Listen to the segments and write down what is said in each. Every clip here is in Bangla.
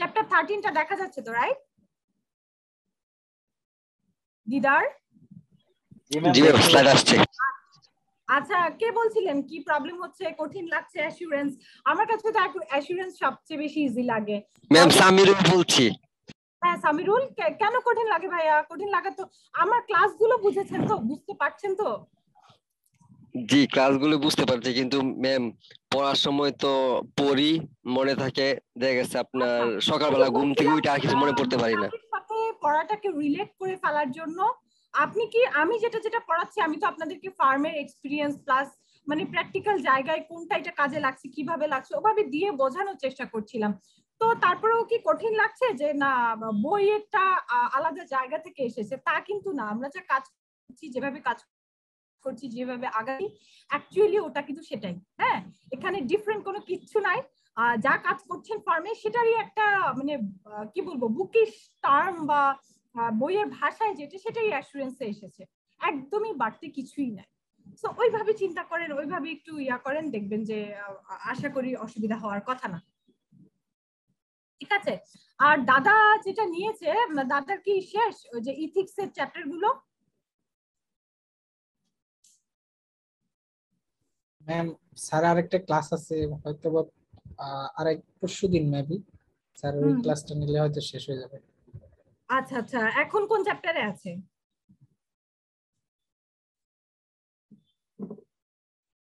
চ্যাপ্টার থার্টিনটা দেখা যাচ্ছে তো রাইট দিদার? আচ্ছা কে বলছিলেন? কি প্রবলেম হচ্ছে? কঠিন লাগছে অ্যাসুরেন্স আমার কাছে তো অ্যাসুরেন্স সবচেয়ে বেশি ইজি লাগে। ম্যাম সামিরুল বলছি। হ্যাঁ সামিরুল কেন কঠিন লাগে ভাইয়া? কঠিন লাগে তো আমার ক্লাসগুলো বুঝেছেন তো? বুঝতে পারছেন তো? জি ক্লাসগুলো বুঝতে পারছি কিন্তু ম্যাম পড়ার সময় তো পড়ি মনে থাকে দেখা গেছে আপনার আচ্ছা। সকালবেলা ঘুম থেকে উঠে আর কিছু মনে পড়তে পারি না। পড়াটাকে রিলেট করে ফেলার জন্য আপনি কি আমি যেটা যেটা পড়াচ্ছি আমি তো আপনাদেরকে ফার্মের এক্সপিরিয়েন্স প্লাস মানে প্র্যাকটিক্যাল জায়গায় কোনটা এটা কাজে লাগছে কীভাবে লাগছে ওভাবে দিয়ে বোঝানোর চেষ্টা করছিলাম। তো তারপরেও কি কঠিন লাগছে যে না বইয়েরটা আলাদা জায়গা থেকে এসেছে? তা কিন্তু না আমরা যা কাজ করছি যেভাবে কাজ করছি যেভাবে আগাই অ্যাকচুয়ালি ওটা কিন্তু সেটাই হ্যাঁ? এখানে ডিফারেন্ট কোনো কিচ্ছু নাই। যা কাজ করছেন ফার্মে সেটারই একটা মানে কি বলব বুকিশ টার্ম বা বইয়ের ভাষায় যেটা সেটাই অ্যাসুরেন্সে এসেছে। একদমই বাড়তি কিছুই নাই। তো ওইভাবে চিন্তা করেন, ওইভাবে একটু ইয়া করেন, দেখবেন যে আশা করি অসুবিধা হওয়ার কথা না। ঠিক আছে? আর দাদা যেটা নিয়েছে, দাদার কি শেষ? ওই যে ইথিক্স এর চ্যাপ্টারগুলো? ম্যাম স্যার আরেকটা ক্লাস আছে হয়তো বা আহ, আরেক পরশু দিন মেবি স্যার ওই ক্লাসটা নিলে হয়তো শেষ হয়ে যাবে। আচ্ছা আচ্ছা এখন কোন চ্যাপ্টারে আছে?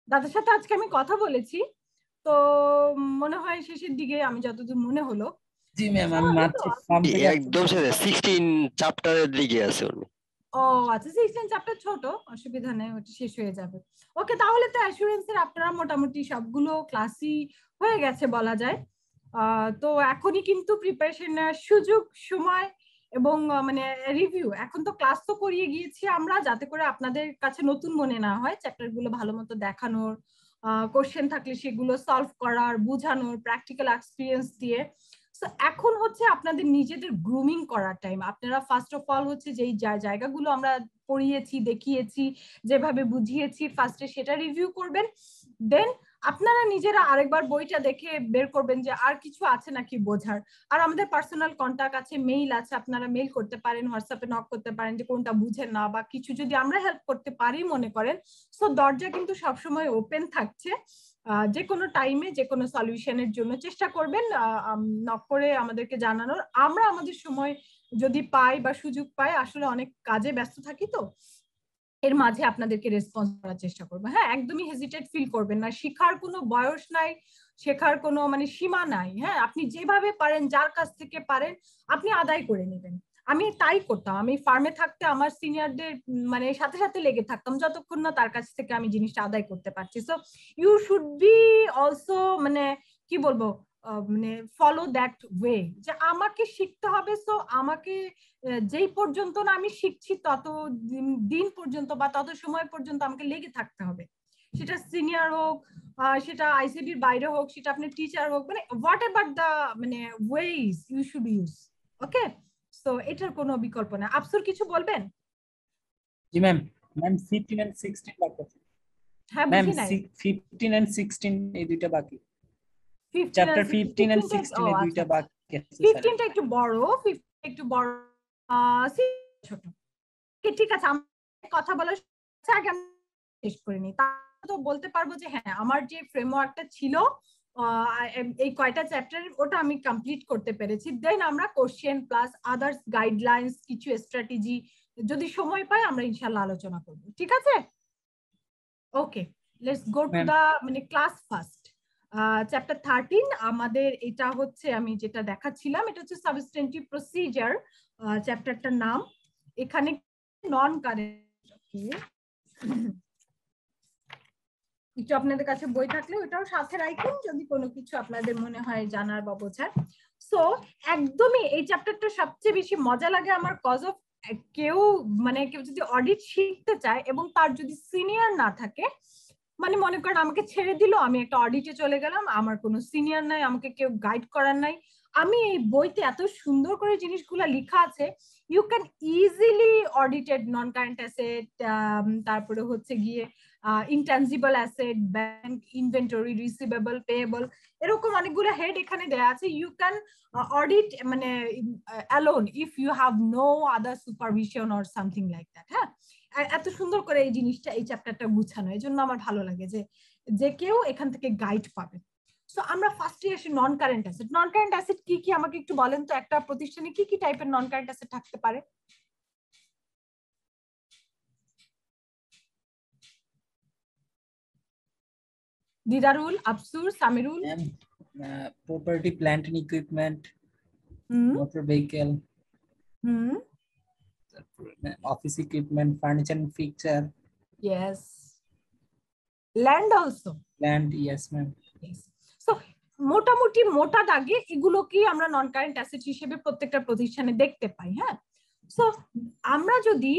দাদার সাথে আজকে আমি কথা বলেছি তো মনে হয় শেষের দিকে আমি যতদূর মনে হলো। জি ম্যাম আমি মাত্র থেকে আসছি। একদম সাথে সিক্সটিন চ্যাপ্টারের দিকে আছে উনি। ও আচ্ছা সিক্সটিন চ্যাপ্টার ছোট, অসুবিধা নেই, ওটা শেষ হয়ে যাবে। ওকে, তাহলে তো অ্যাসুরেন্সের আপনারা মোটামুটি সবগুলো ক্লাসই হয়ে গেছে বলা যায়। তো এখনই কিন্তু প্রিপারেশন সুযোগ, সময় এবং মানে রিভিউ এখন তো ক্লাস তো করিয়ে গিয়েছি আমরা, যাতে করে আপনাদের কাছে নতুন মনে না হয় চ্যাপ্টারগুলো ভালো মতো দেখানোর কোশ্চেন থাকলে সেগুলো সলভ করার, বোঝানোর প্র্যাকটিক্যাল এক্সপিরিয়েন্স দিয়ে এখন হচ্ছে আপনাদের নিজেদের গ্রুমিং করার টাইম আপনারা ফার্স্ট অফ অল হচ্ছে যেই জায়গাগুলো আমরা পড়িয়েছি, দেখিয়েছি, যেভাবে বুঝিয়েছি ফার্স্টে সেটা রিভিউ করবেন। দেন আপনারা নিজেরা আরেকবার বইটা দেখে বের করবেন যে আর কিছু আছে নাকি বোঝার। আর আমাদের পার্সোনাল কন্টাক্ট আছে মেইল আছে, আপনারা মেইল করতে পারেন হোয়াটসঅ্যাপে নক করতে পারেন যে কোনটা বুঝেন না বা কিছু যদি আমরা হেল্প করতে পারি মনে করেন। সো দরজা কিন্তু সবসময় ওপেন থাকছে। যে কোনো টাইমে যে কোনো সলিউশনের জন্য চেষ্টা করবেন। নক করে আমাদেরকে জানানোর। আমরা আমাদের সময় যদি পাই বা সুযোগ পাই, আসলে অনেক কাজে ব্যস্ত থাকি তো, এর মাঝে আপনাদেরকে রেসপন্স করার চেষ্টা করব। হ্যাঁ একদমই হেজিটেট ফিল করবেন না। শেখার কোনো বয়স নাই, শেখার কোনো মানে সীমা নাই। হ্যাঁ আপনি যেভাবে পারেন, যার কাছ থেকে পারেন, আপনি আদায় করে নেবেন। আমি তাই করতাম। আমি ফার্মে থাকতে আমার সিনিয়রদের মানে সাথে সাথে লেগে থাকতাম যতক্ষণ না তার কাছ থেকে আমি জিনিসটা আদায় করতে পারছি। So you should be also মানে কি বলব মানে ফলো দ্যাট ওয়ে যে আমাকে শিখতে হবে। সো আমাকে যেই পর্যন্ত না আমি শিখছি, তত দিন- পর্যন্ত বা তত সময় পর্যন্ত আমাকে লেগে থাকতে হবে। সেটা সিনিয়র হোক সেটা আইসিডির বাইরে হোক, সেটা আপনি টিচার হোক মানে হোয়াট এভার দ্য মানে ways you should use okay so এটার কোনো বিকল্প না। আফসুর কিছু বলবেন? জি ma'am ma'am fifteen and sixteen বাকি আছে। হ্যাঁ ম্যাম বুঝি নাই। ফিফটিন এন্ড সিক্সটিন এই দুইটা বাকি। 15 চ্যাপ্টার আর ফিফটিন এন্ড 16 সিক্সটিন ও, এই। দুইটা বাকি আছে স্যার ফিফটিনটা একটু বড় ফিফটিন একটু বড়। আহ, ছোট। ঠিক আছে আমার কথা বলার আগে শেষ করে নিই। তা তো বলতে পারব যে হ্যাঁ আমার যে ফ্রেমওয়ার্কটা ছিল এই কয়টা চ্যাপ্টার ওটা আমি কমপ্লিট করতে পেরেছি। দেন আমরা কোশ্চেন প্লাস আদার্স গাইডলাইন্স কিছু স্ট্র্যাটেজি যদি সময় পাই আমরা ইনশাল্লাহ আলোচনা করব। ঠিক আছে? ওকে লেটস গো টু দা মানে ক্লাস ফার্স্ট চ্যাপ্টার থার্টিন আমাদের এটা হচ্ছে আমি যেটা দেখাচ্ছিলাম এটা হচ্ছে সাবস্টেন্টিভ প্রসিজার চ্যাপ্টারটার নাম। এখানে নন কারেন্ট একটু আপনাদের কাছে বই থাকলে ওটাও সাথে রাখুন, যদি কোনো কিছু আপনাদের মনে হয় জানার বা বোঝার। সো একদমই এই চ্যাপ্টারটা সবচেয়ে বেশি মজা লাগে আমার কজ অফ কেউ মানে কেউ যদি অডিট শিখতে চায় এবং তার যদি সিনিয়র না থাকে মানে মনে করেন আমাকে ছেড়ে দিল, আমি একটা অডিটে চলে গেলাম, আমার কোনো সিনিয়র নাই, আমাকে কেউ গাইড করার নাই। আমি এই বইতে এত সুন্দর করে জিনিসগুলো লেখা আছে you can easily audited non current asset তারপরে হচ্ছে গিয়ে intangible asset bank inventory receivable payable এরকম অনেকগুলো হেড এখানে দেয়া আছে। ইউ ক্যান অডিট মানে alone if you have no other supervision or something like that হ্যাঁ? এত সুন্দর করে এই জিনিসটা, এই চ্যাপ্টারটা গুছানো এই জন্য আমার ভালো লাগে যে যে কেউ এখান থেকে গাইড পাবে। সো আমরা ফার্স্টে আসি non current asset non current asset কি কি? আমাকে একটু বলেন তো, একটা প্রতিষ্ঠানে কি কি টাইপের নন কারেন্ট অ্যাসেট থাকতে পারে? Didarul Afsur Samirul property plant and equipment hmm motor vehicle hmm office equipment furniture and fixture yes land also land yes ma'am so মোটামুটি মোটা দাগে এগুলো কি আমরা নন কারেন্ট অ্যাসেট হিসেবে প্রত্যেকটা প্রতিষ্ঠানে দেখতে পাই হ্যাঁ সো আমরা যদি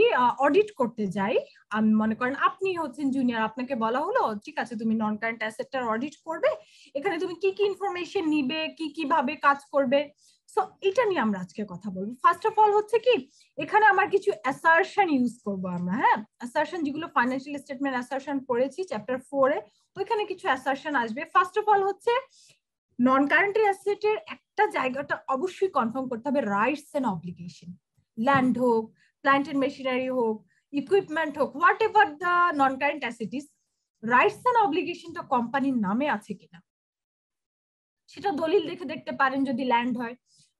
অডিট করতে যাই, আমি, মনে করেন আপনি হচ্ছেন জুনিয়র আপনাকে বলা হলো, ঠিক আছে, তুমি নন কারেন্ট অ্যাসেটটার অডিট করবে। এখানে তুমি কি কি ইনফরমেশন নিবে, কি কীভাবে কাজ করবে? সো এটা নিয়ে আমরা আজকে কথা বলব। ফার্স্ট অফ অল হচ্ছে কি, এখানে আমার কিছু অ্যাসারশন ইউজ করব আমরা হ্যাঁ? অ্যাসারশন যেগুলো ফাইন্যান্সিয়াল স্টেটমেন্ট অ্যাসারশন পড়েছি চ্যাপ্টার ফোরে ওইখানে কিছু অ্যাসারশন আসবে। ফার্স্ট অফ অল হচ্ছে নন কারেন্ট অ্যাসেটের একটা জায়গাটা অবশ্যই কনফার্ম করতে হবে রাইটস এন্ড অব্লিগেশন ল্যান্ড হোক প্ল্যান্ট এন্ড মেশিনারি হোক ইকুইপমেন্ট হোক whatever the non current asset is rights and অব্লিগেশনটা কোম্পানির নামে আছে কিনা। সেটা দলিল দেখে দেখতে পারেন যদি ল্যান্ড হয়।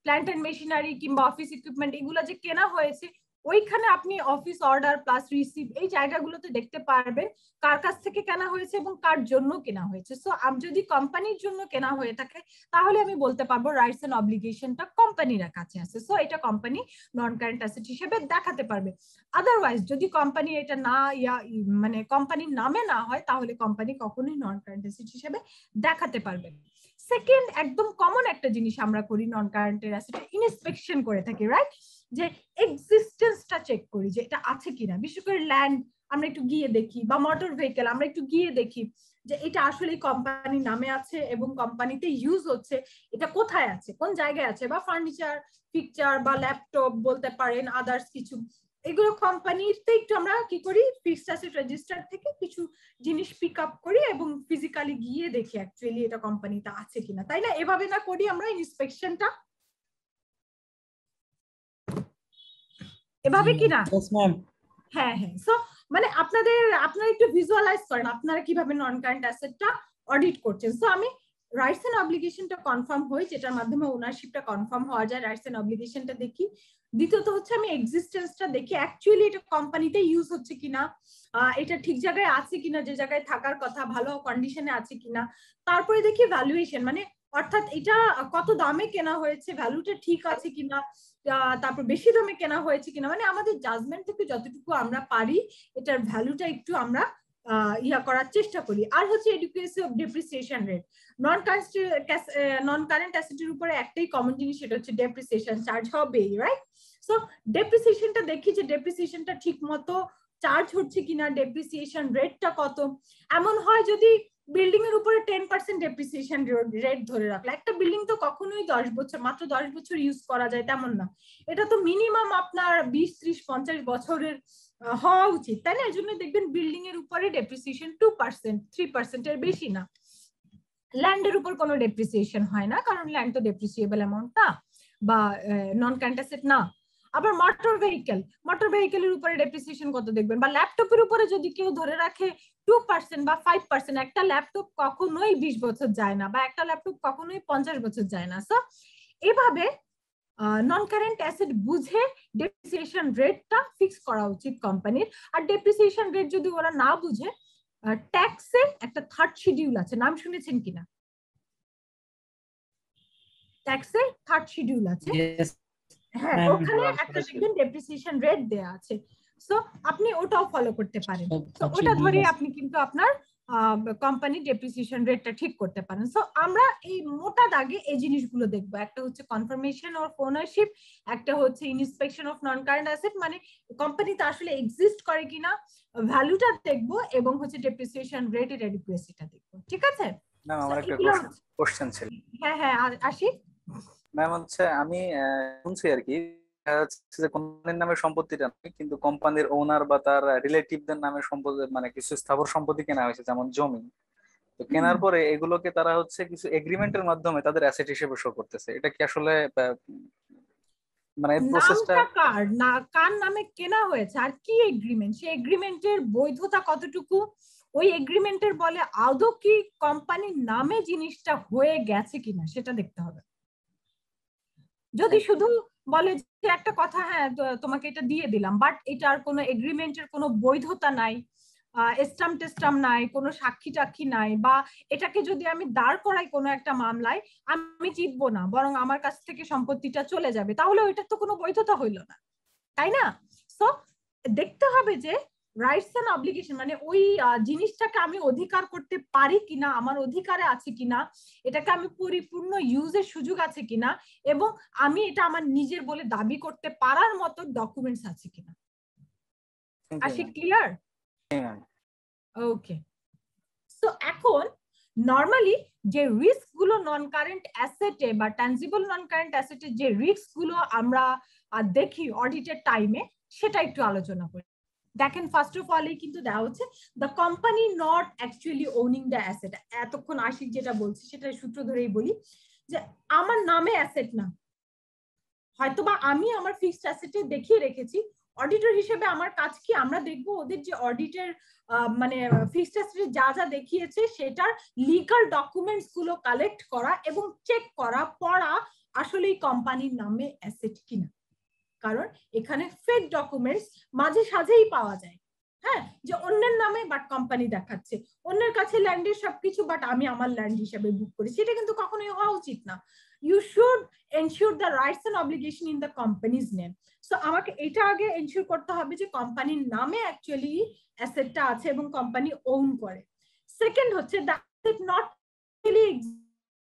প্ল্যান্ট এন্ড মেশিনারি কিংবা অফিস ইকুইপমেন্ট এগুলো যে কেনা হয়েছে ওইখানে আপনি অফিস অর্ডার প্লাস রিসিভ এই জায়গাগুলোতে দেখতে পারবেন কার কাছ থেকে কেনা হয়েছে এবং কার জন্য কেনা হয়েছে। সো যদি কোম্পানির জন্য কেনা হয়ে থাকে, তাহলে আমি বলতে পারব রাইটস এন্ড অব্লিগেশনটা কোম্পানির কাছে আছে। সো এটা কোম্পানি নন কারেন্ট অ্যাসেট হিসেবে দেখাতে পারবে। আদারওয়াইজ যদি কোম্পানি এটা না, ইয়া মানে কোম্পানির নামে না হয়, তাহলে কোম্পানি কখনোই নন কারেন্ট অ্যাসেট হিসেবে দেখাতে পারবে সেকেন্ড একদম কমন একটা জিনিস আমরা করি নন কারেন্টের অ্যাসেট ইনস্পেকশন করে থাকি রাইট যে এক্সিস্টেন্সটা চেক করি যে এটা আছে কিনা। বিশেষ করে ল্যান্ড আমরা একটু গিয়ে দেখি বা মোটর ভেহিকেল আমরা একটু গিয়ে দেখি যে এটা আসলে কোম্পানির নামে আছে এবং কোম্পানিতে ইউজ হচ্ছে, এটা কোথায় আছে? কোন জায়গায় আছে? বা ফার্নিচার পিকচার বা ল্যাপটপ বলতে পারেন আদার্স কিছু। এগুলো কোম্পানিতে একটু আমরা কি করি? ফিক্সড রেজিস্টার থেকে কিছু জিনিস পিক আপ করি এবং ফিজিক্যালি গিয়ে দেখি অ্যাকচুয়ালি এটা কোম্পানিতে আছে কিনা। তাই না? এভাবে না করি আমরা ইন্সপেকশনটা এভাবে কি না? হ্যাঁ হ্যাঁ। সো মানে আপনাদের আপনারা একটু ভিজুয়ালাইজ করেন আপনারা কীভাবে নন কারেন্ট অ্যাসেটটা অডিট করছেন। সো আমি রাইটস এন্ড অব্লিগেশনটা কনফার্ম হই যেটার মাধ্যমে ওনারশিপটা কনফার্ম হওয়া যায় রাইটস এন্ড অব্লিগেশনটা দেখি। দ্বিতীয়ত হচ্ছে আমি এক্সিস্টেন্সটা দেখি অ্যাকচুয়ালি এটা কোম্পানিতে ইউজ হচ্ছে কিনা এটা ঠিক জায়গায় আছে কিনা যে জায়গায় থাকার কথা ভালো কন্ডিশনে আছে কিনা। তারপরে দেখি ভ্যালুয়েশন মানে অর্থাৎ এটা কত দামে কেনা হয়েছে ভ্যালুটা ঠিক আছে কিনা তারপর বেশি দামে কেনা হয়েছে কিনা মানে আমাদের জাজমেন্ট থেকে যতটুকু আমরা পারি, এটার ভ্যালুটা একটু আমরা ইয়া করার চেষ্টা করি। আর হচ্ছে education depreciation rate non non current অ্যাসেটের উপরে একটাই কমন জিনিস, সেটা হচ্ছে ডেপ্রিসিয়েশন চার্জ হবেই রাইট সো ডেপ্রিসিয়েশনটা দেখি যে ডেপ্রিসিয়েশনটা ঠিক মতো চার্জ হচ্ছে কিনা ডেপ্রিসিয়েশন রেটটা কত। এমন হয় যদি বিল্ডিং এর উপরে টেন পার্সেন্ট ডেপ্রিসিয়েশন রেট ধরে রাখলে, একটা বিল্ডিং তো কখনোই দশ বছর, মাত্র দশ বছর ইউজ করা যায় তেমন না। এটা তো মিনিমাম আপনার বিশ, ত্রিশ, পঞ্চাশ বছরের হওয়া উচিত, তাই না? এই জন্য দেখবেন বিল্ডিং এর উপরে ডেপ্রিসিয়েশন টু পার্সেন্ট থ্রি পার্সেন্টের বেশি না। ল্যান্ডের উপর কোনো ডেপ্রিসিয়েশন হয় না, কারণ ল্যান্ড তো ডেপ্রিসিয়েবল অ্যামাউন্ট না, বা নন ক্যান্টাসেট না। আবার মোটর ভেহিকেল মোটর ভেহিকেলের উপরে ডেপ্রিসিয়েশন কত দেখবেন? বা ল্যাপটপের উপরে যদি কেউ ধরে রাখে টু পার্সেন্ট বা ফাইভ পার্সেন্ট একটা ল্যাপটপ কখনোই বিশ বছর যায় না বা একটা ল্যাপটপ কখনোই পঞ্চাশ বছর যায় না। সো এভাবে নন কারেন্ট অ্যাসেট বুঝে ডেপ্রিসিয়েশন রেটটা ফিক্স করা উচিত কোম্পানির আর ডেপ্রিসিয়েশন রেট যদি ওরা না বুঝে ট্যাক্সে একটা থার্ড শিডিউল আছে। নাম শুনেছেন কিনা? ট্যাক্সে থার্ড শিডিউল আছে। হ্যাঁ ওখানে একটা দেখবেন ডেপ্রিসিয়েশন রেট দেয়া আছে। সো আপনি ওটাও ফলো করতে পারেন। তো ওটা ধরে আপনি কিন্তু আপনার কোম্পানি ডেপ্রিসিয়েশন রেটটা ঠিক করতে পারেন। সো আমরা এই মোটা দাগে এই জিনিসগুলো দেখব। একটা হচ্ছে কনফার্মেশন অফ ওনারশিপ একটা হচ্ছে inspection of non current asset মানে কোম্পানিতে আসলে এক্সিস্ট করে কিনা ভ্যালুটা দেখব এবং হচ্ছে ডেপ্রিসিয়েশন রেট এর অ্যাডিকুয়েসিটা দেখব। ঠিক আছে? ম্যাম আমার একটা কোশ্চেন ছিল। হ্যাঁ হ্যাঁ আসি। ম্যাম হচ্ছে আমি শুনছি আর কি যে কোম্পানির নামে সম্পত্তিটা নয় কিন্তু কোম্পানির ওনার বা তার রিলেটিভদের নামে সম্পত্তি মানে কিছু স্থাবর সম্পত্তি কেনা হয়েছে যেমন জমি। তো কেনার পরে এগুলোকে তারা হচ্ছে কিছু এগ্রিমেন্টের মাধ্যমে তাদের অ্যাসেট হিসেবে শো করতেছে। এটা কি আসলে মানে প্রসেসটা কার? না কার নামে কেনা হয়েছে? আর কি এগ্রিমেন্ট সেই এগ্রিমেন্টের বৈধতা কতটুকু? ওই এগ্রিমেন্টের বলে আদৌ কি কোম্পানির নামে জিনিসটা হয়ে গেছে কিনা সেটা দেখতে হবে। যদি শুধু বলে যে একটা কথা হ্যাঁ তোমাকে এটা দিয়ে দিলাম বাট এটার কোনো এগ্রিমেন্টের কোনো বৈধতা নাই স্টাম টেস্টাম নাই কোনো সাক্ষী টাক্ষী নাই বা এটাকে যদি আমি দাঁড় করাই কোনো একটা মামলায় আমি জিতবো না বরং আমার কাছ থেকে সম্পত্তিটা চলে যাবে তাহলে ওইটার তো কোনো বৈধতা হইল না তাই না? সো দেখতে হবে যে রাইটস এন্ড অব্লিগেশন মানে ওই জিনিসটাকে আমি অধিকার করতে পারি কিনা আমার অধিকারে আছে কিনা এটাকে আমি পরিপূর্ণ ইউজের সুযোগ আছে কিনা এবং আমি এটা আমার নিজের বলে দাবি করতে পারার মতো ডকুমেন্টস আছে কিনা। আশি ক্লিয়ার ওকে সো এখন নর্মালি যে রিস্কগুলো নন কারেন্ট অ্যাসেটে বা ট্যানজিবল নন কারেন্ট অ্যাসেটে যে রিস্কগুলো আমরা দেখি অডিটের টাইমে সেটা একটু আলোচনা করি। দেখেন ফার্স্ট অফ অল কিন্তু দেওয়া হচ্ছে the company not actually owning the asset এতক্ষণ আশিক যেটা বলছি সেটা সূত্র ধরেই বলি যে আমার নামে অ্যাসেট না। হয়তোবা আমি আমার ফিক্সড অ্যাসেটে দেখিয়ে রেখেছি অডিটর হিসেবে আমার কাজ কি আমরা দেখব ওদের যে অডিটের মানে ফিক্সড অ্যাসেটে যা যা দেখিয়েছে সেটার লিগাল ডকুমেন্টসগুলো কালেক্ট করা এবং চেক করা পড়া আসলেই কোম্পানির নামে অ্যাসেট কিনা। কারণ এখানে ফেক ডকুমেন্টস মাঝে সাঝেই পাওয়া যায়। হ্যাঁ যে অন্যের নামে বাট কোম্পানি দেখাচ্ছে। অন্যের কাছে ল্যান্ডের সবকিছু বাট আমি আমার ল্যান্ড হিসাবে বুক করি। সেটা কিন্তু কখনোই হওয়া উচিত না। You should ensure the rights and obligation in the company's name so আমাকে এটা আগে এনশিওর করতে হবে যে কোম্পানির নামে অ্যাকচুয়ালি অ্যাসেটটা আছে এবং কোম্পানি ওন করে। সেকেন্ড হচ্ছে that not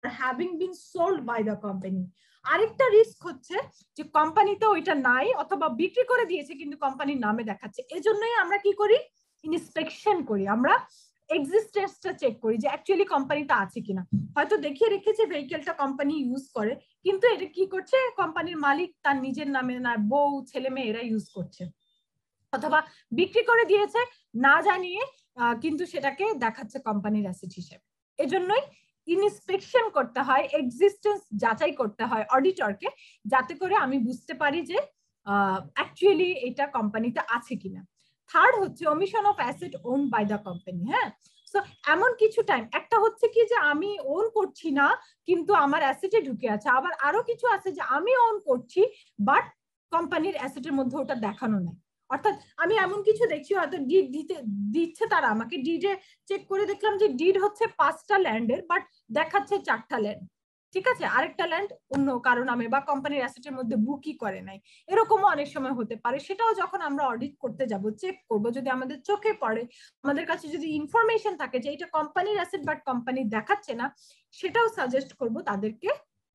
having been sold by the company আরেকটা রিস্ক হচ্ছে যে কোম্পানিতে ওইটা নাই অথবা বিক্রি করে দিয়েছে কিন্তু কোম্পানির নামে দেখাচ্ছে। এজন্যই আমরা কি করি? ইন্সপেকশন করি। আমরা এক্সিস্টেন্সটা চেক করি যে অ্যাকচুয়ালি কোম্পানিটা আছে কিনা। হয়তো দেখিয়ে রেখেছে ভেহিকেলটা কোম্পানি ইউজ করে, কিন্তু এটা কি করছে? কোম্পানির মালিক তার নিজের নামে না, বউ, ছেলে মেয়ে এরা ইউজ করছে। অথবা বিক্রি করে দিয়েছে, না জানিয়ে কিন্তু সেটাকে দেখাচ্ছে কোম্পানির অ্যাসেট হিসেবে। এজন্যই ইনস্পেকশন করতে হয় এক্সিস্টেন্স যাচাই করতে হয় অডিটরকে যাতে করে আমি বুঝতে পারি যে অ্যাকচুয়ালি এটা কোম্পানিতে আছে কিনা। থার্ড হচ্ছে omission of asset own by the company হ্যাঁ? সো এমন কিছু টাইম একটা হচ্ছে কি যে আমি ওন করছি না, কিন্তু আমার অ্যাসেটে ঢুকে আছে। আবার আরও কিছু আছে যে আমি ওন করছি বাট কোম্পানির অ্যাসেটের মধ্যে ওটা দেখানো নাই। অর্থাৎ আমি এমন কিছু দেখছি, হয়তো ডিড দিতে, দিচ্ছে তারা আমাকে। ডিডে চেক করে দেখলাম যে ডিড হচ্ছে পাঁচটা ল্যান্ডের বাট দেখাচ্ছে চারটা ল্যান্ড ঠিক আছে? আরেকটা ল্যান্ড অন্য কারও নামে বা কোম্পানির অ্যাসেটের মধ্যে বুকই করে নাই। এরকমও অনেক সময় হতে পারে। সেটাও যখন আমরা অডিট করতে যাব চেক করব, যদি আমাদের চোখে পড়ে, আমাদের কাছে যদি ইনফরমেশন থাকে যে এটা কোম্পানির অ্যাসেট বাট কোম্পানি দেখাচ্ছে না, সেটাও সাজেস্ট করব তাদেরকে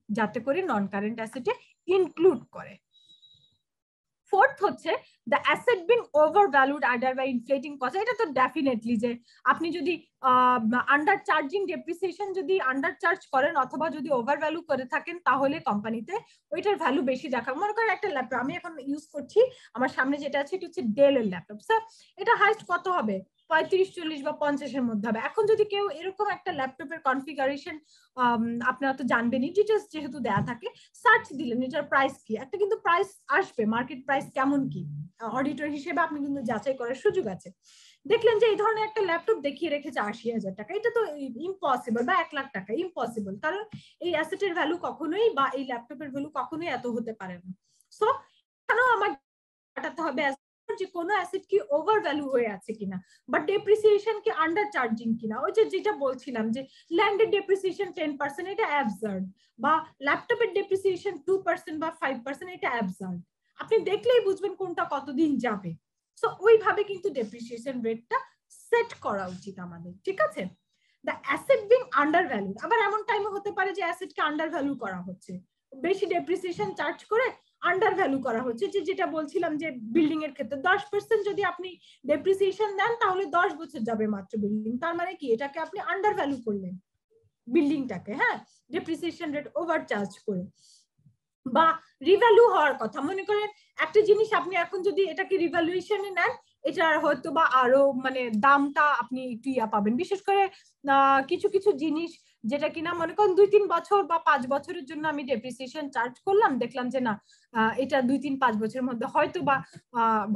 যাতে করে নন কারেন্ট অ্যাসেটে ইনক্লুড করে। ফোর্থ হচ্ছে the asset being over valued under by inflating cost এটা তো ডেফিনেটলি যে আপনি যদি আন্ডার চার্জিং ডেপ্রিসিয়েশন যদি আন্ডার চার্জ করেন অথবা যদি ওভার ভ্যালু করে থাকেন, তাহলে কোম্পানিতে ওইটার ভ্যালু বেশি দেখা। মনে করেন একটা ল্যাপটপ আমি এখন ইউজ করছি, আমার সামনে যেটা আছে, এটা হচ্ছে ডেলের ল্যাপটপ স্যার এটা হাইস্ট কত হবে? পঁয়ত্রিশ, চল্লিশ বা পঞ্চাশের মধ্যে হবে। এখন যদি কেউ এরকম একটা ল্যাপটপের কনফিগারেশন আপনারা তো জানবেনই ডিটেলস যেহেতু দেয়া থাকে সার্চ দিলেন, এটার প্রাইস কি? একটা কিন্তু প্রাইস আসবে মার্কেট প্রাইস কেমন কি? অডিটর হিসেবে আপনি কিন্তু যাচাই করার সুযোগ আছে। দেখলেন যে এই ধরনের একটা ল্যাপটপ দেখিয়ে রেখেছে আশি হাজার টাকা। এটা তো ইম্পসিবল বা এক লাখ টাকা ইম্পসিবল কারণ এই অ্যাসেটের ভ্যালু কখনোই বা এই ল্যাপটপের ভ্যালু কখনোই এত হতে পারে না। সো এখানেও আমার কাটাতে হবে যে কোনো অ্যাসেট কি ওভার ভ্যালু হয়ে আছে কিনা? বা ডেপ্রিসিয়েশন কি আন্ডার চার্জিং কিনা? ওই যেটা বলছিলাম যে ল্যান্ডের ডেপ্রিসিয়েশন টেন পার্সেন্ট এটা অ্যাবসার্ড বা ল্যাপটপের ডেপ্রিসিয়েশন টু পার্সেন্ট বা ফাইভ পার্সেন্ট এটা অ্যাবসার্ড আপনি দেখলেই বুঝবেন কোনটা কতদিন যাবে। সো ওইভাবে কিন্তু ডেপ্রিসিয়েশন রেটটা সেট করা উচিত আমাদের, ঠিক আছে? The asset being under value আবার এমন টাইমে হতে পারে যে অ্যাসেটকে আন্ডার ভ্যালু করা হচ্ছে। বেশি ডেপ্রিসিয়েশন চার্জ করে আন্ডার ভ্যালু করা হচ্ছে, যে যেটা বলছিলাম যে বিল্ডিং এর ক্ষেত্রে দশ পার্সেন্ট যদি আপনি ডেপ্রিসিয়েশন দেন, তাহলে দশ বছর যাবে মাত্র বিল্ডিং তার মানে কি? এটাকে আপনি আন্ডার ভ্যালু করলেন বিল্ডিংটাকে হ্যাঁ? ডেপ্রিসিয়েশন রেট ওভার চার্জ করে। বা রিভ্যালু হওয়ার কথা। মনে করেন একটা জিনিস আপনি এখন যদি এটাকে রিভ্যালুয়েশনে নেন, এটার হয়তো বা আরও মানে দামটা আপনি একটু ইয়া পাবেন। বিশেষ করে কিছু কিছু জিনিস যেটা কিনা মনে করেন দুই তিন বছর বা পাঁচ বছরের জন্য আমি ডেপ্রিসিয়েশন চার্জ করলাম, দেখলাম যে না এটা দুই তিন পাঁচ বছরের মধ্যে হয়তো বা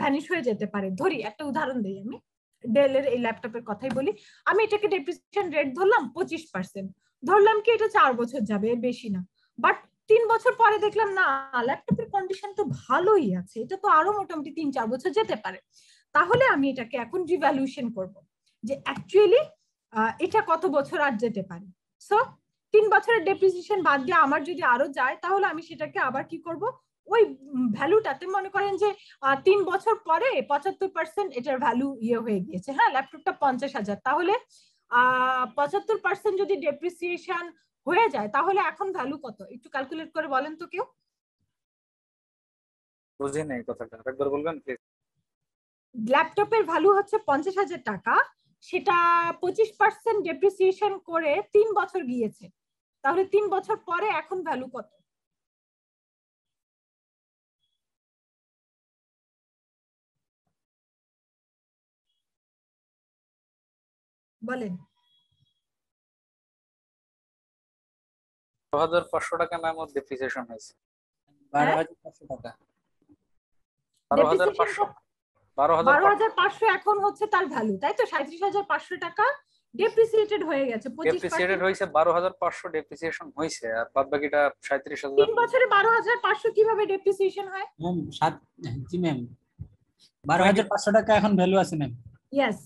ভ্যানিশ হয়ে যেতে পারে। ধরি, একটা উদাহরণ দিই আমি। ডেলের এই ল্যাপটপের কথাই বলি। আমি এটাকে ডেপ্রিসিয়েশন রেট ধরলাম পঁচিশ পার্সেন্ট ধরলাম কি এটা চার বছর যাবে বেশি না। বাট তিন বছর পরে দেখলাম, না ল্যাপটপের কন্ডিশন তো ভালোই আছে। এটা তো আরও মোটামুটি তিন চার বছর যেতে পারে। তাহলে আমি এটাকে এখন রিভ্যালুয়েশন করব। যে অ্যাকচুয়ালি এটা কত বছর আর যেতে পারে? সো তিন বছরের ডেপ্রিসিয়েশন বাদ দিয়ে আমার যদি আরও যায় তাহলে আমি সেটাকে আবার কি করব? ওই ভ্যালুটাতে মনে করেন যে তিন বছর পরে পঁচাত্তর পার্সেন্ট এটার ভ্যালু ইয়ে হয়ে গিয়েছে। হ্যাঁ ল্যাপটপটা পঞ্চাশ হাজার। তাহলে পঁচাত্তর পার্সেন্ট যদি ডেপ্রিসিয়েশন হয়ে যায় তাহলে এখন ভ্যালু কত? একটু ক্যালকুলেট করে বলেন তো কেউ। বুঝি নাই কথাটা। একবার বলবেন প্লিজ ল্যাপটপের ভ্যালু হচ্ছে পঞ্চাশ হাজার টাকা। সেটা পঁচিশ পার্সেন্ট ডেপ্রিসিয়েশন করে তিন বছর গিয়েছে। তাহলে তিন বছর পরে এখন ভ্যালু কত? বলেন। হাজার পাঁচশো টাকা ম্যাম ওর ডেপ্রিসিয়েশন হয়েছে। বারো হাজার পাঁচশো টাকা। বারো হাজার পাঁচশো। বারো হাজার পাঁচশো এখন হচ্ছে তার ভ্যালু তাই তো? সাঁত্রিশ হাজার পাঁচশো টাকা ডেপ্রিসিয়েটেড হয়ে গেছে ডেপ্রিসিয়েটেড হয়েছে বারো হাজার পাঁচশো ডেপ্রিসিয়েশন হয়েছে আর বাদ বাকিটা সাঁত্রিশ হাজার তিন বছরে বারো হাজার পাঁচশো কীভাবে ডেপ্রিসিয়েশন হয়? ম্যাম সাত জি ম্যাম বারো হাজার পাঁচশো টাকা এখন ভ্যালু আছে ম্যাম ইয়েস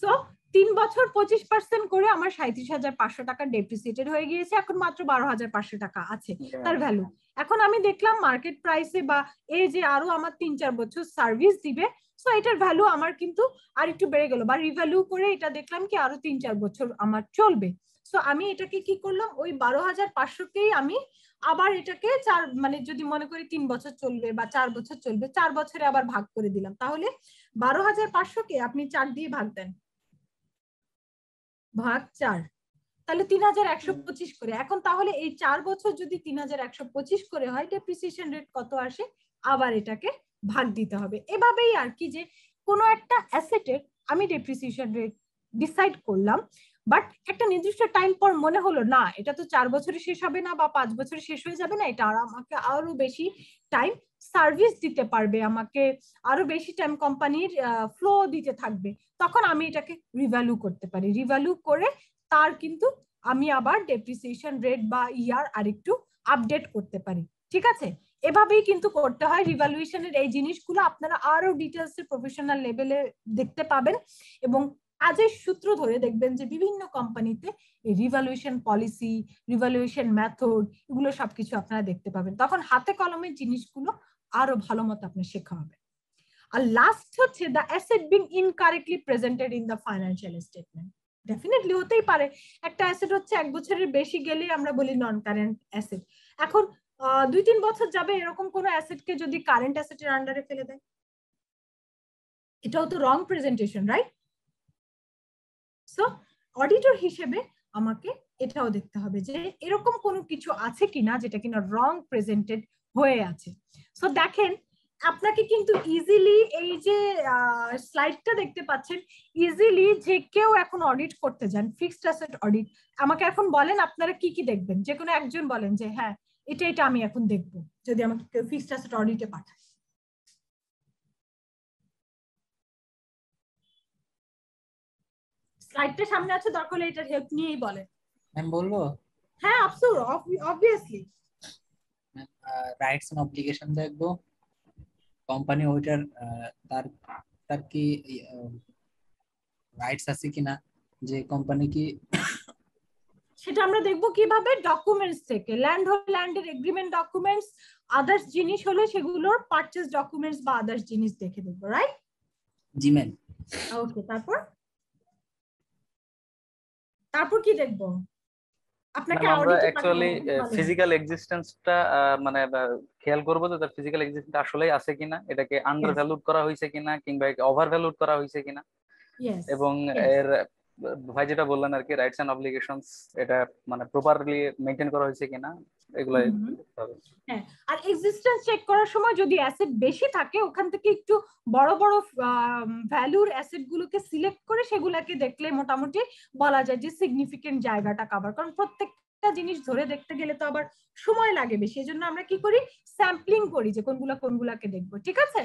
সো তিন বছর পঁচিশ পার্সেন্ট করে আমার সাঁত্রিশ হাজার পাঁচশো টাকা ডেপ্রিসিয়েটেড হয়ে গিয়েছে এখন মাত্র বারো হাজার পাঁচশো টাকা আছে তার ভ্যালু এখন আমি দেখলাম মার্কেট প্রাইসে বা এই যে আরও আমার তিন চার বছর সার্ভিস দিবে সো এটার ভ্যালু আমার কিন্তু আর একটু বেড়ে গেল। বা রিভ্যালু করে এটা দেখলাম কি আরও তিন চার বছর আমার চলবে। সো আমি এটাকে কি করলাম? ওই বারো হাজার পাঁচশোকেই আমি আবার এটাকে চার মানে যদি মনে করি তিন বছর চলবে বা চার বছর চলবে চার বছরে আবার ভাগ করে দিলাম। তাহলে বারো হাজার পাঁচশোকে আপনি চার দিয়ে ভাগ দেন। ভাগ চার। তাহলে তিন হাজার একশো পঁচিশ করে। এখন তাহলে এই চার বছর যদি তিন হাজার একশো পঁচিশ করে হয় ডেপ্রিসিয়েশন রেট কত আসে? আবার এটাকে ভাগ দিতে হবে। এভাবেই আর কি যে কোনো একটা অ্যাসেটের আমি ডেপ্রিসিয়েশন রেট ডিসাইড করলাম বাট একটা নির্দিষ্ট টাইম পর মনে হলো, না, এটা তো চার বছরে শেষ হবে না বা পাঁচ বছরে শেষ হয়ে যাবে না, এটা আর আমাকে আরও বেশি টাইম সার্ভিস দিতে পারবে, আমাকে আরও বেশি টাইম কোম্পানির ফ্লো দিতে থাকবে। তখন আমি এটাকে রিভ্যালু করতে পারি। রিভ্যালু করে তার কিন্তু আমি আবার ডেপ্রিসিয়েশন রেট বা ইয়ার আরেকটু আপডেট করতে পারি। ঠিক আছে? এভাবেই কিন্তু করতে হয়। রিভ্যালুয়েশনের এই জিনিসগুলো আপনারা আরও ডিটেলস এর প্রফেশনাল লেভেলে দেখতে পাবেন এবং কাজের সূত্র ধরে দেখবেন যে বিভিন্ন কোম্পানিতে এই রিভ্যালুয়েশন পলিসি রিভ্যালুয়েশন মেথড এগুলো সবকিছু আপনারা দেখতে পাবেন। তখন হাতে কলমের জিনিসগুলো আরও ভালো মতো আপনার শেখা হবে। আর লাস্ট হচ্ছে the asset being incorrectly presented in the financial statement definitely হতেই পারে। একটা অ্যাসেট হচ্ছে এক বছরের বেশি গেলে আমরা বলি নন কারেন্ট অ্যাসেট এখন দুই তিন বছর যাবে এরকম কোনো অ্যাসেটকে যদি কারেন্ট অ্যাসেটের আন্ডারে ফেলে দেয়? এটাও তো wrong presentation right so auditor হিসেবে আমাকে এটাও দেখতে হবে যে এরকম কোনো কিছু আছে কিনা যেটা কিনা রং প্রেজেন্টেড হয়ে আছে। সো দেখেন, আপনাকে কিন্তু ইজিলি এই যে স্লাইডটা দেখতে পাচ্ছেন ইজিলি যে কেউ এখন অডিট করতে যান ফিক্সড অ্যাসেট অডিট আমাকে এখন বলেন আপনারা কি কি দেখবেন? যে কোনো একজন বলেন যে হ্যাঁ এটা এটা আমি এখন দেখব যদি আমাকে কেউ ফিক্সড অ্যাসেট অডিটে পাঠায়। স্লাইডটা সামনে আছে দরকার হলে এটার হেল্প নিয়েই বলেন ম্যাম বলব? হ্যাঁ আফসোর অবভিয়াসলি রাইটস এন্ড অব্লিগেশন দেখব। কোম্পানি ওইটার তার তার কি রাইটস আছে কিনা? যে কোম্পানি কি সেটা আমরা দেখব কীভাবে ডকুমেন্টস থেকে ল্যান্ড হলে ল্যান্ডের এগ্রিমেন্ট ডকুমেন্টস আদার্স জিনিস হলে সেগুলোর পারচেজ ডকুমেন্টস বা আদার্স জিনিস দেখে দেখব রাইট জি ম্যাম ওকে তারপর? তারপর কি দেখব? আপনাকে আমরা অ্যাকচুয়ালি ফিজিক্যাল এক্সিস্টেন্সটা মানে খেয়াল করব যে তার ফিজিক্যাল এক্সিস্টেন্স আসলেই আছে কিনা এটাকে আন্ডার ভ্যালুড করা হয়েছে কিনা কিংবা ওভার ভ্যালুড করা হয়েছে কিনা। এবং এর ভাই যেটা বললেন আর কি রাইটস এন্ড অব্লিগেশনস এটা মানে প্রপারলি মেনটেন করা হয়েছে কিনা। করতে হবে। আর এক্সিস্টেন্স চেক করার সময় যদি অ্যাসেট বেশি থাকে ওখান থেকে একটু বড় বড় ভ্যালুর অ্যাসেট গুলোকে সিলেক্ট করে সেগুলোকে দেখলে মোটামুটি বলা যায় যে সিগনিফিকেন্ট জায়গাটা কভার কারণ প্রত্যেকটা জিনিস ধরে দেখতে গেলে তো আবার সময় লাগে বেশি এই জন্য আমরা কি করি স্যাম্পলিং করি যে কোনগুলা কোনগুলাকে দেখব ঠিক আছে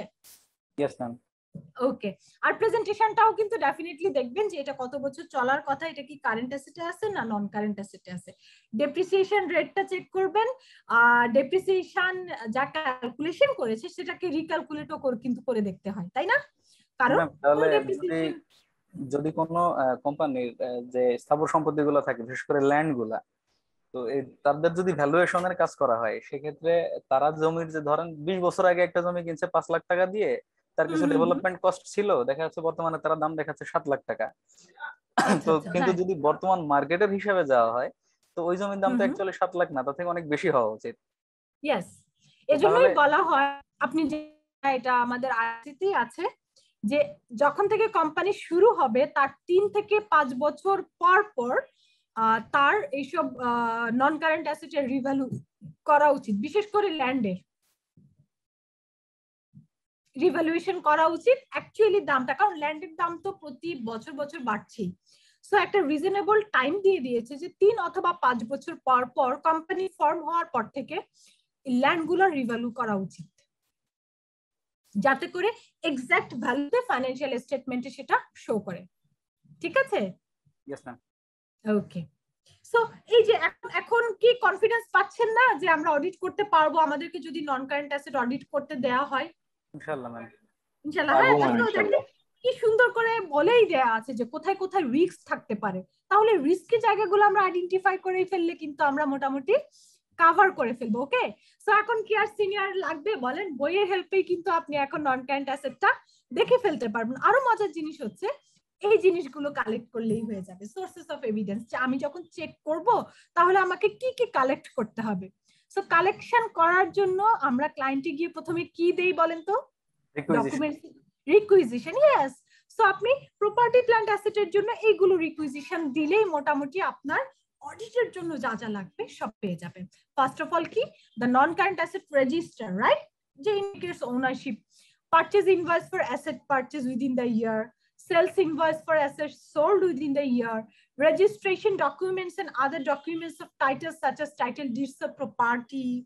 ইয়েস ম্যাম ওকে আর প্রেজেন্টেশনটাও কিন্তু ডেফিনেটলি দেখবেন যে এটা কত বছর চলার কথা এটা কি কারেন্ট অ্যাসেটে আছে না নন কারেন্ট অ্যাসেটে আছে? ডেপ্রিসিয়েশন রেটটা চেক করবেন আর ডেপ্রিসিয়েশন যা ক্যালকুলেশন করেছে সেটাকে রিক্যালকুলেটও কিন্তু করে দেখতে হয় তাই না? কারণ যদি কোনো কোম্পানির যে স্থাবর সম্পত্তি গুলো থাকে বিশেষ করে ল্যান্ডগুলা তো তাদের যদি ভ্যালুয়েশনের কাজ করা হয় সেক্ষেত্রে তারা জমির যে ধরেন বিশ বছর আগে একটা জমি কিনছে পাঁচ লাখ টাকা দিয়ে তার কিছু। ডেভেলপমেন্ট কস্ট ছিল দেখা যাচ্ছে বর্তমানে তারা দাম দেখাচ্ছে সাত লাখ টাকা তো আচ্ছা, কিন্তু হ্যাঁ। যদি বর্তমান মার্কেটের হিসাবে যাওয়া হয় তো ওই জমির দাম তো। অ্যাকচুয়ালি সাত লাখ না তার থেকে অনেক বেশি হওয়া উচিত ইয়েস এজন্যই বলা হয় আপনি যে এটা আমাদের আইসিতেই আছে যে যখন থেকে কোম্পানি শুরু হবে তার তিন থেকে পাঁচ বছর পর পর তার এইসব নন কারেন্ট অ্যাসেটের রিভ্যালু করা উচিত বিশেষ করে ল্যান্ডের রিভ্যালুয়েশন করা উচিত। অ্যাকচুয়ালি দামটা কারণ ল্যান্ডের দাম তো প্রতি বছর বছর বাড়ছেই। সো একটা রিজনেবল টাইম দিয়ে দিয়েছে যে তিন অথবা পাঁচ বছর পর পর কোম্পানি ফর্ম হওয়ার পর থেকে ল্যান্ডগুলোর রিভ্যালু করা উচিত। যাতে করে এক্সাক্ট ভ্যালুতে ফাইন্যান্সিয়াল স্টেটমেন্টে সেটা শো করে। ঠিক আছে? ওকে সো এই যে এখন এখন কি কনফিডেন্স পাচ্ছেন না যে আমরা অডিট করতে পারব? আমাদেরকে যদি নন কারেন্ট অ্যাসেট অডিট করতে দেওয়া হয় ইনশাআল্লাহ ম্যাম ইনশাআল্লাহ। পারব হ্যাঁ। কি সুন্দর করে বলেই দেয়া আছে যে কোথায় কোথায় রিস্ক থাকতে পারে। তাহলে রিস্কি জায়গাগুলো আমরা আইডেন্টিফাই করে ফেললে কিন্তু আমরা মোটামুটি কাভার করে ফেলব ওকে সো এখন কি আর সিনিয়র লাগবে বলেন? বইয়ের হেল্পেই কিন্তু আপনি এখন নন কারেন্ট অ্যাসেটটা দেখে ফেলতে পারবেন। আরও মজার জিনিস হচ্ছে এই জিনিসগুলো কালেক্ট করলেই হয়ে যাবে। সোর্সেস অফ এভিডেন্স আমি যখন চেক করব তাহলে আমাকে কি কি কালেক্ট করতে হবে? সো কালেকশন করার জন্য আমরা ক্লায়েন্টে গিয়ে প্রথমে কি দেই বলেন তো? রিকুইজিশন রিকুইজিশন ইয়েস সো আপনি প্রপার্টি প্ল্যান্ট অ্যাসেটের জন্য এইগুলো রিকুইজিশন দিলেই মোটামুটি আপনার অডিটের জন্য যা যা লাগবে সব পেয়ে যাবেন। ফার্স্ট অফ অল কি? The non current asset register right যে indicates ownership purchase invoice for asset purchase within the year sales invoice for assets sold within the year, registration documents and other documents of titles such as title deeds of property,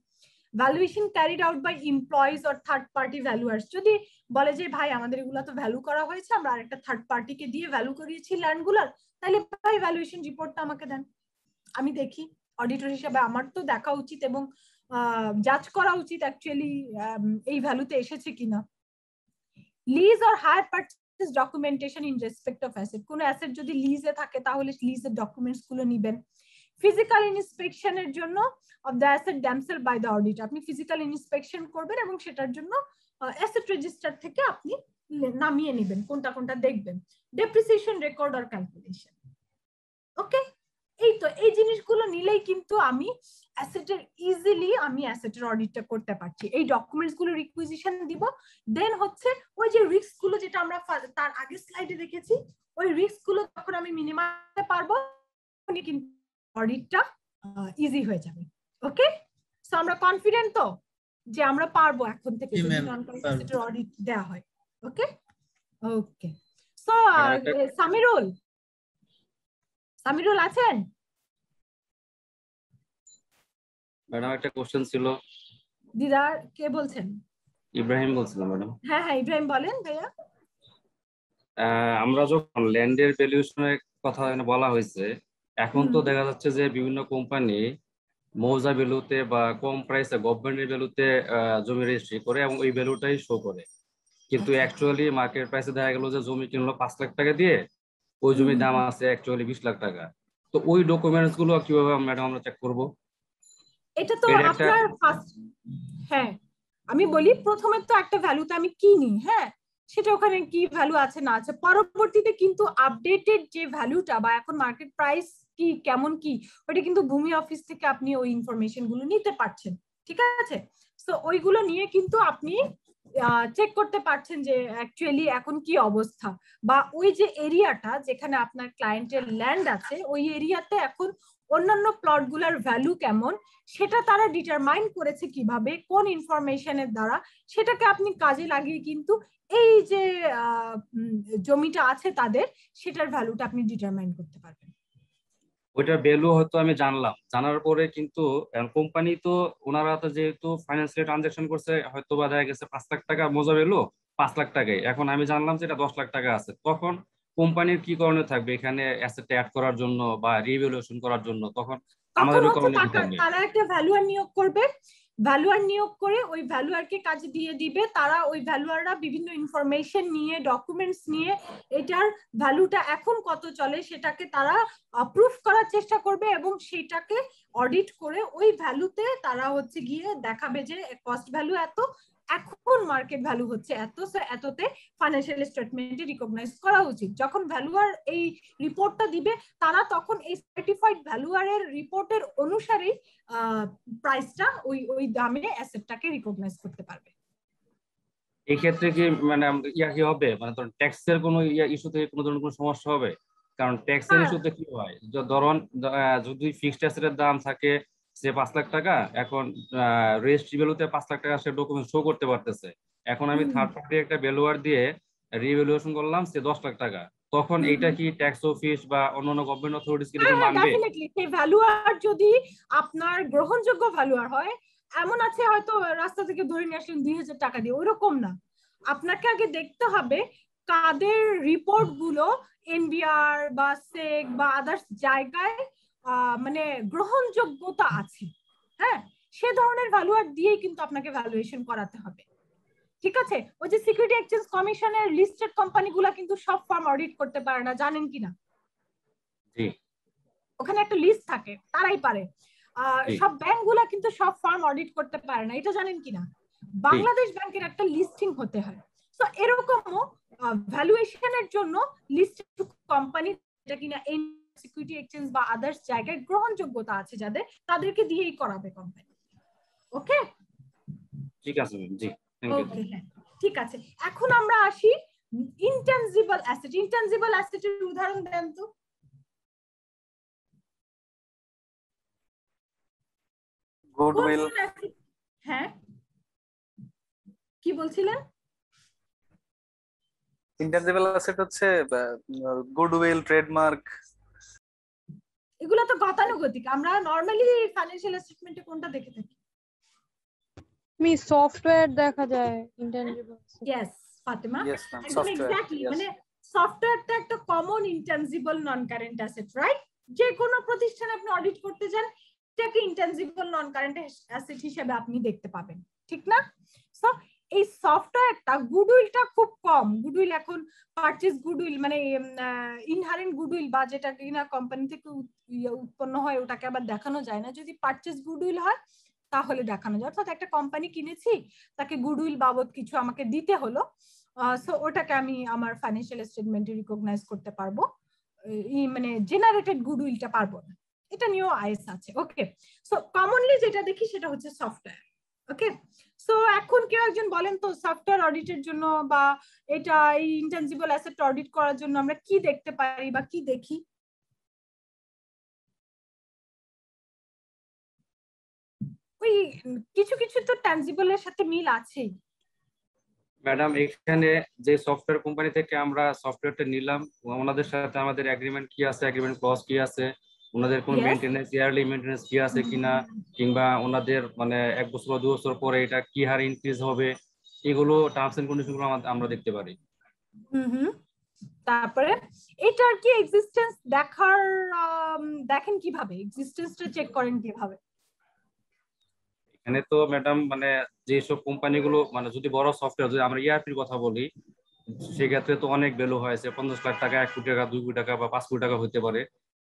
valuation carried out by employees or third party valuers যদি বলে যে ভাই আমাদের এগুলো তো ভ্যালু করা হয়েছে আমরা আরেকটা থার্ড পার্টিকে দিয়ে ভ্যালু করিয়েছি ল্যান্ডগুলার তাহলে ভাই ভ্যালুয়েশন রিপোর্টটা আমাকে দেন আমি দেখি অডিটর হিসাবে আমার তো দেখা উচিত এবং জাজ করা উচিত অ্যাকচুয়ালি এই ভ্যালুতে এসেছে কিনা lease or hire purchase documentation in respect of asset কোনো অ্যাসেট যদি লিজে থাকে, তাহলে লিজের ডকুমেন্টসগুলো নিবেন। ফিজিক্যাল ইন্সপেকশনের জন্য of the asset damsel by the audit আপনি ফিজিক্যাল ইন্সপেকশন করবেন এবং সেটার জন্য অ্যাসেট রেজিস্টার থেকে আপনি নামিয়ে নেবেন, কোনটা কোনটা দেখবেন। ডেপ্রিসিয়েশন রেকর্ড আর ক্যালকুলেশন ওকে এই তো এই জিনিসগুলো নিলেই কিন্তু আমি অ্যাসেটের ইজিলি আমি অ্যাসেটের অডিটটা করতে পারছি। এই ডকুমেন্টসগুলো রিকুইজিশন দিব দেন হচ্ছে ওই যে রিস্কগুলো যেটা আমরা তার আগের স্লাইডে দেখেছি ওই রিস্কগুলো যখন আমি মিনিমাইজ পারব কিন্তু অডিটটা ইজি হয়ে যাবে। ওকে সো আমরা কনফিডেন্ট তো যে আমরা পারব এখন থেকে অডিট দেওয়া হয়। Okay okay so Samirul? Samirul আছেন? ম্যাডাম একটা কোশ্চেন ছিল। দিদার কে বলছেন? ইব্রাহিম বলছিলাম ম্যাডাম হ্যাঁ হ্যাঁ ইব্রাহিম বলেন ভাইয়া। আমরা যখন ল্যান্ডের ভ্যালুয়েশনের কথা বলা হয়েছে এখন তো দেখা যাচ্ছে যে বিভিন্ন কোম্পানি মৌজা ভ্যালুতে বা কম প্রাইসে গভর্নমেন্টের ভ্যালুতে জমি রেজিস্ট্রি করে এবং ওই ভ্যালুটাই শো করে। কিন্তু। অ্যাকচুয়ালি মার্কেট প্রাইসে দেখা গেল যে জমি কিনলো পাঁচ লাখ টাকা দিয়ে ওই জমির দাম আছে অ্যাকচুয়ালি বিশ লাখ টাকা। তো ওই ডকুমেন্টসগুলো কীভাবে ম্যাডাম আমরা চেক করব? এটা তো আপনার ফার্স্ট হ্যাঁ আমি বলি প্রথমে তো একটা ভ্যালুতে আমি কিনি হ্যাঁ? সেটা ওখানে কি ভ্যালু আছে না আছে? পরবর্তীতে কিন্তু আপডেটেড যে ভ্যালুটা বা এখন মার্কেট প্রাইস কি কেমন কি ওটা কিন্তু ভূমি অফিস থেকে আপনি ওই ইনফরমেশনগুলো নিতে পারছেন ঠিক আছে? তো ওইগুলো নিয়ে কিন্তু আপনি চেক করতে পারছেন যে অ্যাকচুয়ালি এখন কি অবস্থা বা ওই যে এরিয়াটা যেখানে আপনার ক্লায়েন্টের ল্যান্ড আছে ওই এরিয়াতে এখন অন্যান্য প্লটগুলোর ভ্যালু কেমন, সেটা তারা ডিটারমাইন করেছে কীভাবে, কোন ইনফরমেশনের দ্বারা, সেটাকে আপনি কাজে লাগিয়ে কিন্তু এই যে জমিটা আছে তাদের, সেটার ভ্যালুটা আপনি ডিটারমাইন করতে পারবেন। ওইটার ভ্যালু হয়তো আমি জানলাম। জানার পরে কিন্তু কোম্পানি তো ওনারা তো যেহেতু ফাইন্যান্সিয়াল ট্রানজাকশন করছে হয়তো বা দেখা গেছে পাঁচ লাখ টাকা মজা পেল পাঁচ লাখ টাকায়। এখন আমি জানলাম যে এটা দশ লাখ টাকা আছে। তখন কোম্পানির কি করণীয় থাকবে? এখানে অ্যাসেট অ্যাড করার জন্য বা রিভ্যালুয়েশন করার জন্য তখন আমাদের তারা একটা ভ্যালুয়ার নিয়োগ করবে। ভ্যালুয়ার নিয়োগ করে ওই ভ্যালুয়ারকে কাজে দিয়ে দিবে। তারা ওই ভ্যালুয়াররা বিভিন্ন ইনফরমেশন নিয়ে ডকুমেন্টস নিয়ে এটার ভ্যালুটা এখন কত চলে সেটাকে তারা প্রুফ করার চেষ্টা করবে এবং সেটাকে অডিট করে ওই ভ্যালুতে তারা হচ্ছে গিয়ে দেখাবে যে কস্ট ভ্যালু এত এখন মার্কেট ভ্যালু হচ্ছে এত এততে ফাইন্যান্সিয়াল স্টেটমেন্টে রিকগনাইজ করা উচিত। যখন ভ্যালুয়ার এই রিপোর্টটা দিবে তারা তখন এই সার্টিফাইড ভ্যালুয়ারের রিপোর্টের অনুসারেই প্রাইসটা ওই ওই দামে অ্যাসেটটাকে রিকগনাইজ করতে পারবে। এই ক্ষেত্রে কি মানে ইয়া কি হবে? মানে ধরুন ট্যাক্সের কোনো ইয়া ইস্যুতে কোনো ধরনের কোনো সমস্যা হবে? কারণ ট্যাক্সের ইস্যুতে কি হয়? ধরুন যদি ফিক্সড অ্যাসেটের দাম থাকে সে পাঁচ লাখ টাকা এখন রেজিস্ট্রি ভ্যালুতে পাঁচ লাখ টাকা সে ডকুমেন্ট শো করতে পারতেছে। এখন আমি থার্ড পার্টি একটা ভ্যালুয়ার দিয়ে রিভ্যালুয়েশন করলাম সে দশ লাখ টাকা। তখন এটা কি ট্যাক্স অফিস বা অন্যান্য গভর্নমেন্ট অথরিটিস কি মানবে? সেই ভ্যালুয়ার যদি আপনার গ্রহণযোগ্য ভ্যালুয়ার হয় এমন আছে হয়তো রাস্তা থেকে ধরে নিয়ে আসলেন দুই হাজার টাকা দিয়ে ওরকম না। আপনাকে আগে দেখতে হবে কাদের রিপোর্টগুলো এনবিআর বা সেক বা আদার্স জায়গায় মানে গ্রহণযোগ্যতা আছে। হ্যাঁ? সে ধরনের ভ্যালুয়ার দিয়েই কিন্তু আপনাকে ভ্যালুয়েশন করাতে হবে। ঠিক আছে? ওই যে সিকিউরিটি এক্সচেঞ্জ কমিশনের লিস্টেড কোম্পানিগুলো কিন্তু সব ফার্ম অডিট করতে পারে না জানেন কিনা? জি। ওখানে একটা লিস্ট থাকে তারাই পারে। সব ব্যাংক ব্যাংকগুলা কিন্তু সব ফার্ম অডিট করতে পারে না এটা জানেন কিনা? বাংলাদেশ ব্যাংকের একটা লিস্টিং হতে হয়। তো এরকমও ভ্যালুয়েশনের জন্য লিস্ট কোম্পানি যেটা কিনা সিকিউরিটি এক্সচেঞ্জ বা আদার্স জায়গায় গ্রহণযোগ্যতা আছে যাদের তাদেরকে দিয়েই করাবে কোম্পানি ওকে ঠিক আছে জি ওকে হ্যাঁ। ঠিক আছে। এখন আমরা আসি ইনটেনজিবল অ্যাসেট ইনটেনজিবল অ্যাসেটের উদাহরণ দেন তো। গুডউইল হ্যাঁ? কি বলছিলেন? ইনটেনজিবল অ্যাসেট হচ্ছে গুডউইল ট্রেডমার্ক এগুলো তো গতানুগতিক। আমরা নরমালি ফাইন্যান্সিয়াল স্টেটমেন্টে কোনটা দেখে থাকি? মি সফটওয়্যার দেখা যায় ইনটেনজিবল ইয়েস ফাতেমা? একদম সফটওয়্যার এক্স্যাক্টলি মানে সফটওয়্যারটা একটা common intangible non current asset right যে কোনো প্রতিষ্ঠানে আপনি অডিট করতে যান এটাকে ইনটেনজিবল নন কারেন্ট অ্যাসেট হিসেবে আপনি দেখতে পাবেন ঠিক না? সো এই সফটওয়্যারটা গুডউইলটা খুব কম। গুডউইল এখন পারচেজ গুডউইল মানে ইনহারেন্ট গুডউইল বা যেটা কিনা কোম্পানি থেকে উৎপন্ন হয় ওটাকে আবার দেখানো যায় না। যদি পারচেজ গুডউইল হয়, তাহলে দেখানো যায়। অর্থাৎ একটা কোম্পানি কিনেছি, তাকে গুডউইল বাবদ কিছু আমাকে দিতে হলো সো ওটাকে আমি আমার ফাইন্যান্সিয়াল স্টেটমেন্টে রিকগনাইজ করতে পারব। মানে জেনারেটেড গুডউইলটা পারব না। এটা নিয়েও আইএস আছে। ওকে সো কমনলি যেটা দেখি সেটা হচ্ছে সফটওয়্যার ওকে সো এখন কেউ একজন বলেন তো সফটওয়্যার অডিটের জন্য বা এটা এই ইনটেনজিবল অ্যাসেট অডিট করার জন্য আমরা কি দেখতে পারি বা কি দেখি? ওই কিছু কিছু তো ট্যানজিবলের সাথে মিল আছেই। ম্যাডাম, এখানে যে সফটওয়্যার কোম্পানি থেকে আমরা সফটওয়্যারটা নিলাম ওনাদের সাথে আমাদের এগ্রিমেন্ট কি আছে এগ্রিমেন্ট ক্লজ কি আছে ওনাদের কোন মেইনটেনেন্স ইয়ারলি মেইনটেনেন্স কি আছে কিনা কিংবা ওনাদের মানে এক বছর বা দু বছর পরে এটা কি হারে ইনক্রিজ হবে এগুলো টার্মস এন্ড কন্ডিশনগুলো আমরা দেখতে পারি। হুম তারপরে এটার কি এক্সিস্টেন্স দেখার দেখেন কীভাবে? এক্সিস্টেন্সটা চেক করেন কীভাবে? এখানে তো ম্যাডাম মানে যেসব কোম্পানিগুলো মানে যদি বড় সফটওয়্যার যদি আমরা ইআরপির কথা বলি সেক্ষেত্রে তো অনেক ভ্যালু হয়েছে পঞ্চাশ লাখ টাকা এক কোটি টাকা দুই কোটি টাকা বা পাঁচ কোটি টাকা হতে পারে।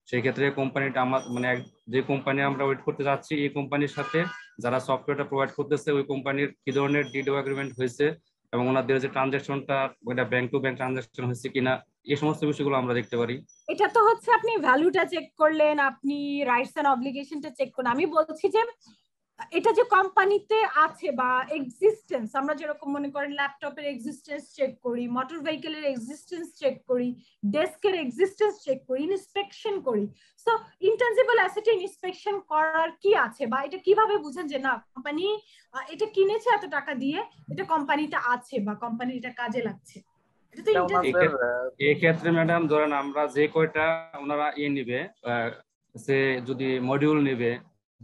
সেই ক্ষেত্রে কোম্পানিটা আমার মানে যে কোম্পানি আমরা ওয়েট করতে যাচ্ছি, এই কোম্পানির সাথে যারা সফটওয়্যারটা প্রোভাইড করতেছে, ওই কোম্পানির কি ধরনের ডিডো অ্যাগ্রিমেন্ট হয়েছে এবং ওনাদের যে ট্রানজাকশনটা ওইটা ব্যাংক টু ব্যাংক ট্রানজাকশন হয়েছে কিনা, এই সমস্ত বিষয়গুলো আমরা দেখতে পারি। এটা তো হচ্ছে আপনি ভ্যালুটা চেক করলেন, আপনি রাইটস এন্ড অব্লিগেশনটা চেক করলেন। আমি বলছি যে এটা যে কোম্পানিতে আছে বা এক্সিস্টেন্স আমরা যেরকম মনে করেন ল্যাপটপের এক্সিস্টেন্স চেক করি মোটর ভেহিকেলের এক্সিস্টেন্স চেক করি ডেস্কের এক্সিস্টেন্স চেক করি ইন্সপেকশন করি। সো ইনটেনজিবল অ্যাসেটে ইন্সপেকশন করার কি আছে বা এটা কীভাবে বুঝেন যে না কোম্পানি এটা কিনেছে এত টাকা দিয়ে এটা কোম্পানিটা আছে বা কোম্পানি এটা কাজে লাগছে? এটা তো এটা intangible- ওনাদের, আহ, এই ক্ষেত্রে ম্যাডাম ধরেন আমরা যে কয়টা ওনারা ইয়ে নিবে আহ, সে যদি মডিউল নিবে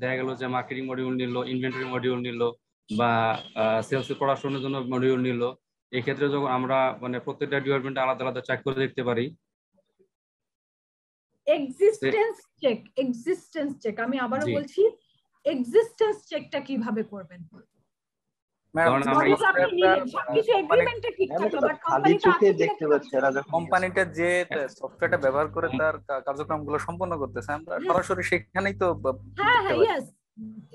দেখা গেল যে মার্কেটিং মডিউল নিল ইনভেন্টরি মডিউল নিল বা সেলস প্রোডাকশনের জন্য মডিউল নিল। এক্ষেত্রে যখন আমরা মানে প্রত্যেকটা ডিপার্টমেন্টে আলাদা আলাদা চেক করে দেখতে পারি। এক্সিস্টেন্স চেক এক্সিস্টেন্স চেক আমি আবারও বলছি এক্সিস্টেন্স চেকটা কীভাবে করবেন? কোম্পানিটা যে সফটওয়্যারটা ব্যবহার করে তার কার্যক্রমগুলো সম্পন্ন করতেছে আমরা সরাসরি সেখানেই তো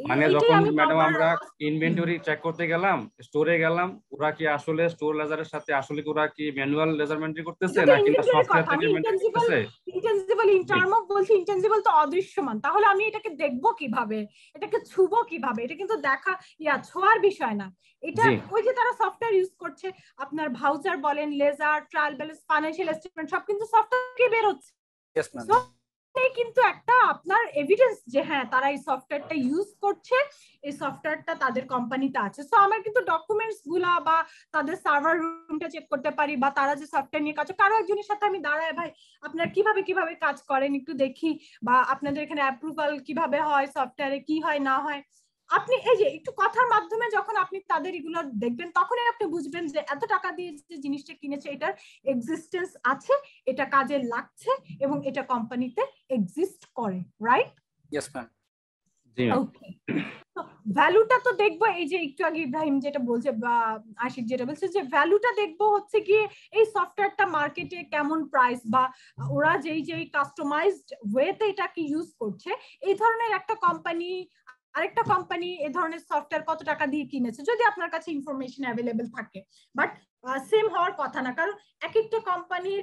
মানে যখন ম্যাডাম আমরা ইনভেন্টরি চেক করতে গেলাম স্টোরে গেলাম ওরা কি আসলে স্টোর লেজারের সাথে আসলে কি ওরা কি ম্যানুয়াল লেজার মেন্ট্রি করতেছে নাকি সফটওয়্যার থেকে আমি করতেছে? ইনটেনজিবল ইন টার্ম অফ বলছি ইনটেনজিবল তো অদৃশ্যমান। তাহলে আমি এটাকে দেখব কীভাবে? এটাকে ছুবো কীভাবে? এটা কিন্তু দেখা ইয়া ছোঁয়ার বিষয় না। এটা ওই যে তারা সফটওয়্যার ইউজ করছে আপনার ভাউচার বলেন ledger trial balance financial statement সব কিন্তু সফটওয়্যার থেকে বের হচ্ছে। কিন্তু একটা আপনার এভিডেন্স যে হ্যাঁ তারা এই সফটওয়্যারটা ইউজ করছে, এই সফটওয়্যারটা তাদের কোম্পানিতে আছে। সো আমার কিন্তু ডকুমেন্টসগুলা বা তাদের সার্ভার রুমটা চেক করতে পারি বা তারা যে সফটওয়্যার নিয়ে কাজ কারও একজনের সাথে আমি দাঁড়ায় ভাই, আপনার কীভাবে কীভাবে কাজ করেন? একটু দেখি বা আপনাদের এখানে অ্যাপ্রুভাল কীভাবে হয় সফটওয়্যারে কি হয়, না হয়? আপনি এই যে একটু কথার মাধ্যমে যখন আপনি তাদের এগুলো দেখবেন তখনই আপনি বুঝবেন যে এত টাকা দিয়ে যে জিনিসটা কিনেছে এটার এক্সিস্টেন্স আছে এটা কাজে লাগছে এবং এটা কোম্পানিতে এক্সিস্ট করে রাইট ma'am. জি ভ্যালুটা তো দেখব এই যে একটু আগে ইব্রাহিম যেটা বলছে বা আশিক যেটা বলছে যে ভ্যালুটা দেখব হচ্ছে গিয়ে এই সফটওয়্যারটা মার্কেটে কেমন প্রাইস বা ওরা যেই যেই কাস্টমাইজড ওয়েতে এটাকে ইউজ করছে এই ধরনের একটা কোম্পানি আরেকটা কোম্পানি এ ধরনের সফটওয়্যার কত টাকা দিয়ে কিনেছে যদি আপনার কাছে ইনফরমেশন অ্যাভেলেবেল থাকে। বাট সেম হওয়ার কথা না কারণ এক একটা কোম্পানির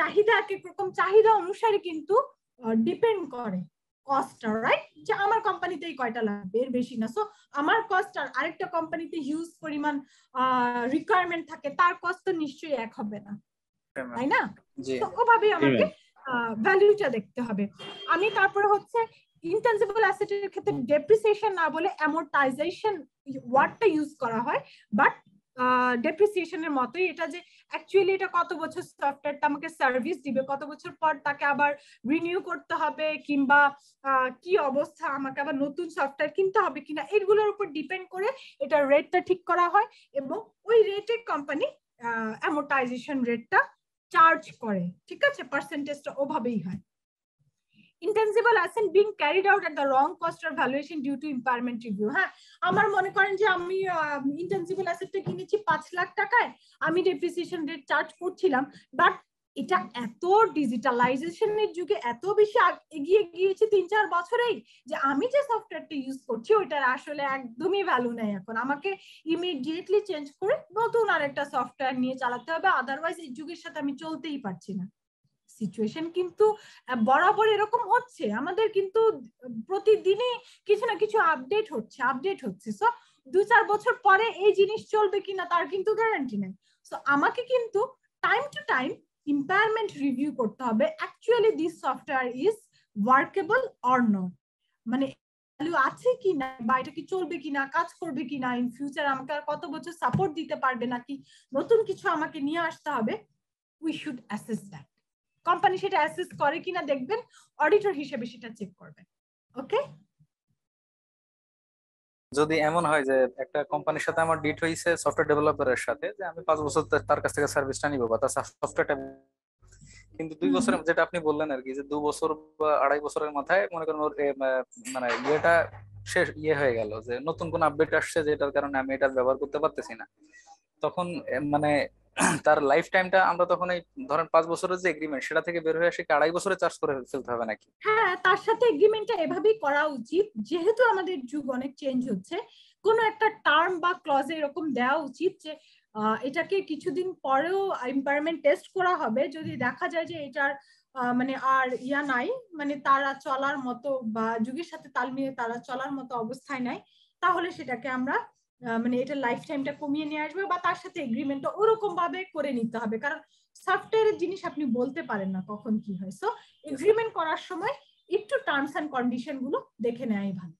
চাহিদা এক এক রকম চাহিদা অনুসারে কিন্তু ডিপেন্ড করে কস্টটা রাইট যে আমার কোম্পানিতে এই কয়টা লাগবে এর বেশি না। সো আমার কস্ট আর আরেকটা কোম্পানিতে হিউজ পরিমাণ রিকোয়ারমেন্ট থাকে তার কস্ট তো নিশ্চয়ই এক হবে না। তাই না? তো ওভাবেই আমাকে ভ্যালুটা দেখতে হবে। আমি তারপরে হচ্ছে ইনটেনজিবল অ্যাসেটের ক্ষেত্রে ডেপ্রিসিয়েশন না বলে অ্যামোর্টাইজেশন ওয়ার্ডটা ইউজ করা হয় বাট ডেপ্রিসিয়েশনের মতোই এটা যে অ্যাকচুয়ালি এটা কত বছর সফটওয়্যারটা আমাকে সার্ভিস দিবে কত বছর পর তাকে আবার রিনিউ করতে হবে কিংবা কি অবস্থা আমাকে আবার নতুন সফটওয়্যার কিনতে হবে কিনা এগুলোর উপর ডিপেন্ড করে এটা রেটটা ঠিক করা হয় এবং ওই রেটে কোম্পানি অ্যামোর্টাইজেশন রেটটা চার্জ করে ঠিক আছে? পার্সেন্টেজটা ওভাবেই হয়। Intangible asset being carried out at the wrong cost or valuation due to impairment review হ্যাঁ? আমার মনে করেন যে আমি ইনটেনজিবল অ্যাসেটটা কিনেছি পাঁচ লাখ টাকায়, আমি ডেপ্রিসিয়েশন রেট চার্জ করছিলাম বাট এটা এত ডিজিটালাইজেশনের যুগে এত বেশি এগিয়ে গিয়েছে তিন চার বছরেই, যে আমি যে সফটওয়্যারটা ইউজ করছি, ওইটার আসলে একদমই ভ্যালু নেই এখন। আমাকে ইমিডিয়েটলি চেঞ্জ করে নতুন আরেকটা সফটওয়্যার নিয়ে চালাতে হবে আদারওয়াইজ এই যুগের সাথে আমি চলতেই পারছি না। সিচুয়েশন কিন্তু বরাবর এরকম হচ্ছে। আমাদের কিন্তু প্রতিদিনই কিছু না কিছু আপডেট হচ্ছে আপডেট হচ্ছে। সো দু চার বছর পরে এই জিনিস চলবে কিনা তার কিন্তু গ্যারান্টি নেই। সো আমাকে কিন্তু time to time impairment review করতে হবে actually this software is workable or not মানে ভ্যালু আছে কি না বা এটা কি চলবে কিনা কাজ করবে কিনা ইন ফিউচার আমাকে আর কত বছর সাপোর্ট দিতে পারবে নাকি, নতুন কিছু আমাকে নিয়ে আসতে হবে। We should assess that company সেটা অ্যাসেস করে কিনা দেখবেন অডিটর হিসেবে সেটা চেক করবেন ওকে যদি এমন হয় যে একটা কোম্পানির সাথে আমার ডিট হয়েছে সফটওয়্যার ডেভেলপারের সাথে যে আমি পাঁচ বছর তার- কাছ থেকে সার্ভিসটা নিব বা তার সফটওয়্যারটা কিন্তু দুই। বছরের যেটা আপনি বললেন আর কি যে দু বছর বা আড়াই বছরের মাথায় মনে করেন মানে ইয়েটা শেষ ইয়ে হয়ে গেল যে নতুন কোন আপডেট আসছে যেটার কারণে আমি এটা ব্যবহার করতে পারতেছি না। তখন মানে তার লাইফ টাইমটা আমরা তখন এই ধরেন পাঁচ বছরের যে এগ্রিমেন্ট সেটা থেকে বের হয়ে আসে আড়াই বছরে চার্জ করে ফেলতে হবে নাকি? হ্যাঁ তার সাথে এগ্রিমেন্টটা এভাবেই করা উচিত। যেহেতু আমাদের যুগ অনেক চেঞ্জ হচ্ছে, কোনো একটা টার্ম বা ক্লজে এরকম দেওয়া উচিত যে এটাকে কিছুদিন পরেও এম্পায়ারমেন্ট টেস্ট করা হবে। যদি দেখা যায় যে এটার মানে আর ইয়া নাই মানে তারা চলার মতো বা যুগের সাথে তাল মিলিয়ে তারা চলার মতো অবস্থায় নাই, তাহলে সেটাকে আমরা মানে এটা লাইফ টাইমটা কমিয়ে নিয়ে আসবে বা তার সাথে এগ্রিমেন্টটা ওরকম ভাবে করে নিতে হবে। কারণ সফটওয়্যারের জিনিস আপনি বলতে পারেন না কখন কি হয়। সো এগ্রিমেন্ট করার সময় একটু টার্মস এন্ড কন্ডিশনগুলো দেখে নেওয়াই ভালো।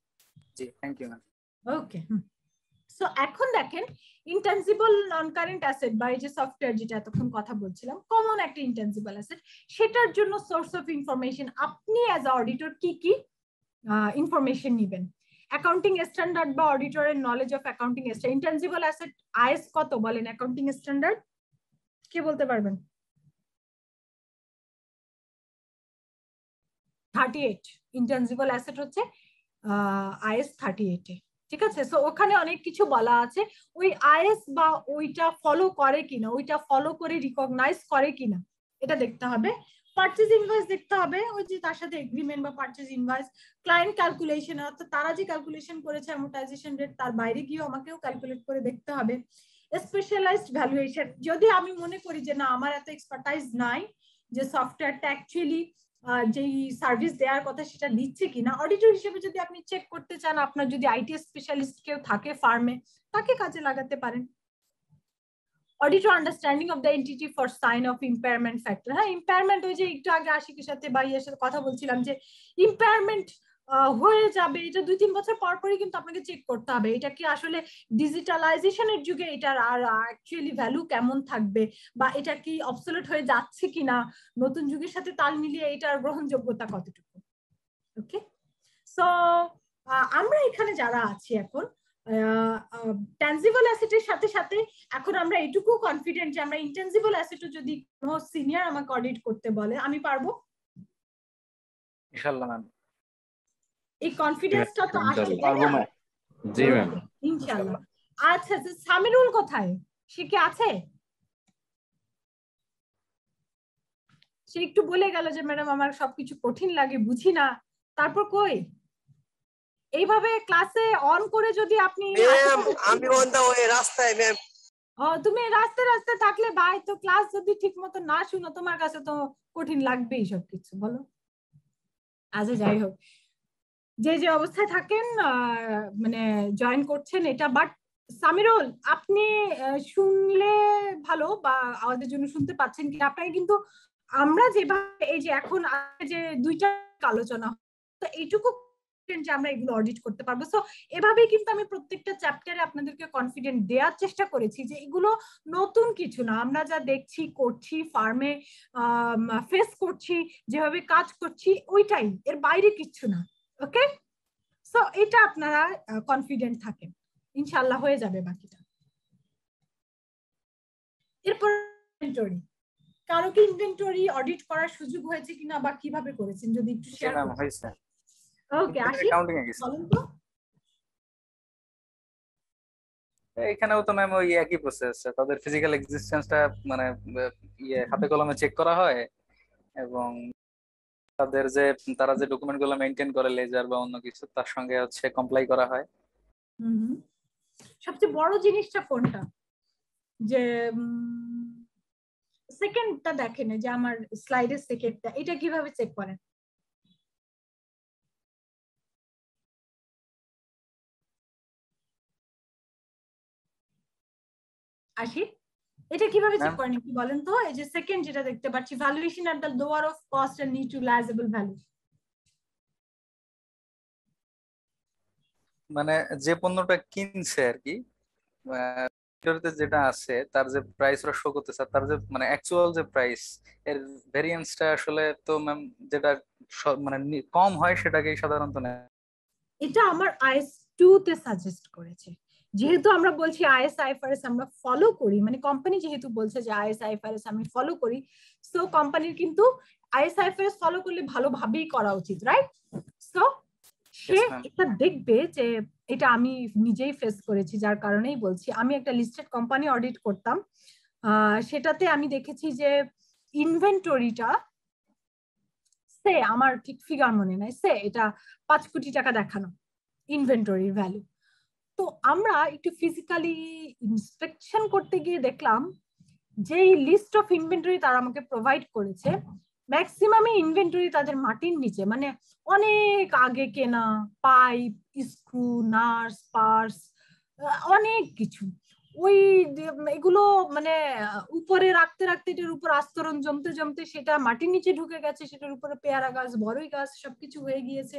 জি thank you ma'am okay so এখন দেখেন ইনটেনজিবল নন কারেন্ট অ্যাসেট বা এই যে সফটওয়্যার যেটা এতক্ষণ কথা বলছিলাম কমন একটা ইনটেনজিবল অ্যাসেট সেটার জন্য সোর্স অফ ইনফরমেশন আপনি অ্যাজ অডিটর কি কি ইনফরমেশন নিবেন। অ্যাকাউন্টিং স্ট্যান্ডার্ড বা অডিটরের knowledge of accounting standard asset IS কত বলেন? অ্যাকাউন্টিং স্ট্যান্ডার্ড কে বলতে পারবেন? থার্টি এইট ইনটেনজিবল অ্যাসেট হচ্ছে আইএস থার্টি এইটে ঠিক আছে? সো ওখানে অনেক কিছু বলা আছে। ওই আইএস বা ওইটা ফলো করে কিনা? ওইটা ফলো করে রিকগনাইজ করে কিনা? এটা দেখতে হবে। পারচেজ ইনভয়েস দেখতে হবে, ওই যে তার সাথে এগ্রিমেন্ট বা পারচেজ ইনভয়েস ক্লায়েন্ট ক্যালকুলেশন অর্থাৎ তারা যে ক্যালকুলেশন করেছে অ্যামোটাইজেশন রেট তার বাইরে গিয়ে আমাকেও ক্যালকুলেট করে দেখতে হবে। স্পেশালাইজড ভ্যালুয়েশন যদি আমি মনে করি যে না, আমার এত এক্সপার্টাইজ নাই, যে সফটওয়্যারটা অ্যাকচুয়ালি যেই সার্ভিস দেওয়ার কথা সেটা দিচ্ছে কিনা অডিটর হিসেবে যদি আপনি চেক করতে চান, আপনার যদি আইটি স্পেশালিস্ট কেউ থাকে ফার্মে তাকে কাজে লাগাতে পারেন। Auditor understanding of the entity for sign of impairment factor হ্যাঁ ইম্পায়ারমেন্ট ওই যে একটু আগে আশিকের সাথে বা ইয়ের সাথে কথা বলছিলাম যে ইম্পায়ারমেন্ট হয়ে যাবে, এটা দুই তিন বছর পর পরই কিন্তু আপনাকে চেক করতে হবে। এটা কি আসলে ডিজিটালাইজেশনের যুগে এটার আর অ্যাকচুয়ালি ভ্যালু কেমন থাকবে? বা এটা কি অবসলেট হয়ে যাচ্ছে কিনা? নতুন যুগের সাথে তাল মিলিয়ে এটার গ্রহণযোগ্যতা কতটুকু? ওকে সো আমরা এখানে যারা আছি এখন ট্যানজিবল অ্যাসেটের সাথে সাথে এখন আমরা এটুকু কনফিডেন্ট যে আমরা ইনটেনজিবল অ্যাসেটও যদি কোনো সিনিয়র আমাকে অডিট করতে বলে আমি পারব? ইনশাআল্লাহ ম্যাম এই কনফিডেন্সটা তো আসে তাই পারব ম্যাম জি ম্যাম ইনশাআল্লাহ। আচ্ছা আচ্ছা সামিরুল কোথায়? সে কি আছে? সে একটু বলে গেল যে ম্যাডাম আমার সবকিছু কঠিন লাগে বুঝি না। তারপর কই? এইভাবে ক্লাসে অন করে যদি আপনি আমি অন দা ওয়ে রাস্তায় ম্যাম ও তুমি রাস্তায় রাস্তায় থাকলে ভাই তো ক্লাস যদি ঠিক মতো না শুনো তোমার কাছে তো কঠিন লাগবেই সবকিছু বলো। আচ্ছা যাই হোক। যে যে অবস্থায় থাকেন মানে জয়েন করছেন এটা বাট সামিরুল আপনি শুনলে ভালো বা আমাদের জন্য শুনতে পাচ্ছেন কি আপনাকে কিন্তু আমরা যেভাবে এই যে এখন যে দুইটা আলোচনা তো এইটুকু confident যে আমরা এগুলো অডিট করতে পারব। সো এভাবেই কিন্তু আমি প্রত্যেকটা চ্যাপ্টারে আপনাদেরকে কনফিডেন্ট দেওয়ার চেষ্টা করেছি যে এগুলো নতুন কিছু না। আমরা যা দেখছি করছি ফার্মে ফেস করছি যেভাবে কাজ করছি ওইটাই এর বাইরে কিচ্ছু না। ওকে সো এটা আপনারা কনফিডেন্ট থাকেন। ইনশাল্লাহ হয়ে যাবে বাকিটা। এরপর ইনভেন্টরি কারও কি ইনভেন্টরি অডিট করার সুযোগ হয়েছে কিনা বা কীভাবে করেছেন? যদি একটু শেয়ার হয়েছে। ওকে আসি অ্যাকাউন্টিং এ গেছি এখানেও তো ম্যাম ওই একই প্রসেস তাদের ফিজিক্যাল এক্সিস্টেন্সটা মানে ইয়ে হাতে কলমে চেক করা হয় এবং তাদের যে তারা যে ডকুমেন্টগুলো মেনটেন করে লেজার বা অন্য কিছু তার সঙ্গে হচ্ছে কমপ্লাই করা হয়। সবচেয়ে বড় জিনিসটা কোনটা? যে সেকেন্ডটা দেখেন যে আমার স্লাইডের সেকেন্ডটা এটা কীভাবে চেক করেন? আসি এটা কীভাবে চেক করেন একটু বলেন তো? এই যে সেকেন্ড যেটা দেখতে পাচ্ছি valuation at the lower of cost and neutralisable value মানে যে পণ্যটা কিনছে আর কি যেটা আছে তার যে প্রাইস ওরা শো করতেছে তার যে মানে অ্যাকচুয়াল যে প্রাইস এর ভেরিয়েন্সটা আসলে তো ম্যাম যেটা মানে কম হয় সেটাকেই সাধারণত নেয়। এটা আমার আইএস টু তে সাজেস্ট করেছে। যেহেতু আমরা বলছি আইএস আইফআরএস আমরা ফলো করি মানে কোম্পানি যেহেতু বলছে যে আইএস আইফআরএস আমি ফলো করি সো কোম্পানির কিন্তু আইএস আইফআরএস ফলো করলে ভালোভাবেই করা উচিত রাইট সো সে এটা দেখবে যে এটা আমি নিজেই ফেস করেছি যার কারণেই বলছি। আমি একটা লিস্টেড কোম্পানি অডিট করতাম। আহ, সেটাতে আমি দেখেছি যে ইনভেন্টরিটা সে আমার ঠিক ফিগার মনে নাই সে এটা পাঁচ কোটি টাকা দেখানো ইনভেন্টরি ভ্যালু তো আমরা একটু ফিজিক্যালি ইন্সপেকশন করতে গিয়ে দেখলাম যেই লিস্ট অফ ইনভেন্টরি তারা আমাকে প্রোভাইড করেছে ম্যাক্সিমামই ইনভেন্টরি তাদের মাটির নিচে মানে অনেক আগে কেনা পাইপ স্ক্রু নার্স পার্স অনেক কিছু। ওই এগুলো মানে উপরে রাখতে রাখতে এটার উপর আস্তরণ জমতে জমতে সেটা মাটির নিচে ঢুকে গেছে, সেটার উপরে পেয়ারা গাছ বড়ই গাছ সবকিছু হয়ে গিয়েছে।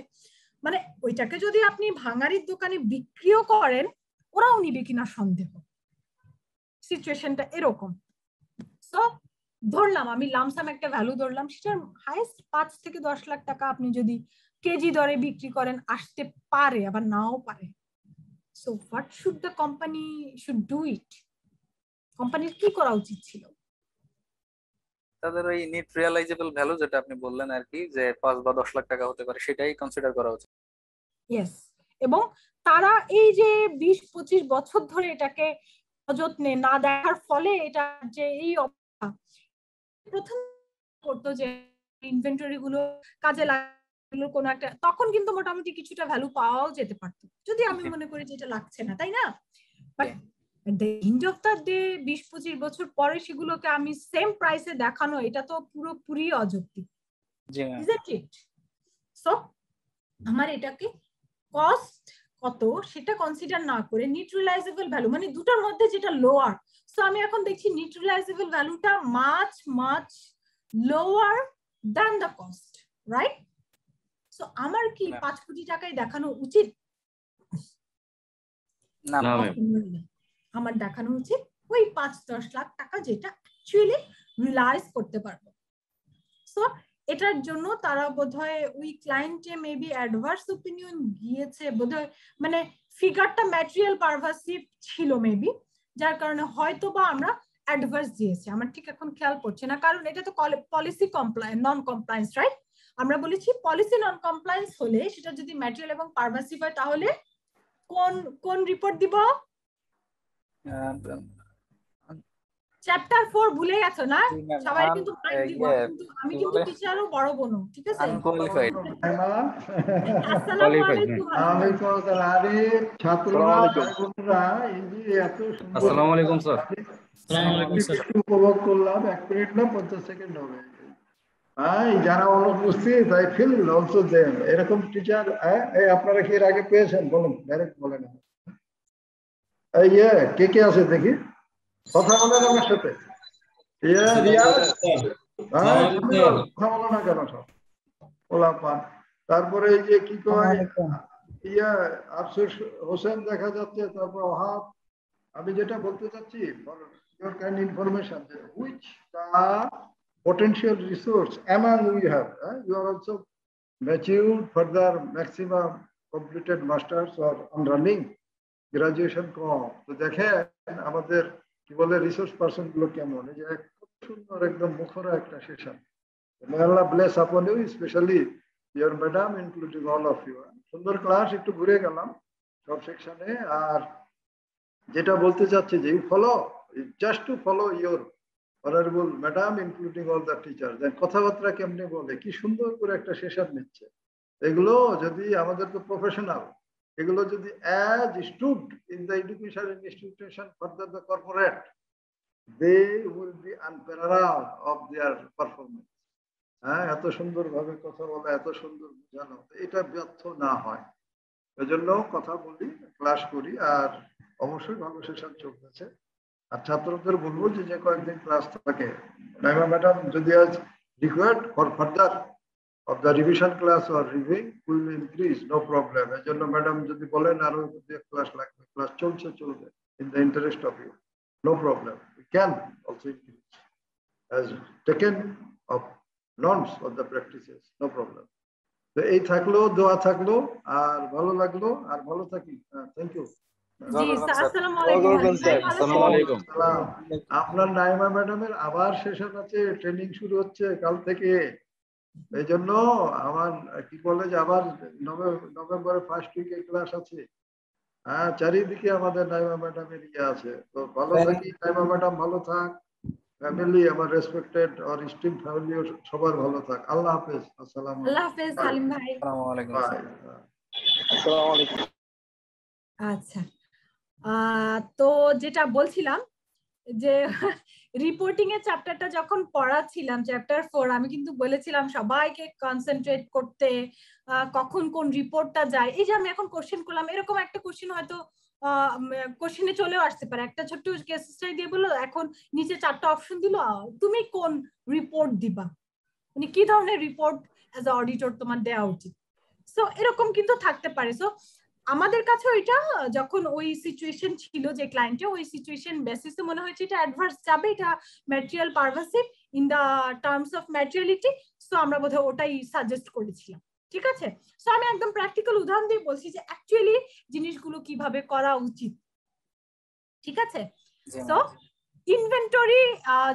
মানে ওইটাকে যদি আপনি ভাঙারির দোকানে বিক্রিও করেন, ওরাও নিবে কিনা সন্দেহ। সিচুয়েশনটা এরকম। সো ধরলাম আমি লামসাম একটা ভ্যালু ধরলাম, সেটার হাইস্ট পাঁচ থেকে দশ লাখ টাকা আপনি যদি কেজি দরে বিক্রি করেন, আসতে পারে, আবার নাও পারে। So what should the company should do it কোম্পানির কি করা উচিত ছিল? তাদের ওই নিট রিয়ালাইজেবল ভ্যালু যেটা আপনি বললেন আর কি যে পাঁচ বা দশ লাখ টাকা হতে পারে সেটাই কনসিডার করা উচিত। ইয়েস এবং তারা এই যে বিশ পঁচিশ বছর ধরে এটাকে অযত্নে না দেখার ফলে এটা যে এই অবস্থা প্রথম করতো যে ইনভেন্টরি গুলো কাজে লাগল কোনো একটা তখন কিন্তু মোটামুটি কিছুটা ভ্যালু পাওয়াও যেতে পারতো। যদি আমি মনে করি যে এটা লাগছে না তাই না? এন্ড অফ দ্য ডে বিশ পঁচিশ বছর পরে সেগুলোকে আমি সেম প্রাইসে দেখানো এটা তো পুরোপুরি অযৌক্তিক। so আমার এটাকে কস্ট কত সেটা কনসিডার না করে নিউট্রালাইজেবল ভ্যালু মানে দুটোর মধ্যে যেটা লোয়ার সো আমি এখন দেখছি নিউট্রালাইজেবল ভ্যালুটা much much lower than the cost right so আমার কি পাঁচ কোটি টাকায় দেখানো উচিত? না আমার দেখানো উচিত ওই পাঁচ দশ লাখ টাকা যেটা অ্যাকচুয়ালি রিলাইজ করতে পারব। সো এটার জন্য তারা বোধহয় ওই ক্লায়েন্টে মেবি অ্যাডভার্স ওপিনিয়ন গিয়েছে বোধহয় মানে ফিগারটা ম্যাটেরিয়াল পারভাসিভ ছিল মেবি যার কারণে হয়তো বা আমরা অ্যাডভার্স দিয়েছি। আমার ঠিক এখন খেয়াল পড়ছে না, কারণ এটা তো policy compliance non compliance right আমরা বলেছি পলিসি নন কমপ্লায়েন্স হলে সেটা যদি ম্যাটেরিয়াল এবং পারভাসিভ হয় তাহলে কোন কোন রিপোর্ট দিব? চ্যাপ্টার ফোর ভুলে গেছো না? সবাই কিন্তু দিব ইয়ে, আমি কিন্তু? টিচারও বড় বোনও ঠিক আছে? Unqualified. আসসালামু আলাইকুম আমি আরে ছাত্ররা। আসসালামু আলাইকুম। এই এত সুন্দর আসসালামু আলাইকুম স্যার একটু উপভোগ করলাম এক মিনিট না পঞ্চাশ সেকেন্ড হবে। হ্যাঁ যারা অনুপস্থিত আই ফিল অলসো দেম এরকম টিচার এই আপনারা কি এর আগে পেয়েছেন? বলুন ডাইরেক্ট বলেন এই ইয়ে কে কে আছে দেখি কথা বলেন আমার সাথে ইয়ে রিয়াজ হ্যাঁ কথা বলো না কেন সব ওলা তারপরে এই যে কি কয় ইয়া আফসোস হোসেন দেখা যাচ্ছে তারপর অহাব আমি যেটা বলতে চাচ্ছি your kind information which the potential resource among we have uh, you are also matured further maximum completed masters or on graduation কম। তো দেখেন আমাদের কি বলে রিসোর্স পার্সনগুলো কেমন? এই যে সুন্দর একদম মুখরা একটা session upon you, especially your madam, including all of you. সুন্দর ক্লাস একটু ঘুরে গেলাম সব সেকশনে আর যেটা বলতে চাচ্ছি যে follow just to follow your honourable madam including all the teacher then কথাবার্তা কেমনে বলে? কি সুন্দর করে একটা সেশন নিচ্ছে। এগুলো যদি আমাদের তো প্রফেশনাল এগুলো যদি as stood in the education institution further the corporate they will be unparallel of their performance হ্যাঁ এত সুন্দর ভাবে কথা বলা, এত সুন্দর বোঝানো, এটা ব্যর্থ না হয়। এজন্য কথা বলি ক্লাস করি, আর অবশ্যই ভালো সেশন চলতেছে। আর ছাত্রদের বলব যে যে কয়েকদিন ক্লাস থাকে। ম্যাডাম যদি আজ required for further of the revision class or reviewing will increase no problem এই জন্য ম্যাডাম যদি বলেন আরও ক্লাস লাগবে ক্লাস চলছে চলবে in the interest of you no problem we can also increase as taken of norms of the practices no problem. তো এই থাকল দোয়া থাকল আর ভালো লাগল আর ভালো থাকি। থ্যাংক ইউ আপনার নাইমা ম্যাডামের আবার সেশন আছে ট্রেনিং শুরু হচ্ছে কাল থেকে। এই জন্য আমার কি বলে যে আবার নভে- নভেম্বরের ফার্স্ট উইকে ক্লাস আছে। হ্যাঁ চারিদিকে আমাদের নাইমা ম্যাডামের ইয়ে আছে। তো ভালো থাকি নাইমা ম্যাডাম ভালো থাক। ফ্যামিলি আমার রেসপেক্টেড আর স্টিম ফ্যামিলি সবার ভালো থাক। আল্লাহ হাফেজ। আসসালাম আল্লাহ হাফেজ সালিম ভাই। আসসালামু আলাইকুম। আসসালামু আলাইকুম। আচ্ছা। আহ, তো যেটা বলছিলাম যে রিপোর্টিং এর চ্যাপ্টারটা যখন পড়াচ্ছিলাম চ্যাপ্টার ফোর আমি কিন্তু বলেছিলাম সবাইকে কনসেন্ট্রেট করতে কখন কোন রিপোর্টটা যায়। এই যে আমি এখন কোশ্চেন করলাম, এরকম একটা কোশ্চেন হয়তো কোশ্চেনে চলেও আসতে পারে। একটা ছোট্ট কেস স্টাডি দিয়ে বলল, এখন নিচে চারটা অপশন দিল তুমি কোন রিপোর্ট দিবা? মানে কি ধরনের রিপোর্ট অ্যাজ অডিটর তোমার দেওয়া উচিত? সো এরকম কিন্তু থাকতে পারে। সো আমাদের কাছে ওইটা যখন ওই সিচুয়েশন ছিল যে ক্লায়েন্টে ওই সিচুয়েশন বেসিসে মনে হয়েছে এটা অ্যাডভার্স যাবে এটা material pervasive in the terms of materiality so আমরা বোধহয় ওটাই সাজেস্ট করেছিলাম। ঠিক আছে? সো আমি একদম প্র্যাকটিক্যাল উদাহরণ দিয়ে বলছি যে অ্যাকচুয়ালি জিনিসগুলো কীভাবে করা উচিত। ঠিক আছে? সো ইনভেন্টরি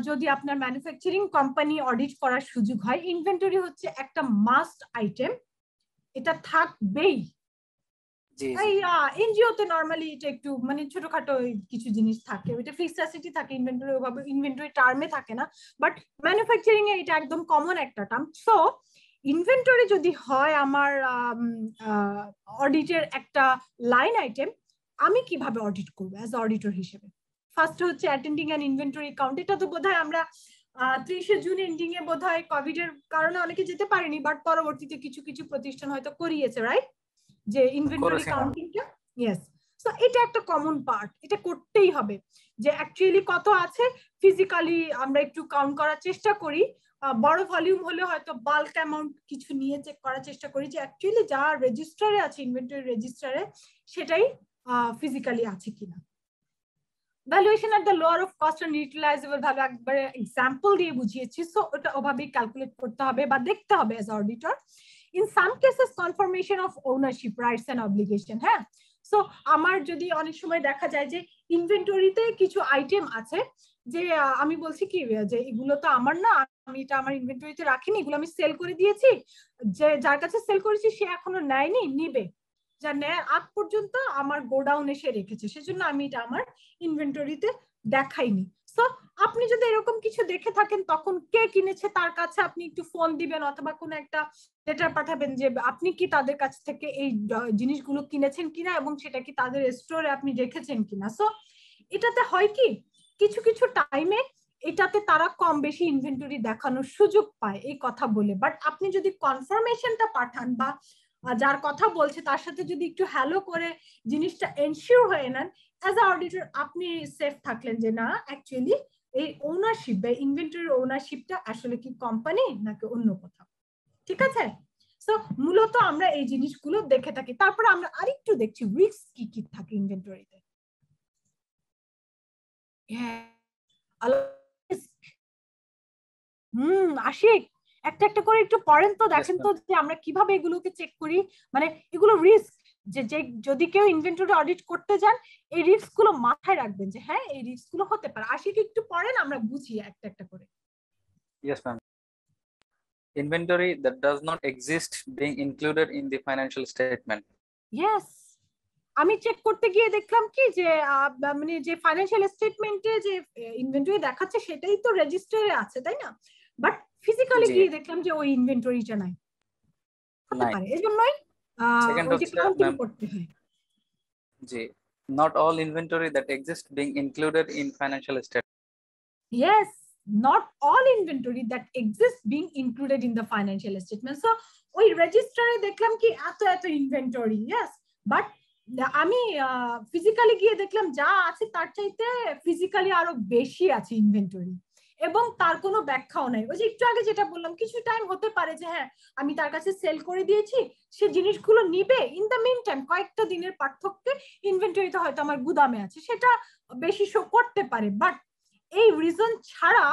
যদি আপনার ম্যানুফ্যাকচারিং কোম্পানি অডিট করার সুযোগ হয় ইনভেন্টরি হচ্ছে একটা মাস্ট আইটেম এটা থাকবেই। এনজিওতে নর্মালি এটা একটু মানে ছোটখাটো কিছু জিনিস থাকে, ওইটা ফিক্সড অ্যাসেটই থাকে ইনভেন্টরি ওভাবে ইনভেন্টরি টার্মে থাকে না বাট ম্যানুফ্যাকচারিং এ এটা একদম কমন একটা টার্ম সো ইনভেন্টরি যদি হয় আমার অডিটের একটা লাইন আইটেম আমি কীভাবে অডিট করব অ্যাজ অডিটর হিসেবে? ফার্স্ট হচ্ছে অ্যাটেন্ডিং অ্যান্ড ইনভেন্টরি কাউন্ট এটা তো বোধহয় আমরা ত্রিশে জুন এন্ডিং এ বোধহয় কোভিড এর কারণে অনেকে যেতে পারেনি বাট পরবর্তীতে কিছু কিছু প্রতিষ্ঠান হয়তো করিয়েছে রাইট যে ইনভেন্টরি কাউন্টিংটা ইয়েস সো এটা একটা কমন পার্ট এটা করতেই হবে যে অ্যাকচুয়ালি কত আছে? ফিজিক্যালি আমরা একটু কাউন্ট করার চেষ্টা করি। বড় ভলিউম হলে হয়তো বাল্ক অ্যামাউন্ট কিছু নিয়ে চেক করার চেষ্টা করি যে অ্যাকচুয়ালি যা রেজিস্টারে আছে ইনভেন্টরি রেজিস্টারে সেটাই ফিজিক্যালি আছে কিনা। Valuation at the lower of cost and utilisable ভাবে একবারে এক্সাম্পল দিয়ে বুঝিয়েছি। সো ওটা ওভাবেই ক্যালকুলেট করতে হবে বা দেখতে হবে as auditor in some cases confirmation of ownership rights and obligation হ্যাঁ? সো আমার যদি অনেক সময় দেখা যায় যে ইনভেন্টরিতে কিছু আইটেম আছে, যে আমি বলছি কি, যে এগুলো তো আমার না, আমি এটা আমার ইনভেন্টরিতে রাখিনি, এগুলো আমি সেল করে দিয়েছি, যে যার কাছে সেল করেছি, সে এখনও নেয়নি, নিবে। যা নেয় আগ পর্যন্ত আমার গোডাউন এসে রেখেছে, সেজন্য আমি এটা আমার ইনভেন্টরিতে দেখাইনি। সো আপনি যদি এরকম কিছু দেখে থাকেন, তখন কে কিনেছে? তার কাছে আপনি একটু ফোন দিবেন অথবা কোনো একটা লেটার পাঠাবেন যে, আপনি কি তাদের কাছ থেকে এই জিনিসগুলো কিনেছেন কিনা এবং সেটা কি তাদের স্টোরে আপনি রেখেছেন কিনা? সো এটাতে হয় কি? কিছু কিছু টাইমে এটাতে তারা কম বেশি ইনভেন্টরি দেখানোর সুযোগ পায় এই কথা বলে। বাট আপনি যদি কনফার্মেশনটা পাঠান বা যার কথা বলছে, তার সাথে যদি একটু হ্যালো করে জিনিসটা এনশিওর হয়ে নেন অ্যাজ আ অডিটর আপনি সেফ থাকলেন যে না অ্যাকচুয়ালি এই ওনারশিপ বা ইনভেন্টরির ওনারশিপটা আসলে কি কোম্পানি নাকি অন্য কোথাও? ঠিক আছে? সো মূলত আমরা এই জিনিসগুলো দেখে থাকি। তারপরে আমরা আরেকটু দেখছি রিস্ক কি কি থাকে ইনভেন্টরিতে হুম, আশিক, একটা একটা করে একটু পড়েন তো, দেখেন তো যে আমরা কীভাবে এগুলোকে চেক করি। মানে এগুলো রিস্ক যে যে যদি কেউ ইনভেন্টরি অডিট করতে যান এই রিস্কগুলো মাথায় রাখবেন যে হ্যাঁ এই রিস্কগুলো হতে পারে। আশিক একটু পড়েন আমরা বুঝি একটা একটা করে। Yes ma'am. Inventory that does not exist being included in the financial statement. Yes. আমি চেক করতে গিয়ে দেখলাম কি যে মানে যে ফাইন্যান্সিয়াল স্টেটমেন্টে যে ইনভেন্টরি দেখাচ্ছে সেটাই তো রেজিস্টারে আছে তাই না? বাট ফিজিক্যালি গিয়ে দেখলাম যে ওই ইনভেন্টরিটা নাই। হতে পারে। এজন্যই জি not all inventory that exists being included in financial statement yes not all inventory that exists being included in the financial statement so ওই রেজিস্টারে দেখলাম কি এত এত ইনভেন্টরি yes বাট আমি ফিজিক্যালি গিয়ে দেখলাম যা আছে তার চাইতে ফিজিক্যালি আরও বেশি আছে ইনভেন্টরি এবং তার কোনো ব্যাখ্যাও নাই। ওই যে একটু আগে যেটা বললাম কিছু টাইম হতে পারে যে হ্যাঁ আমি তার কাছে সেল করে দিয়েছি সে জিনিসগুলো নিবে। ইন দ্য মিন টাইম কয়েকটা দিনের পার্থক্যে ইনভেন্টরিতে হয়তো আমার গুদামে আছে সেটা বেশি শো করতে পারে। বাট এই রিজন ছাড়া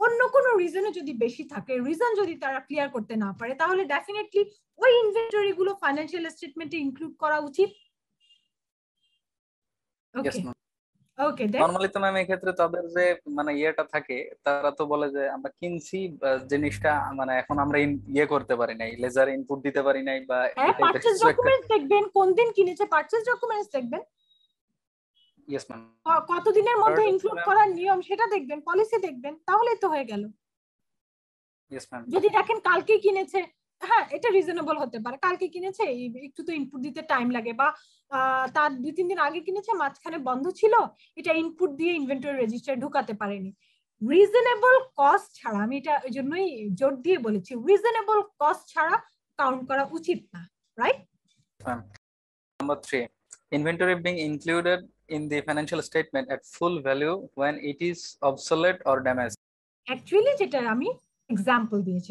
অন্য কোনো রিজনে যদি বেশি থাকে রিজন যদি তারা ক্লিয়ার করতে না পারে তাহলে ডেফিনেটলি ওই ইনভেন্টরি গুলো ফাইন্যান্সিয়াল স্টেটমেন্টে ইনক্লুড করা উচিত। ওকে ওকে নরমালি তো ম্যাম ক্ষেত্রে তাদের যে মানে ইয়েটা থাকে তারা তো বলে যে আমরা কিনছি জিনিসটা মানে এখন আমরা ইয়ে করতে পারি নাই লেজার ইনপুট দিতে পারি নাই বা পারচেজ ডকুমেন্টস দেখবেন কোন দিন কিনেছে পারচেজ ডকুমেন্টস দেখবেন। ইয়েস ম্যাম কতদিনের মধ্যে ইনক্লুড করার নিয়ম সেটা দেখবেন পলিসি দেখবেন তাহলেই তো হয়ে গেল। ইয়েস ম্যাম যদি দেখেন কালকে কিনেছে হ্যাঁ এটা রিজনেবল হতে পারে। কালকে কিনেছে একটু তো ইনপুট দিতে টাইম লাগে বা তার দুই তিন দিন আগে কিনেছে মাঝখানে বন্ধ ছিল। এটা ইনপুট দিয়ে ইনভেন্টরি রেজিস্টার ঢুকাতে পারেনি। রিজনেবল কস্ট ছাড়া আমি এটা ওই জন্যই জোর দিয়ে বলেছি রিজনেবল কস্ট ছাড়া কাউন্ট করা উচিত না right number three inventory being included in the financial statement at full value when it is obsolete or damage actually যেটা আমি এক্সাম্পল দিয়েছি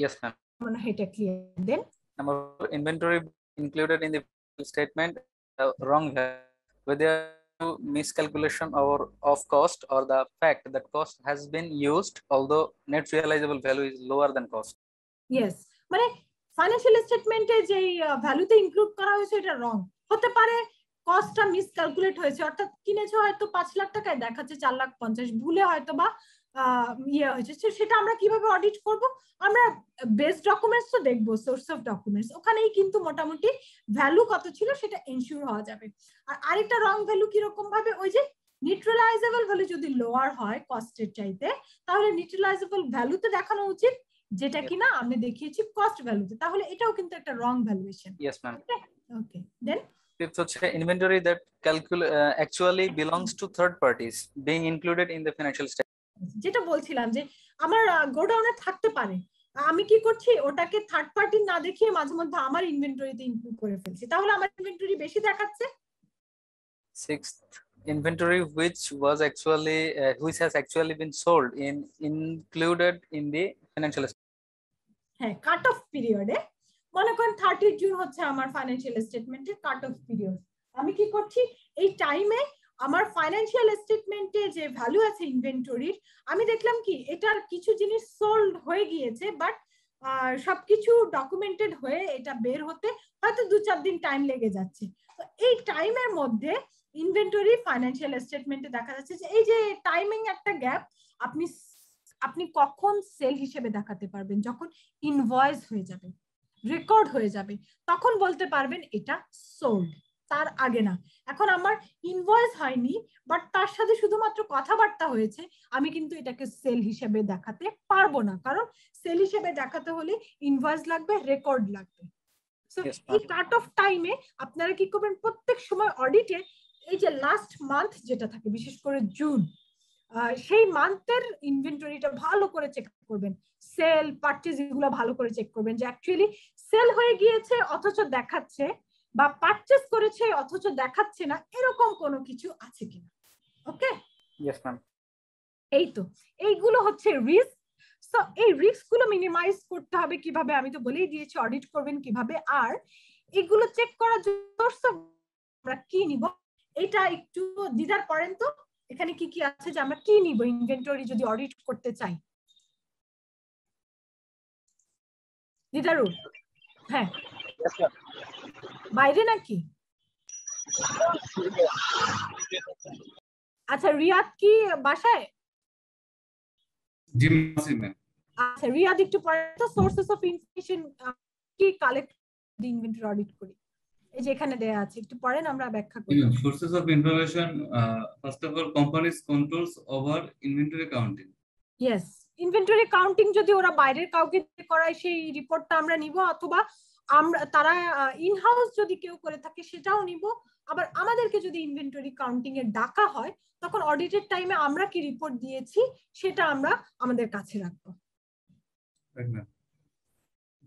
ইয়েস ম্যাম মানে এটা clear then number inventory included in the statement wrong value, whether miscalculation or of cost or the fact that cost has been used although net realizable value is lower than cost. Yes মানে ফাইন্যান্সিয়াল স্টেটমেন্টে যে ভ্যালুতে ইনক্লুড করা হয়েছে এটা রং হতে পারে কস্টটা মিসক্যালকুলেট হয়েছে অর্থাৎ কিনেছে হয়তো পাঁচ লাখ টাকায় দেখাচ্ছে চার লাখ পঞ্চাশ ভুলে হয়তো বা আহ, ইয়ে হয়েছে। সেটা আমরা কীভাবে অডিট করব? আমরা বেস ডকুমেন্টস তো দেখব সোর্স অফ ডকুমেন্টস ওখানেই কিন্তু মোটামুটি ভ্যালু কত ছিল সেটা এনশিওর হওয়া যাবে। আর আরেকটা রং ভ্যালু কীরকম ভাবে ওই যে নিউট্রালাইজেবল ভ্যালু যদি লোয়ার হয় কস্টের চাইতে তাহলে নিউট্রালাইজেবল ভ্যালুতে দেখানো উচিত যেটা কিনা আমি দেখিয়েছি কস্ট ভ্যালুতে তাহলে এটাও কিন্তু একটা wrong valuation Yes, ma'am. Okay then Fifth হচ্ছে inventory that calcul- uh, actually belongs to third parties being included in the financial statement. যেটা বলছিলাম যে আমার গোডাউনে থাকতে পারে। আমি কি করছি? ওটাকে থার্ড পার্টি না দেখিয়ে মাঝে মধ্যে আমার ইনভেন্টরিতে ইনক্লুড করে ফেলছি। তাহলে আমার ইনভেন্টরি বেশি দেখাচ্ছে? Sixth, inventory which was actually, uh, which has actually been sold in, included in the financial. হ্যাঁ কাট অফ পিরিয়ডে মনে করেন থার্টি জুন হচ্ছে আমার ফাইন্যান্সিয়াল স্টেটমেন্টের কাট অফ পিরিয়ড আমি কি করছি? এই টাইমে আমার ফাইন্যান্সিয়াল স্টেটমেন্টে যে ভ্যালু আছে ইনভেন্টরির আমি দেখলাম কি, এটার কিছু জিনিস সোল্ড হয়ে গিয়েছে বাট সবকিছু ডকুমেন্টেড হয়ে এটা বের হতে হয়তো দু চার দিন টাইম লেগে যাচ্ছে। তো এই টাইমের মধ্যে ইনভেন্টরি ফাইন্যান্সিয়াল স্টেটমেন্টে দেখা যাচ্ছে যে এই যে টাইমিং একটা গ্যাপ আপনি আপনি কখন সেল হিসেবে দেখাতে পারবেন? যখন ইনভয়েস হয়ে যাবে রেকর্ড হয়ে যাবে, তখন বলতে পারবেন এটা সোল্ড তার আগে না। এখন আমার ইনভয়েস হয়নি বাট তার সাথে শুধুমাত্র কথাবার্তা হয়েছে আমি কিন্তু এটাকে সেল হিসেবে দেখাতে পারব না। কারণ সেল হিসেবে দেখাতে হলে ইনভয়েস লাগবে রেকর্ড লাগবে. এই কাট অফ টাইমে আপনারা কি করবেন প্রত্যেক সময় অডিটে এই যে লাস্ট মান্থ যেটা থাকে বিশেষ করে জুন সেই মান্থের ইনভেন্টরিটা ভালো করে চেক করবেন। সেল পারচেজ এগুলো ভালো করে চেক করবেন যে অ্যাকচুয়ালি সেল হয়ে গিয়েছে অথচ দেখাচ্ছে বা পারচেজ করেছে অথচ দেখাচ্ছে না এরকম কোনো কিছু আছে কিনা? ওকে. এই তো এইগুলো হচ্ছে রিস্ক সো এই রিস্কগুলো মিনিমাইজ করতে হবে কীভাবে? আমি তো বলেই দিয়েছি অডিট করবেন কীভাবে? আর এগুলো চেক করার জন্য আমরা কি নিব? এটা একটু দিদার করেন তো এখানে কি কি আছে যে আমরা কি নিব ইনভেন্টরি যদি অডিট করতে চাই? দিদারুল হ্যাঁ। বাইরে নাকি? আচ্ছা রিয়াদ কি বাসায়? জি ম্যাম। আচ্ছা রিয়াদ একটু পরে তো সোর্সেস অফ ইনফরমেশন কি কালেক্ট ইনভেন্টরি অডিট করি? এই যে এখানে দেয়া আছে একটু পরেন আমরা ব্যাখ্যা করি। of information uh, first of all companies controls over inventory counting yes inventory counting যদি ওরা বাইরের কাউকে করায় সেই রিপোর্টটা আমরা নিব অথবা আমরা তারা ইন হাউস যদি কেউ করে থাকে সেটাও নিব। আবার আমাদেরকে যদি ইনভেন্টরি কাউন্টিং এর ডাকা হয় তখন অডিটের টাইমে আমরা কি রিপোর্ট দিয়েছি সেটা আমরা আমাদের কাছে রাখব।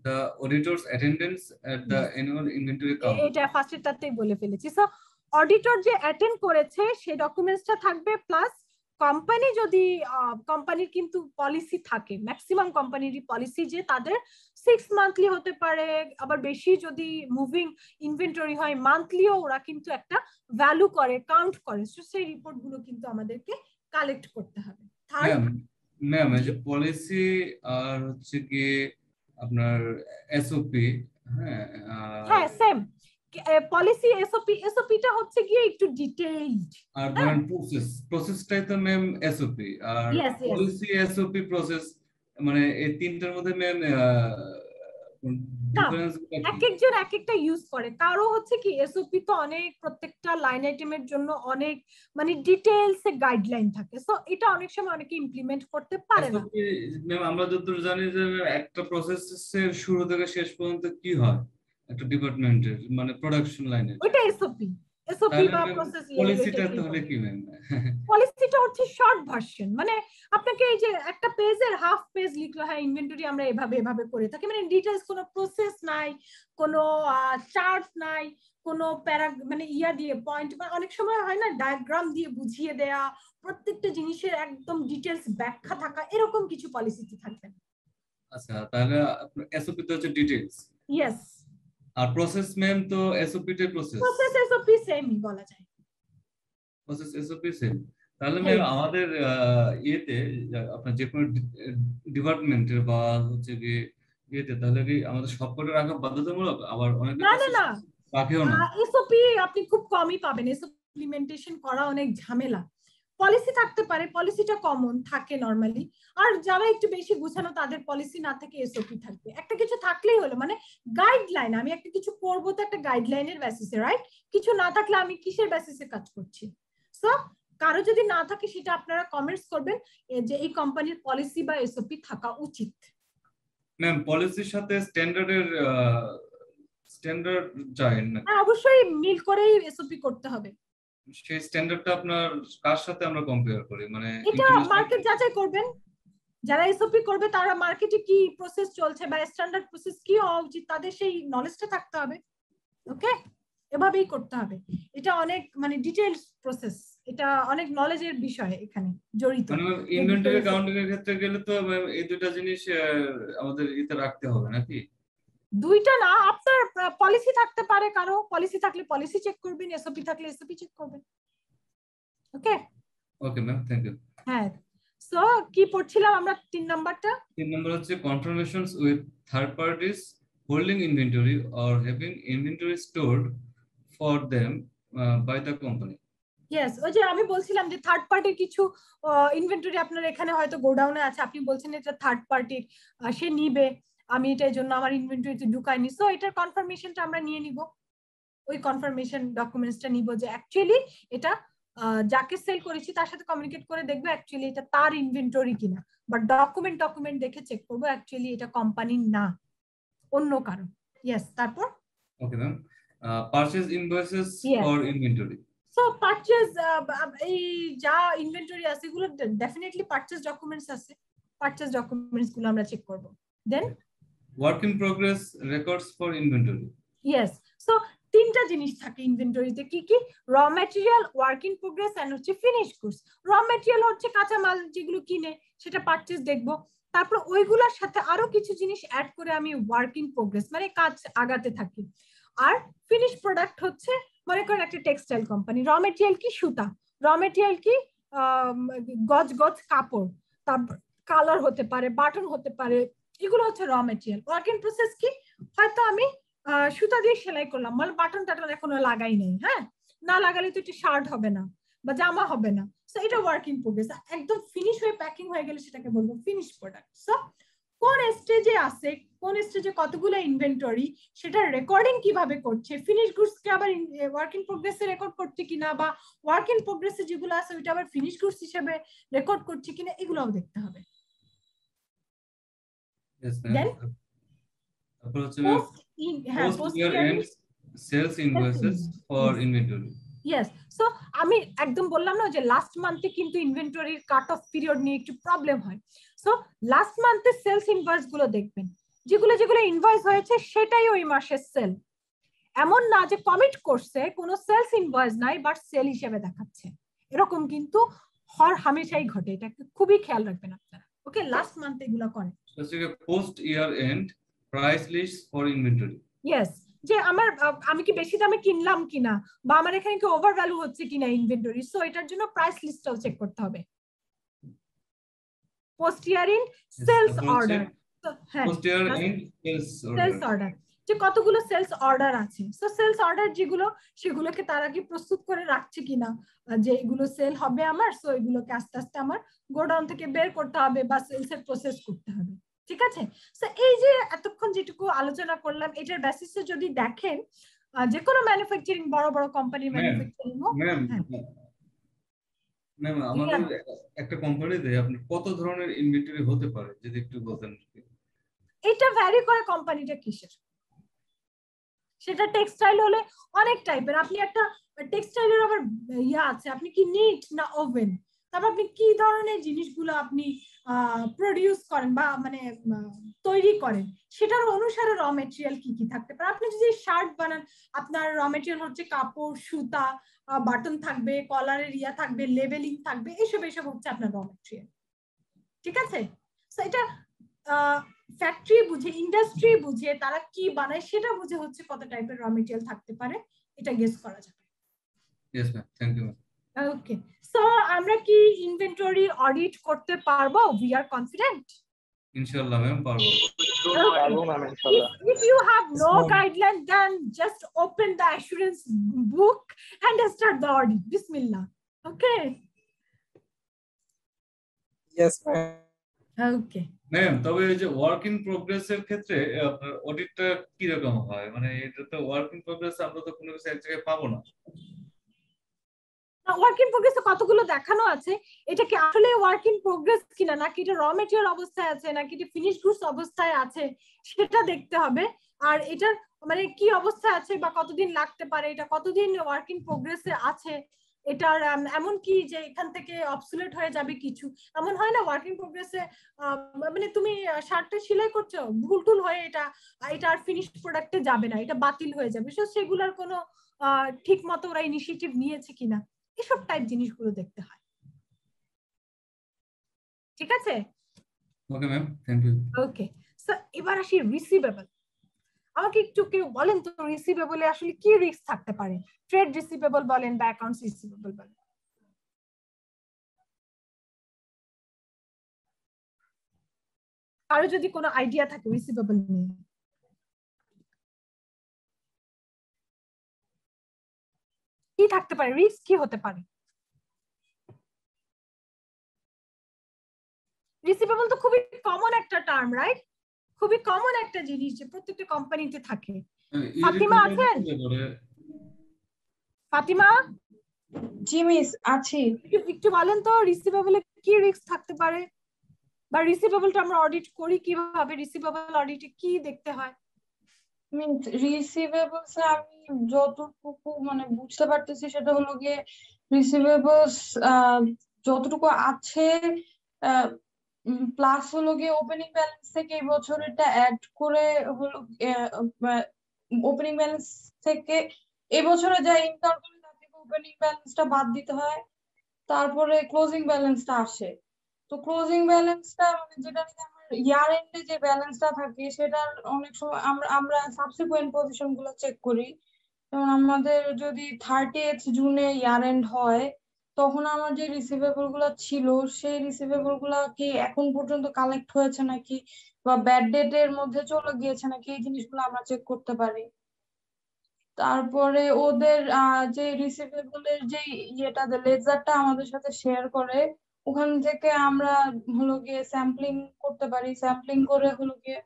the auditor's attendance at the annual inventory count এটা ফার্স্টেরটাতেই বলে ফেলেছি। সো অডিটর যে অ্যাটেন্ড করেছে সেই ডকুমেন্টসটা থাকবে প্লাস কোম্পানি যদি কোম্পানির কিন্তু পলিসি থাকে ম্যাক্সিমাম কোম্পানিরই পলিসি যে তাদের সিক্স মান্থলি হতে পারে আবার বেশি যদি মুভিং ইনভেন্টরি হয় মান্থলিও ওরা কিন্তু একটা ভ্যালু করে কাউন্ট করে। সেই রিপোর্টগুলো কিন্তু আমাদেরকে কালেক্ট করতে হবে। ম্যাম যে পলিসি আর হচ্ছে কি আপনার এসওপি হ্যাঁ হ্যাঁ সেম পলিসি এসওপি এসওপিটা হচ্ছে গিয়ে একটু ডিটেইলড আর ধরেন প্রসেস প্রসেসটাই তো ম্যাম এসওপি আর. পলিসি এসওপি প্রসেস মানে এই তিনটার মধ্যে ম্যাম এক একজন এক একটা ইউজ করে। কারও হচ্ছে কি এসওপি তো অনেক প্রত্যেকটা লাইন আইটেমের জন্য অনেক মানে এ গাইডলাইন থাকে। সো এটা অনেক সময় অনেকে ইমপ্লিমেন্ট করতে পারে না। ম্যাম আমরা যতদূর জানি যে একটা প্রসেসের শুরু থেকে শেষ পর্যন্ত কি হয় একটা ডিপার্টমেন্টের মানে প্রোডাকশন লাইনের ওইটা এসওপি এসওপি বা প্রসেস পলিসিটা তাহলে কি ম্যাম? পলিসিটা হচ্ছে শর্ট ভার্সন মানে আপনাকে এই যে একটা পেজের হাফ পেজ লিখলো হ্যাঁ ইনভেন্টরি আমরা এভাবে এভাবে করে থাকি মানে কোনো প্রসেস নাই কোনো চার্ট নাই কোনো প্যারা মানে ইয়া দিয়ে পয়েন্ট অনেক সময় হয় না ডায়াগ্রাম দিয়ে বুঝিয়ে দেয়া প্রত্যেকটা জিনিসের একদম ডিটেলস ব্যাখ্যা থাকা এরকম কিছু পলিসিতে থাকবে আচ্ছা তাহলে এসওপি তো হচ্ছে ডিটেইলস ইয়েস আর প্রসেস ম্যাম তো এসওপি তে প্রসেস প্রসেস এসওপি সেমই বলা যায়। প্রসেস এসওপি সেম তাহলে ম্যাম আমাদের ইয়েতে আপনার যে কোনো ডিপার্টমেন্টের বা হচ্ছে কি ইয়েতে তাহলে কি আমাদের সবকটা রাখা বাধ্যতামূলক? আবার অনেক না না না। রাখেও না? এসওপি আপনি খুব কমই পাবেন। এসওপি ইমপ্লিমেন্টেশন করা অনেক ঝামেলা। পলিসি থাকতে পারে পলিসিটা কমন থাকে নর্মালি আর যারা একটু বেশি গুছানো তাদের পলিসি না থাকে এসওপি থাকবে। একটা কিছু থাকলেই হলো মানে গাইডলাইন আমি একটা কিছু করব তো একটা গাইডলাইনের বেসিসে রাইট কিছু না থাকলে আমি কিসের বেসিসে কাজ করছি? সো কারও যদি না থাকে সেটা আপনারা কমেন্টস করবেন যে এই কোম্পানির পলিসি বা এসওপি থাকা উচিত। ম্যাম পলিসির সাথে স্ট্যান্ডার্ডের স্ট্যান্ডার্ড যায় না। অবশ্যই মিল করেই এসওপি করতে হবে। সেই স্ট্যান্ডার্ডটা আপনার কার সাথে আমরা কম্পেয়ার করি? মানে এটা মার্কেট যাচাই করবেন। যারা এসওপি করবে তারা মার্কেটে কি প্রসেস চলছে বা স্ট্যান্ডার্ড প্রসেস কি হওয়া উচিত তাদের সেই নলেজটা থাকতে হবে। ওকে এভাবেই করতে হবে। এটা অনেক মানে ডিটেলস প্রসেস এটা অনেক নলেজের বিষয় এখানে জড়িত। মানে ইনভেন্টরি কাউন্টিং এর ক্ষেত্রে গেলে তো এই দুটো জিনিস আমাদের ইতে রাখতে হবে নাকি? দুইটা না আপনার পলিসি থাকতে পারে কারও। পলিসি থাকলে পলিসি চেক করবেন এসওপি থাকলে এসওপি চেক করবেন। Okay okay ma'am thank you হ্যাঁ। সো কি পড়ছিলাম আমরা তিন নাম্বারটা? তিন নম্বর হচ্ছে confirmations with third parties holding inventory or having inventory stored for them by the company yes ওই যে আমি বলছিলাম যে থার্ড পার্টির কিছু ইনভেন্টরি আপনার এখানে হয়তো গোডাউনে আছে। আপনি বলছেন এটা থার্ড পার্টির সে নিবে। আমি এটার জন্য আমার ইনভেন্টরিতে ঢুকাইনি। সো এটার কনফার্মেশনটা আমরা নিয়ে নিব। ওই কনফার্মেশন ডকুমেন্টসটা নিব যে অ্যাকচুয়ালি এটা যাকে সেল করেছি তার সাথে কমিউনিকেট করে দেখব অ্যাকচুয়ালি এটা তার ইনভেন্টরি কিনা। বাট ডকুমেন্ট ডকুমেন্ট দেখে চেক করব অ্যাকচুয়ালি এটা কোম্পানির না। অন্য কারণ ইয়েস তারপর? Okay ma'am purchase invoices. For inventory so purchase এই যা ইনভেন্টরি আছে এগুলো ডেফিনেটলি পারচেজ ডকুমেন্টস আছে। পারচেজ ডকুমেন্টসগুলো আমরা চেক করব। Then work in progress records for inventory yes so তিনটা জিনিস থাকে ইনভেন্টরিতে কি কি? Raw material work in progress and হচ্ছে ফিনিশ গুডস র ম্যাটেরিয়াল হচ্ছে কাঁচামাল যেগুলো কিনে, সেটা পারচেজ দেখব। তারপর ওইগুলোর সাথে আরও কিছু জিনিস অ্যাড করে আমি ওয়ার্ক ইন প্রোগ্রেস মানে কাজ আগাতে থাকি। আর ফিনিশ প্রোডাক্ট হচ্ছে, মনে করেন একটা টেক্সটাইল কোম্পানি র মেটেরিয়াল কি? সুতা। র মেটেরিয়াল কি? গজ গজ কাপড়। তারপর কালার হতে পারে বাটন হতে পারে এগুলো হচ্ছে র মেটেরিয়াল ওয়ার্ক ইন প্রসেস কি? হয়তো আমি সুতা দিয়ে সেলাই করলাম মানে বাটন টাটন এখনও লাগাই নেই হ্যাঁ? না লাগালে তো এটা শার্ট হবে না বা জামা হবে না। সো এটা ওয়ার্ক ইন প্রোগ্রেস একদম ফিনিশ হয়ে প্যাকিং হয়ে গেলে সেটাকে বলব ফিনিশ প্রোডাক্ট সো কোন স্টেজে আছে, কোন স্টেজে কতগুলো ইনভেন্টরি সেটা রেকর্ডিং কীভাবে করছে ফিনিশ গুডস কে আবার ওয়ার্ক ইন প্রোগ্রেসে রেকর্ড করছে কিনা বা ওয়ার্ক ইন প্রোগ্রেসে যেগুলো আছে, ওইটা আবার ফিনিশ গুডস হিসেবে রেকর্ড করছে কিনা, এগুলোও দেখতে হবে। Then? তারপর হচ্ছে হ্যাঁ ইয়েস সো আমি একদম বললাম না যে লাস্ট মান্থে কিন্তু ইনভেন্টরির কাট অফ পিরিয়ড নিয়ে একটু প্রবলেম হয়। সো লাস্ট মান্থে সেলস ইনভয়েসগুলো দেখবেন। যেগুলো যেগুলো ইনভয়েস হয়েছে সেটাই ওই মাসের সেল এমন না যে কমিট করছে কোনো সেলস ইনভয়েস নাই বাট সেল হিসেবে দেখাচ্ছে। এরকম কিন্তু হর হামেশাই ঘটে। এটা খুবই খেয়াল রাখবেন আপনারা। ওকে লাস্ট মান্থ এগুলো করে। Post year end price list for inventory yes যে আমার আমি কি বেশি দামে কিনলাম কিনা বা আমার এখানে কি ওভার ভ্যালু হচ্ছে কিনা ইনভেন্টরি সো এটার জন্য প্রাইস লিস্টটাও চেক করতে হবে। Post year in sales order post year end sales order যে কতগুলো সেলস অর্ডার আছে? সো সেলস অর্ডার যেগুলো সেগুলোকে তারা কি প্রস্তুত করে রাখছে কিনা? যে এগুলো সেল হবে আমার সো এগুলোকে আস্তে আস্তে আমার গোডাউন থেকে বের করতে হবে বা সেলস এর প্রসেস করতে হবে। ঠিক আছে? সো এই যে এতক্ষণ যেটুকু আলোচনা করলাম এটার বেসিসে যদি দেখেন যে কোনো ম্যানুফ্যাকচারিং বড় বড় কোম্পানির ম্যানুফ্যাকচারিং ম্যাম আমাদের একটা কোম্পানিতে আপনার কত ধরনের ইনভেন্টরি হতে পারে যদি একটু বলতেন এটা ভ্যারি করে কোম্পানিটা কিসের? সেটা টেক্সটাইল হলে অনেক টাইপের আপনি একটা টেক্সটাইলের আবার ইয়া আছে আপনি কি নিট না ওভেন তারপর আপনি কি ধরনের জিনিসগুলো আপনি প্রডিউস করেন বা মানে তৈরি করেন? সেটার অনুসারে র মেটেরিয়াল কি কি থাকতে পারে? আপনি যদি শার্ট বানান আপনার র মেটেরিয়াল হচ্ছে কাপড় সুতা বাটন থাকবে কলারের ইয়া থাকবে লেভেলিং থাকবে এসব এসব হচ্ছে আপনার র মেটেরিয়াল ঠিক আছে? এটা ফ্যাক্টরি বুঝে ইন্ডাস্ট্রি বুঝে তারা কি বানায় সেটা বুঝে হচ্ছে কত টাইপের র মেটেরিয়াল থাকতে পারে। এটা গেস করা যাবে। Yes ma'am thank you okay so আমরা কি ইনভেন্টরি অডিট করতে পারব উই আর কনফিডেন্ট ইনশাআল্লাহ ম্যাম পারব পারব ম্যাম ইনশাআল্লাহ If, if you have no guideline, then just open the assurance book and start the audit. Bismillah. Okay. Yes, ma'am. Okay. Ma'am তবে এই যে ওয়ার্ক ইন প্রোগ্রেস এর ক্ষেত্রে আপনার অডিটটা কি রকম হয় মানে এটা তো ওয়ার্ক ইন প্রোগ্রেস আমরা তো কোনো কিছু এক জায়গায় পাবো না ওয়ার্ক ইন প্রোগ্রেস কতগুলো দেখানো আছে? এটা কি আসলে ওয়ার্ক ইন প্রোগ্রেস কিনা? নাকি এটা র মেটেরিয়াল অবস্থায় আছে? নাকি এটা ফিনিশ গুডস অবস্থায় আছে? সেটা দেখতে হবে। আর এটার মানে কি অবস্থায় আছে বা কতদিন লাগতে পারে? এটা কতদিন ওয়ার্ক ইন প্রোগ্রেসে আছে? এটার এমন কি যে এখান থেকে অবসুলেট হয়ে যাবে কিছু? এমন হয় না ওয়ার্ক প্রোগ্রেসে মানে তুমি শার্টটা সেলাই করছ ভুল টুল হয়ে এটা এটা আর ফিনিশ প্রোডাক্টে যাবে না, এটা বাতিল হয়ে যাবে। সো সেগুলোর কোনো ঠিক মতো ওরা ইনিশিয়েটিভ নিয়েছে কিনা? এসব টাইপ জিনিসগুলো দেখতে হয়। ঠিক আছে? Okay ma'am thank you okay এবার আসি রিসিভেবল আমাকে একটু কেউ বলেন তো রিসিভেবলে আসলে কি রিস্ক থাকতে পারে? ট্রেড রিসিভেবল বলেন বা অ্যাকাউন্টস রিসিভেবল বলেন। কারও যদি কোনো আইডিয়া থাকে রিসিভেবল নিয়ে। কি থাকতে পারে? রিস্ক কি হতে পারে? রিসিভেবল তো খুবই কমন একটা টার্ম রাইট খুবই কমন একটা জিনিস যে প্রত্যেকটা কোম্পানিতে থাকে। ফাতিমা আছেন? ফাতিমা? জি মিস আছি। একটু বলেন তো রিসিভেবলে কি রিস্ক থাকতে পারে? বা রিসিভেবলটা আমরা অডিট করি কীভাবে? রিসিভেবল অডিটে কি দেখতে হয়? মিন্স রিসিভেবলস আমি যতটুকু মানে বুঝতে পারতেছি সেটা হলো গিয়ে রিসিভেবলস যতটুকু আছে প্লাস হলো গিয়ে ওপেনিং ব্যালেন্স থেকে এই বছরেরটা অ্যাড করে হলো ওপেনিং ব্যালেন্স থেকে এবছরে যা ইনকাম করে তার থেকে ওপেনিং ব্যালেন্সটা বাদ দিতে হয়। তারপরে ক্লোজিং ব্যালেন্সটা আসে। তো ক্লোজিং ব্যালেন্সটা মানে যেটা আমার ইয়ার এন্ডে যে ব্যালেন্সটা থাকে, সেটার অনেক সময় আমরা আমরা সাবসিকুয়েন্ট পজিশনগুলো চেক করি। যেমন আমাদের যদি থার্টি এইথ জুনে ইয়ার এন্ড হয়, তখন আমার যে রিসিভেবলগুলো ছিল, সেই রিসিভেবলগুলো কি এখন পর্যন্ত কালেক্ট হয়েছে নাকি? বা ব্যাড ডেট এর মধ্যে চলে গিয়েছে নাকি? এই জিনিসগুলো আমরা চেক করতে পারি। তারপরে ওদের যে রিসিভেবলের যে ইয়েটা লেজারটা আমাদের সাথে শেয়ার করে ওখান থেকে আমরা হলো গিয়ে স্যাম্পলিং করতে পারি স্যাম্পলিং করে হলো গিয়ে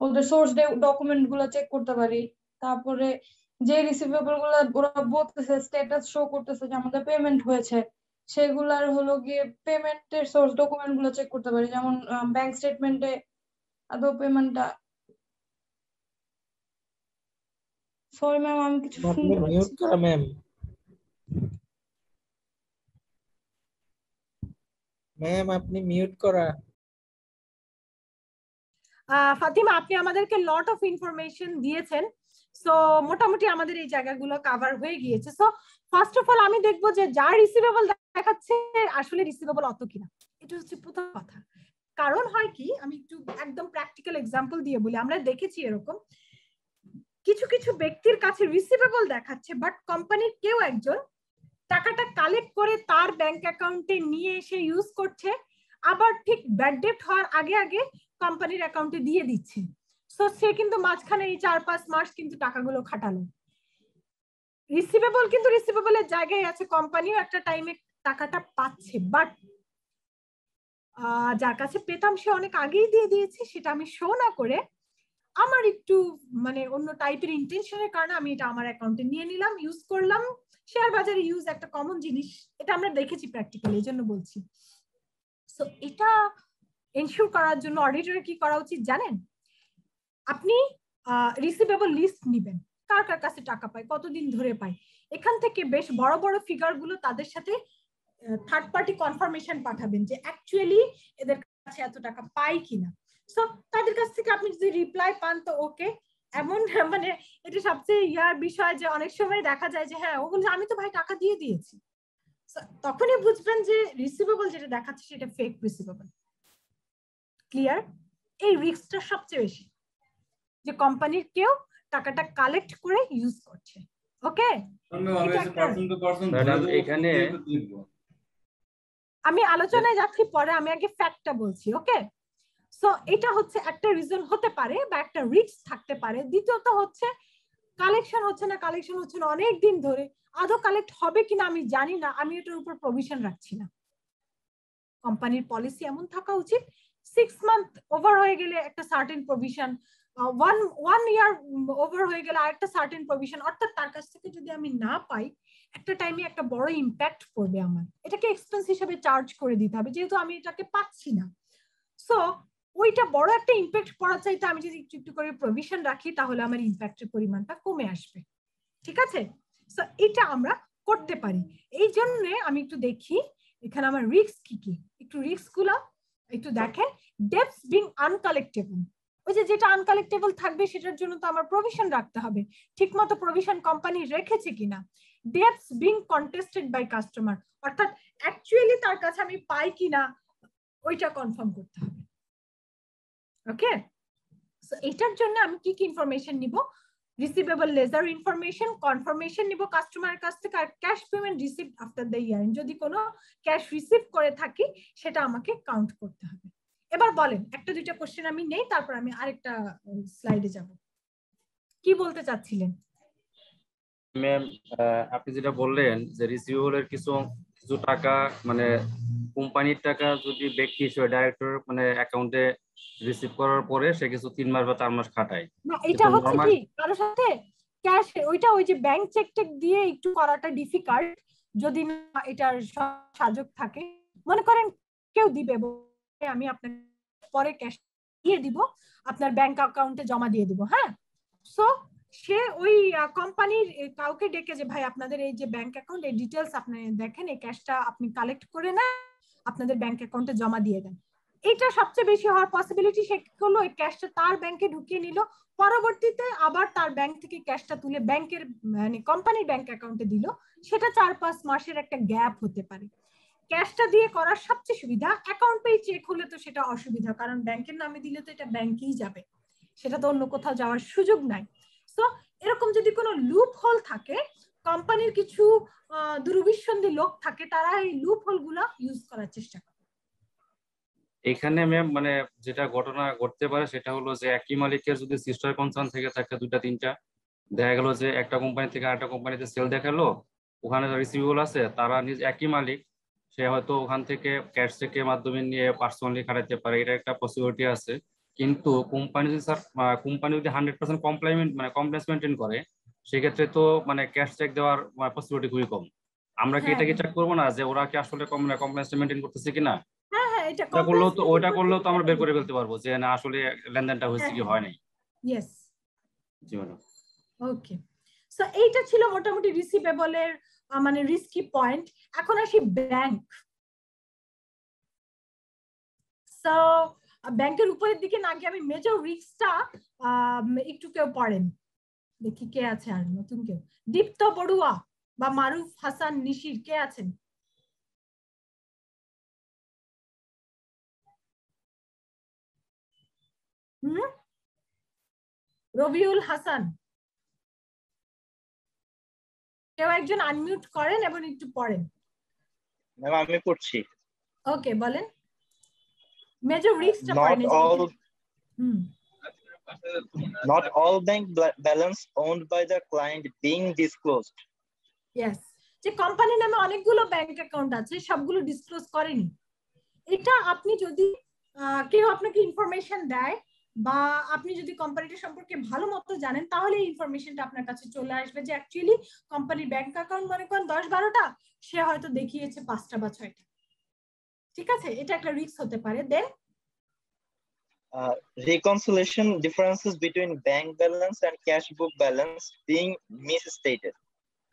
ওদের সোর্স ডকুমেন্টগুলো চেক করতে পারি। তারপরে যে রিসিভেবলগুলো ওরা বলতেছে স্ট্যাটাস শো করতেছে যে আমাদের পেমেন্ট হয়েছে সেগুলার হলো গিয়ে পেমেন্টের সোর্স ডকুমেন্টগুলো চেক করতে পারি। যেমন ব্যাংক স্টেটমেন্টে আদৌ পেমেন্টটা সরি ম্যাম আমি কিছু শুনতে ম্যাম ম্যাম আপনি মিউট করা। ফাতিমা, আপনি আমাদেরকে লট অফ ইনফরমেশন দিয়েছেন। সো মোটামুটি আমাদের এই জায়গাগুলো কভার হয়ে গিয়েছে। সো ফার্স্ট অফ অল আমি দেখব যে যা রিসিভেবল দেখাচ্ছে, আসলে রিসিভেবল অত কিনা। এটা হচ্ছে প্রথম কথা। কারণ হয় কি, আমি একটু একদম প্র্যাকটিক্যাল এক্সাম্পল দিয়ে বলি। আমরা দেখেছি এরকম। কিছু কিছু ব্যক্তির কাছে রিসিভেবল দেখাচ্ছে বাট কোম্পানির কেউ একজন টাকাটা কালেক্ট করে তার ব্যাংক অ্যাকাউন্টে নিয়ে এসে ইউজ করছে, আবার ঠিক ব্যাড ডেট হওয়ার আগে আগে কোম্পানির অ্যাকাউন্টে দিয়ে দিচ্ছে। সো সে কিন্তু মাঝখানে এই চার পাঁচ মাস কিন্তু টাকাগুলো খাটালো। রিসিভেবল কিন্তু রিসিভেবলের জায়গায় আছে কোম্পানিও একটা টাইমে টাকাটা পাচ্ছে বাট যার কাছে পেতাম সে অনেক আগেই দিয়ে দিয়েছে, সেটা আমি শো না করে আমার একটু মানে অন্য টাইপের ইন্টেনশনের কারণে আমি এটা আমার অ্যাকাউন্টে নিয়ে নিলাম ইউজ করলাম। শেয়ার বাজারে ইউজ একটা কমন জিনিস, এটা আমরা দেখেছি প্র্যাকটিক্যালি এই জন্য বলছি। সো এটা এনশিওর করার জন্য অডিটরে কি করা উচিত জানেন? আপনি রিসিভেবল লিস্ট নিবেন। কার কার কাছে টাকা পায়, কতদিন ধরে পায়। এখান থেকে বেশ বড় বড় ফিগারগুলো তাদের সাথে থার্ড পার্টি কনফার্মেশন পাঠাবেন যে অ্যাকচুয়ালি এদের কাছে এত টাকা পাই কিনা। সো তাদের কাছ থেকে আপনি যদি রিপ্লাই পান তো ওকে এমন মানে এটা সবচেয়ে ইয়ার বিষয় যে অনেক সময় দেখা যায় যে হ্যাঁ ও বলছে আমি তো ভাই টাকা দিয়ে দিয়েছি। তখনই বুঝবেন যে রিসিভেবল যেটা দেখাচ্ছে সেটা ফেক রিসিভেবল ক্লিয়ার এই রিস্কটা সবচেয়ে বেশি। যে কোম্পানির কেউ টাকাটা কালেক্ট করে ইউজ করছে। ওকে এখানে আমি আলোচনায় যাচ্ছি পরে আমি আগে ফ্যাক্টটা বলছি ওকে সো এটা হচ্ছে একটা রিজন হতে পারে বা একটা রিস্ক থাকতে পারে। দ্বিতীয়ত হচ্ছে কালেকশন হচ্ছে না কালেকশন হচ্ছে না, অনেক দিন ধরে আদৌ কালেক্ট হবে কিনা আমি জানি না, আমি এটার উপর প্রভিশন রাখছি না। কোম্পানির পলিসি এমন থাকা উচিত। সিক্স মান্থ ওভার হয়ে গেলে একটা certain provision one one year over হয়ে গেলে আরেকটা সার্টেন প্রভিশন অর্থাৎ তার কাছ থেকে যদি আমি না পাই, একটা টাইমে একটা বড় ইম্প্যাক্ট পড়বে আমার। এটাকে এক্সপেন্স হিসেবে চার্জ করে দিতে হবে, যেহেতু আমি এটাকে পাচ্ছি না। সো ওইটা বড় একটা ইম্প্যাক্ট পড়া চাইতে আমি যদি একটু একটু করে প্রভিশন রাখি, তাহলে আমার ইম্প্যাক্টের পরিমাণটা কমে আসবে। ঠিক আছে? সো এটা আমরা করতে পারি। এই জন্য আমি একটু দেখি, এখানে আমার রিস্ক কি কি? একটু রিস্কগুলো একটু দেখেন। ডেপস বিং আনকালেক্টেবল ওই যে যেটা আনকালেক্টেবল থাকবে, সেটার জন্য তো আমার প্রভিশন রাখতে হবে। ঠিক মতো প্রভিশন কোম্পানি রেখেছে কিনা? Debts being contested by customer অর্থাৎ অ্যাকচুয়ালি তার কাছে আমি পাই কিনা, ওইটা কনফার্ম করতে হবে। ওকে এটার জন্য আমি কি কি ইনফরমেশন নিব? রিসিভেবল লেজার ইনফরমেশন কনফার্মেশন নিব কাস্টমারের কাছ থেকে, আর cash payment receive after the year যদি কোনো ক্যাশ রিসিভ করে থাকি, সেটা আমাকে কাউন্ট করতে হবে। এবার বলেন, একটা দুইটা কোশ্চেন আমি নেই, তারপর আমি আরেকটা স্লাইডে যাব। কি বলতে চাচ্ছিলেন? ম্যাম আপনি যেটা বললেন যে রিসিভেবলের কিছু কিছু টাকা মানে কোম্পানির টাকা যদি ব্যক্তি হিসেবে ডাইরেক্টর মানে অ্যাকাউন্টে রিসিভ করার পরে সে কিছু তিন মাস বা চার মাস খাটায়। না এটা হচ্ছে কি কারও সাথে ক্যাশ ওইটা ওই যে ব্যাংক চেক টেক দিয়ে একটু করাটা ডিফিকাল্ট যদি না এটার সাজক থাকে। মনে করেন কেউ দিবে আমি আপনাকে পরে ক্যাশ দিয়ে দিব আপনার ব্যাংক অ্যাকাউন্টে জমা দিয়ে দিব হ্যাঁ? সো সে ওই কোম্পানির কাউকে ডেকে যে ভাই আপনাদের এই যে ব্যাংক অ্যাকাউন্ট এই ডিটেলস আপনি দেখেন এই ক্যাশটা আপনি কালেক্ট করে না আপনাদের ব্যাংক অ্যাকাউন্টে জমা দিয়ে দেন। এটা সবচেয়ে বেশি হওয়ার পসিবিলিটি সে করল? ওই ক্যাশটা তার ব্যাংকে ঢুকিয়ে নিল। পরবর্তীতে আবার তার ব্যাংক থেকে ক্যাশটা তুলে ব্যাংকের মানে কোম্পানির ব্যাংক অ্যাকাউন্টে দিল। সেটা চার পাঁচ মাসের একটা গ্যাপ হতে পারে। ক্যাশটা দিয়ে করার সবচেয়ে সুবিধা অ্যাকাউন্ট চেক হলে তো সেটা অসুবিধা, কারণ ব্যাংকের নামে দিলে তো এটা ব্যাংকেই যাবে। সেটা তো অন্য কোথাও যাওয়ার সুযোগ নাই। সো এরকম যদি কোনো লুপ হোল থাকে কোম্পানির কিছু দুর্বিসন্ধি লোক থাকে, তারা এই লুপ হোলগুলা ইউজ করার চেষ্টা করে। এখানে ম্যাম মানে যেটা ঘটনা ঘটতে পারে সেটা হলো যে একই মালিকের যদি সিস্টার কনসার্ন থেকে থাকে দুটা তিনটা, দেখা গেল যে একটা কোম্পানি থেকে আরেকটা কোম্পানিতে সেল দেখাল, ওখানে রিসিভেবল আছে, তারা নিজ, একই মালিক, সে হয়তো ওখান থেকে ক্যাশ থেকে মাধ্যমে নিয়ে পার্সোনালি খাটাইতে পারে, এটা একটা পসিবিলিটি আছে। কিন্তু কোম্পানি যদি স্যার কোম্পানি যদি হান্ড্রেড পার্সেন্ট কমপ্লাইমেন্ট মানে কমপ্লেন্স মেনটেন করে সেক্ষেত্রে তো মানে ক্যাশ চেক দেওয়ার পসিবিলিটি খুবই কম। আমরা কি এটাকে চেক করব না যে ওরা কি আসলে মানে কমপ্লেন্স মেনটেন করতেছে কিনা? হ্যাঁ হ্যাঁ এটা করলেও তো ওইটা করলেও তো আমরা বের করে ফেলতে পারব যে না আসলে লেনদেনটা হয়েছে কি হয়। নাই। ইয়েস জি ম্যাডাম। ওকে সো এইটা ছিল মোটামুটি রিসিভেবলের মানে রিস্কি পয়েন্ট এখন আসি ব্যাংক সো ব্যাংকের উপরের দিকে না গিয়ে আমি মেজর রিস্কটা একটু কেউ পড়েন। দেখি কে আছে আর নতুন কেউ। দীপ্ত বড়ুয়া বা মারুফ হাসান নিশির কে আছেন? হুম? রবিউল হাসান। কেউ একজন আনমিউট করেন এবং একটু পড়েন। ম্যাম আমি পড়ছি। ওকে বলেন। মেজর রিস্কটা not পড়েন হুম। Not all bank balance owned by the client being disclosed. Yes যে কোম্পানির নামে অনেকগুলো ব্যাংক অ্যাকাউন্ট আছে, সবগুলো ডিসক্লোজ করেনি। এটা আপনি যদি কেউ আপনাকে ইনফরমেশন দেয় বা আপনি যদি কোম্পানিটা সম্পর্কে ভালো মতো জানেন, তাহলে এই ইনফরমেশনটা আপনার কাছে চলে আসবে যে অ্যাকচুয়ালি কোম্পানির ব্যাংক অ্যাকাউন্ট মনে করেন দশ বারোটা সে হয়তো দেখিয়েছে পাঁচটা বা ছয়টা। ঠিক আছে? এটা একটা রিস্ক হতে পারে। Then uh, reconciliation differences between bank balance and cash book balance being misstated.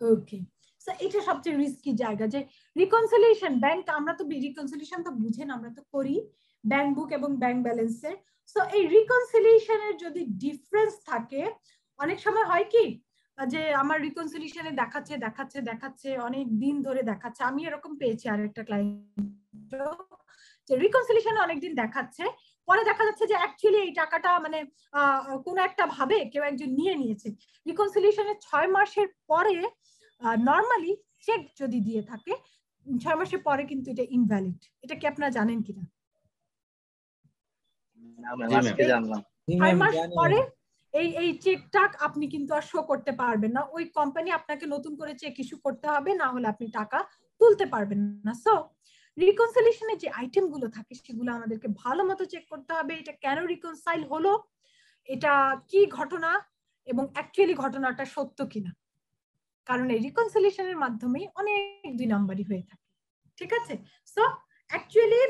Okay so এটা সবচেয়ে রিস্কি জায়গা যে রিকনসিলিয়েশন ব্যাংক আমরা তো রিকনসিলিয়েশন তো বুঝেন আমরা তো করি। ব্যাংক বুক এবং ব্যাংক ব্যালেন্সের সো এই রিকনসিলিয়েশনের যদি ডিফারেন্স থাকে অনেক সময় হয় কি যে আমার রিকনসিলিয়েশনে দেখাচ্ছে দেখাচ্ছে দেখাচ্ছে অনেক দিন ধরে দেখাচ্ছে। আমি এরকম পেয়েছি আরেকটা ক্লায়েন্ট যে রিকনসিলিয়েশনে অনেকদিন দেখাচ্ছে। পরে দেখা যাচ্ছে যে অ্যাকচুয়ালি এই টাকাটা মানে কোনো একটা ভাবে কেউ একজন নিয়ে নিয়েছে। রিকনসিলিয়েশনের ছয় মাসের পরে নর্মালি চেক যদি দিয়ে থাকে ছয় মাসের পরে কিন্তু এটা ইনভ্যালিড এটা কি আপনারা জানেন কিনা? ছয় মাস পরে এই এই চেকটা আপনি কিন্তু আর শো করতে পারবেন না। ওই কোম্পানি আপনাকে নতুন করে চেক ইস্যু করতে হবে না হলে আপনি টাকা তুলতে পারবেন না। সো রিকনসিলিয়েশনের যে আইটেমগুলো থাকে সেগুলো আমাদেরকে ভালো মতো চেক করতে হবে এটা কেন রিকনসাইল হলো এটা কি ঘটনা এবং অ্যাকচুয়ালি ঘটনাটা সত্য কিনা। কারণ এই রিকনসিলিয়েশনের মাধ্যমে অনেক দুই নাম্বারই হয়ে থাকে ঠিক আছে? সো অ্যাকচুয়ালি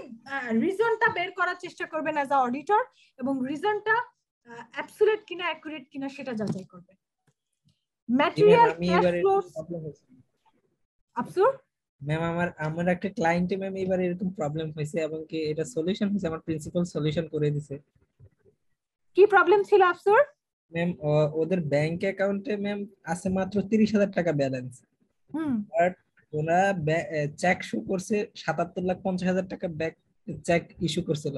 রিজনটা বের করার চেষ্টা করবেন অ্যাজ আ অডিটর এবং রিজনটা অ্যাবসুলেট কিনা অ্যাকুরেট কিনা সেটা যাচাই করবেন। Material cash flows Afsur ma'am আমার আমার একটা ক্লায়েন্টে ম্যাম এবার এরকম প্রবলেম হয়েছে এবং কি এটা সলিউশন হয়েছে আমার প্রিন্সিপাল সলিউশন করে দিছে। কি প্রবলেম ছিল আফসুর? ম্যাম ওদের ব্যাংক অ্যাকাউন্টে ম্যাম আছে মাত্র তিরিশ হাজার টাকা ব্যালেন্স বাট ওরা চেক শো করছে সাতাত্তর লাখ পঞ্চাশ হাজার টাকা ব্যাক চেক ইস্যু করছিল।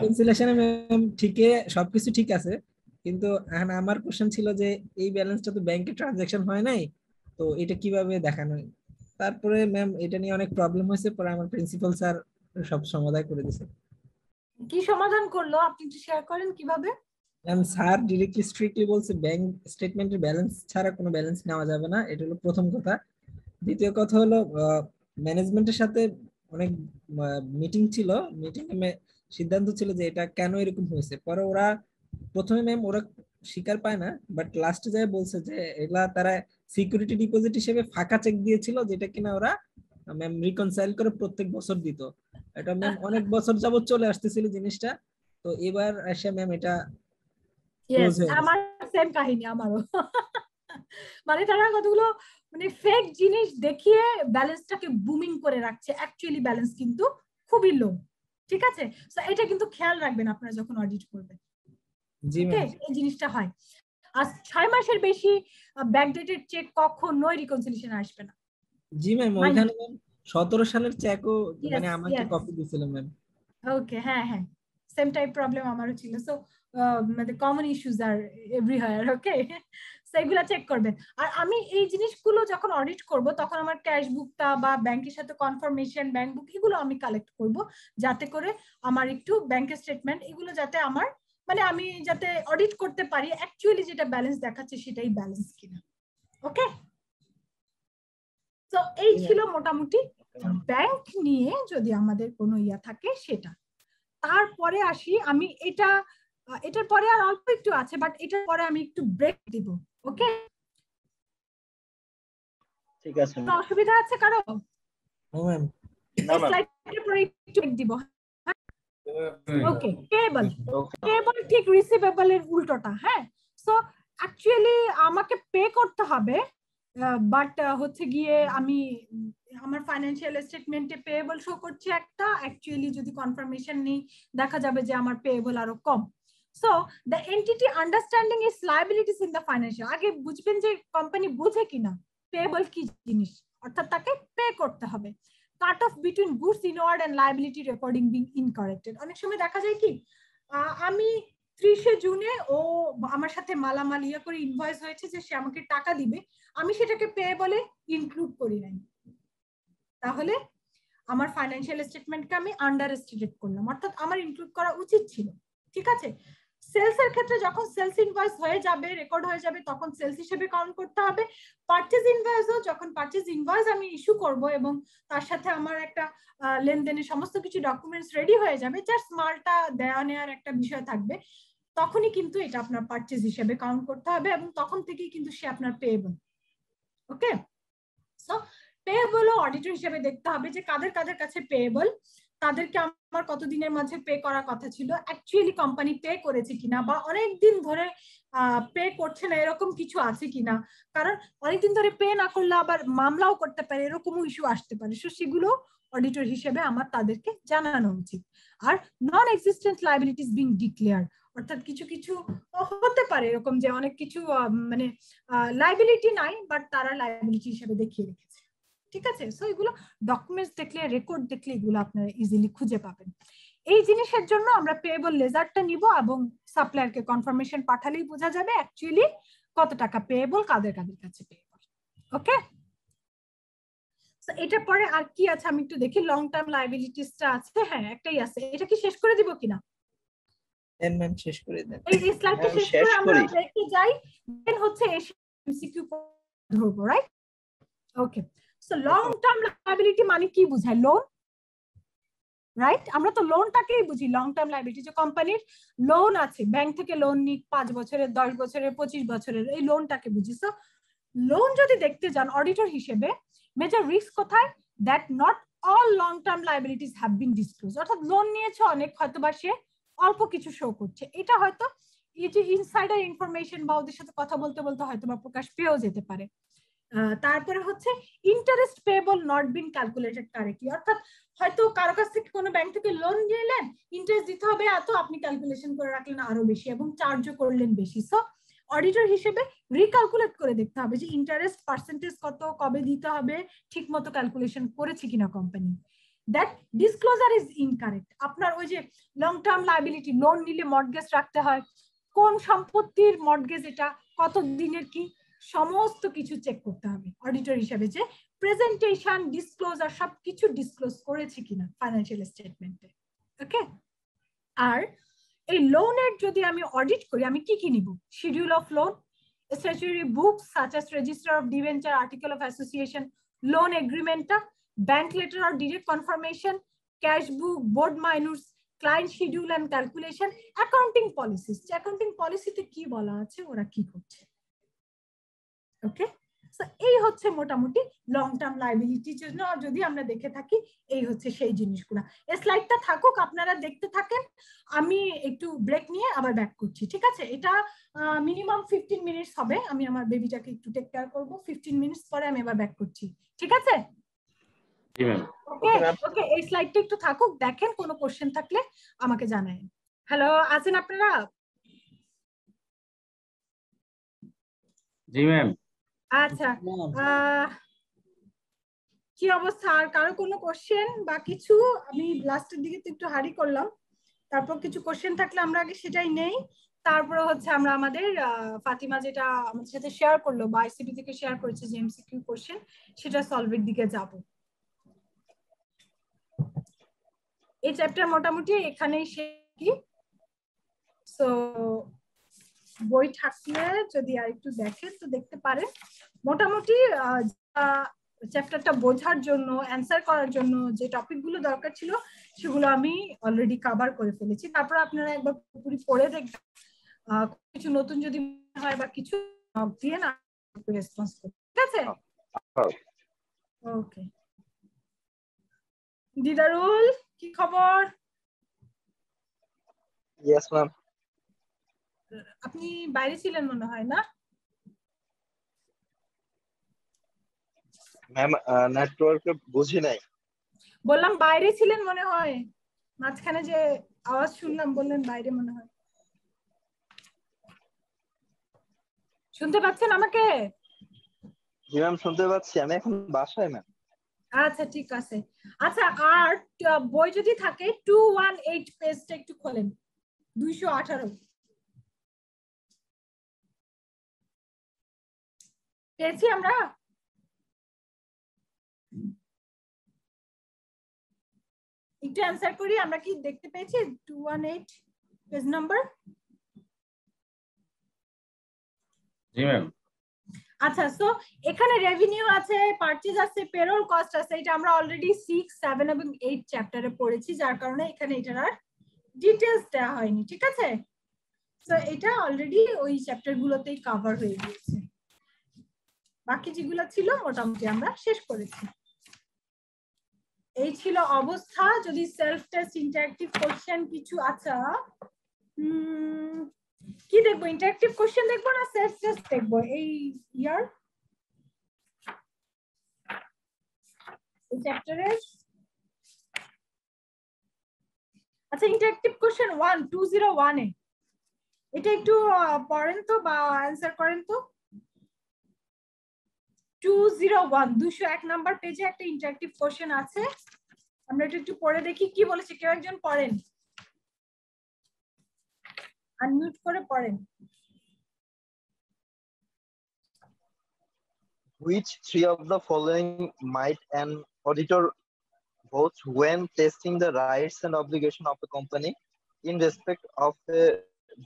রিকনসিলেশনে ম্যাম ঠিকই সবকিছু ঠিক আছে। কিন্তু এখন আমার কোশ্চেন ছিল যে এই ব্যালেন্সটা তো ব্যাংকে ট্রানজাকশন হয় নাই তো এটা কীভাবে দেখানো? তারপরে ম্যাম এটা নিয়ে অনেক প্রবলেম হয়েছে পরে আমার প্রিন্সিপাল স্যার সব সমাধান করে দিয়েছে। কি সমাধান করল? আপনি একটু শেয়ার করেন কীভাবে? ম্যাম স্যার ডিরেক্টলি স্ট্রিক্টলি বলছে ব্যাংক স্টেটমেন্টের ব্যালেন্স ছাড়া কোনো ব্যালেন্স নেওয়া যাবে না এটা হলো প্রথম কথা। দ্বিতীয় কথা হলো ম্যানেজমেন্টের সাথে অনেক মিটিং ছিল। মিটিং এ সিদ্ধান্ত ছিল যে এটা কেন এরকম হয়েছে? পরে ওরা প্রথমে ম্যাম ওরা স্বীকার পায় না বাট লাস্টে যায় বলছে যে এগুলা তারা সিকিউরিটি ডিপোজিট হিসেবে ফাঁকা চেক দিয়েছিল যেটা কিনা ওরা ম্যাম রিকনসাইল করে প্রত্যেক বছর দিত। এটা ম্যাম অনেক বছর যাবত চলে আসতেছিল জিনিসটা তো এবার এসে ম্যাম এটা আমার সেম কাহিনী আমারও। মানে তারা কতগুলো মানে ফেক জিনিস দেখিয়ে ব্যালেন্সটাকে বুমিং করে রাখছে অ্যাকচুয়ালি ব্যালেন্স কিন্তু খুবই লো ঠিক আছে? তো এটা কিন্তু খেয়াল রাখবেন আপনারা যখন অডিট করবেন। এই জিনিসটা হয়। আর ছয় মাসের বেশি ব্যাকডেটেড চেক কখনোই রিকনসিলিয়েশন আসবে না। জি ম্যাম ওইখানে ম্যাম 17 সালের চেকও মানে আমাকে কপি দিছিল ম্যাম। ওকে হ্যাঁ হ্যাঁ। সেম টাইপ প্রবলেম আমারও ছিল। সো মানে কমন ইস্যুস আর এভরিহায়ার ওকে? সেগুলা চেক করবেন। আর আমি এই জিনিসগুলো যখন অডিট করব তখন আমার ক্যাশ বুকটা বা ব্যাংকের সাথে কনফার্মেশন ব্যাংক বুক এগুলো আমি কালেক্ট করব। যাতে করে আমার একটু ব্যাংকের স্টেটমেন্ট এগুলো যাতে আমার মানে আমি যাতে অডিট করতে পারি অ্যাকচুয়ালি যেটা ব্যালেন্স দেখাচ্ছে সেটাই ব্যালেন্স কিনা। ওকে তো এই ছিল মোটামুটি ব্যাংক নিয়ে যদি আমাদের কোনো ইয়া থাকে সেটা। তারপরে আসি আমি এটা এটার পরে আর অল্প একটু আছে বাট এটার পরে আমি একটু ব্রেক দিব। ওকে ঠিক আছে অসুবিধা আছে কারও? ম্যাম স্লাইডের পরে একটু ব্রেক দিব। ওকে কেবল কেবল ঠিক রিসিভেবল এর উল্টোটা হ্যাঁ? সো অ্যাকচুয়ালি আমাকে পে করতে হবে বাট হচ্ছে গিয়ে আমি আমার ফাইন্যান্সিয়াল স্টেটমেন্টে পেয়েবল শো করছে একটা। অ্যাকচুয়ালি যদি কনফার্মেশন নেই দেখা যাবে যে আমার পেয়েবল আরও কম। So the entity understanding is liabilities in the financial আগে বুঝবেন যে কোম্পানি বুঝে কিনা পেয়েবল কি জিনিস? অর্থাৎ তাকে পে করতে হবে। Cut off between goods inward and liability recording being incorrected. অনেক সময় দেখা যায় কি আমি ত্রিশে জুনে ও আমার সাথে মালামাল ইয়ে করে ইনভয়েস হয়েছে যে সে আমাকে টাকা দিবে, আমি সেটাকে পেয়ে বলে ইনক্লুড করি নাই। তাহলে আমার ফাইন্যান্সিয়াল স্টেটমেন্টকে আমি আন্ডার এস্টিমেট করলাম। অর্থাৎ আমার ইনক্লুড করা উচিত ছিল। ঠিক আছে? সেলস এর ক্ষেত্রে যখন সেলস ইনভয়েস হয়ে যাবে রেকর্ড হয়ে যাবে, তখন সেলস হিসেবে কাউন্ট করতে হবে। পারচেজ ইনভয়েসও যখন পারচেজ ইনভয়েস আমি ইস্যু করব এবং তার সাথে আমার একটা লেনদেনের সমস্ত কিছু ডকুমেন্টস রেডি হয়ে যাবে জাস্ট মালটা দেয়া নেওয়ার একটা বিষয় থাকবে, তখনই কিন্তু এটা আপনার পারচেজ হিসেবে কাউন্ট করতে হবে এবং তখন থেকেই কিন্তু সে আপনার payable okay so payable auditor হিসেবে দেখতে হবে যে কাদের কাদের কাছে পেয়েবল তাদেরকে আমার কতদিনের মাঝে পে করার কথা ছিল অ্যাকচুয়ালি কোম্পানি পে করেছে কিনা বা অনেক দিন ধরে পে করছে না, এরকম কিছু আছে কিনা? কারণ অনেকদিন ধরে পে না করলে আবার মামলাও করতে পারে, এরকমও ইস্যু আসতে পারে। সো সেগুলো অডিটর হিসেবে আমার তাদেরকে জানানো উচিত। আর non existent liabilities being declare অর্থাৎ কিছু কিছু হতে পারে, এরকম যে অনেক কিছু মানে লাইবিলিটি নাই বাট তারা লাইবিলিটি হিসেবে দেখিয়ে রেখেছে। ঠিক আছে? সো এগুলো ডকুমেন্টস দেখলে রেকর্ড দেখলে এগুলো আপনারা ইজিলি খুঁজে পাবেন। এই জিনিসের জন্য আমরা পেয়েবল লেজারটা নিব এবং সাপ্লায়ারকে কনফার্মেশন পাঠালেই বোঝা যাবে অ্যাকচুয়ালি কত টাকা পেয়েবল কাদের কাদের কাছে পেয়েবল ওকে এটার পরে আর কি আছে? আমি একটু দেখি লং টার্ম লাইবিলিটিসটা আছে? হ্যাঁ একটাই আছে। এটা কি শেষ করে দিব কিনা? দেন ম্যাম শেষ করে দেন। এই স্লাইডটা শেষ করে আমরা ব্রেকে যাই। দেন হচ্ছে এমসিকিউ ধরবো right okay so long term মানে কি লোন রাইট আমরা তো লোনটাকেই বুঝি লং টার্ম লায়াবিলিটি যে কোম্পানির লোন আছে ব্যাংক থেকে লোন নিক, পাঁচ বছরের, দশ বছরের, পঁচিশ বছরের, এই লোনটাকে বুঝি। সো লোন যদি দেখতে যান অডিটর হিসেবে মেজর রিস্ক কোথায়? That not all long term liabilities have been disclose অর্থাৎ লোন নিয়েছে অনেক হয়তো বা সে অল্প কিছু শো করছে। এটা হয়তো এই যে ইনসাইডার ইনফরমেশন বা ওদের সাথে কথা বলতে বলতে হয়তো বা প্রকাশ পেয়েও যেতে পারে। তারপরে হচ্ছে interest payable not been calculated correctly অর্থাৎ হয়তো কারও কাছ থেকে কোনো ব্যাংক থেকে লোন নিলেন ইন্টারেস্ট দিতে হবে, এত আপনি ক্যালকুলেশন করে রাখলেন আরও বেশি এবং চার্জও করলেন বেশি। সো অডিটর হিসেবে রিক্যালকুলেট করে দেখতে হবে যে ইন্টারেস্ট পার্সেন্টেজ কত, কবে দিতে হবে ঠিক মতো ক্যালকুলেশন করেছে কিনা company that disclosure is incorrect আপনার ওই যে লং টার্ম লাইবিলিটি লোন নিলে মর্টগেজ রাখতে হয়, কোন সম্পত্তির মর্টগেজ এটা, কত দিনের কি সমস্ত কিছু চেক করতে হবে। অডিটর হিসাবে যে প্রেজেন্টেশন ডিসক্লোজার সবকিছু ডিসক্লোজ করেছে কিনা ফাইন্যান্সিয়াল স্টেটমেন্টে ওকে আর এই লোনের যদি আমি অডিট করি, আমি কি কি নিব? Schedule of loan statutory books such as register of debenture article of association loan এগ্রিমেন্টটা bank letter or direct confirmation cash book board minutes client schedule and calculation accounting policies accounting পলিসিতে কি বলা আছে? ওরা কি করছে? ওকে এই হচ্ছে মোটামুটি লং টার্ম লাইবিলিটির জন্য যদি আমরা দেখে থাকি এই হচ্ছে সেই জিনিসগুলো। এই স্লাইডটা থাকুক আপনারা দেখতে থাকেন। আমি একটু ব্রেক নিয়ে আবার ব্যাক করছি ঠিক আছে? এটা মিনিমাম ফিফটিন মিনিটস হবে। আমি আমার বেবিটাকে একটু টেক কেয়ার করব। ফিফটিন মিনিটস পরে আমি আবার ব্যাক করছি ঠিক আছে? ওকে ওকে এই স্লাইডটা একটু থাকুক দেখেন কোনো কোশ্চেন থাকলে আমাকে জানায় হ্যালো আছেন আপনারা? জি ম্যাম আচ্ছা কি অবস্থা? আর কারও কোনো কোশ্চেন বা কিছু? আমি লাস্টের দিকে তো একটু হারি করলাম। তারপর কিছু কোশ্চেন থাকলে আমরা আগে সেটাই নেই। তারপরে হচ্ছে আমরা আমাদের ফাতিমা যেটা আমাদের সাথে শেয়ার করল বা আইসিবি থেকে শেয়ার করেছে যে এমসিকিউ কোশ্চেন সেটা সলভের দিকে যাব। এই চ্যাপ্টার মোটামুটি এখানেই শেষ। সো বই থাকলে যদি আর একটু দেখেন তো দেখতে পারেন। মোটামুটি চ্যাপ্টারটা বোঝার জন্য অ্যান্সার করার জন্য যে টপিকগুলো দরকার ছিল সেগুলো আমি অলরেডি কভার করে ফেলেছি। তারপর আপনারা একবার পুরোপুরি পড়ে দেখবেন। কিছু নতুন যদি হয় বা কিছু দিয়ে না রেসপন্স করবে ঠিক আছে? ওকে দিদারুল কি খবর? ইয়েস ম্যাম আপনি বাইরে ছিলেন মনে হয় না? ম্যাম নেটওয়ার্কে বুঝি নাই। বললাম বাইরে ছিলেন মনে হয়। মাঝখানে যে আওয়াজ শুনলাম বললেন বাইরে মনে হয়। শুনতে পাচ্ছেন আমাকে? জি ম্যাম শুনতে পাচ্ছি। আমি এখন বাসায় ম্যাম আচ্ছা ঠিক আছে। আচ্ছা আর বই যদি থাকে টু ওয়ান এইট পেজটা একটু খোলেন। দুইশো আঠারো। পেয়েছি আমরা? একটু অ্যান্সার করি আমরা কি দেখতে পেয়েছি? Two one eight page number জি ম্যাম আচ্ছা সো এখানে রেভিনিউ আছে পারচেজ আছে পেরোল কস্ট আছে এটা আমরা অলরেডি সিক্স সেভেন এবং এইট চ্যাপ্টারে পড়েছি যার কারণে এখানে এটার আর ডিটেলস দেওয়া হয়নি ঠিক আছে? সো এটা অলরেডি ওই চ্যাপ্টার গুলোতেই কভার হয়ে গিয়েছে। বাকি যেগুলো ছিল মোটামুটি আমরা শেষ করেছি। এই ছিল অবস্থা। যদি সেলফ টেস্ট ইন্টারঅ্যাক্টিভ কোশ্চেন কিছু আচ্ছা কি দেখব? ইন্টারঅ্যাক্টিভ কোশ্চেন দেখব না সেলফ টেস্ট দেখব? এই ইয়ার আচ্ছা interactive question one two zero ওয়ানে এটা একটু পড়েন তো বা অ্যান্সার করেন তো। টু জিরো ওয়ান দুশো এক নাম্বার পেজে একটা ইন্টারঅ্যাক্টিভ কোশ্চেন আছে। আমরা এটা একটু পড়ে দেখি কি বলেছে? কেউ একজন পড়েন? আনমিউট করে পড়েন। Which three of the following might an auditor vote when testing the rights and obligation of a company in respect of a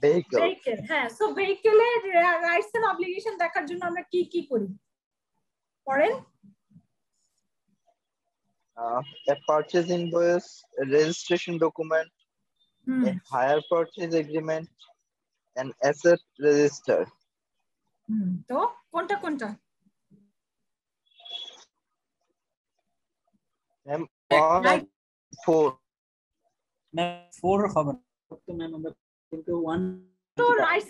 vehicle? Vehicle হ্যাঁ। সো ভেহিকেলের রাইটস এন্ড অব্লিগেশন দেখার জন্য আমরা কি কি করি? পড়েন Uh, a purchase invoice, a registration document, hmm a hire purchase agreement, an asset register. তো কোনটা কোনটা Ma'am, one Right. of four. Four হবে তো ম্যাম আমরা কিন্তু ওয়ান তো রাইটস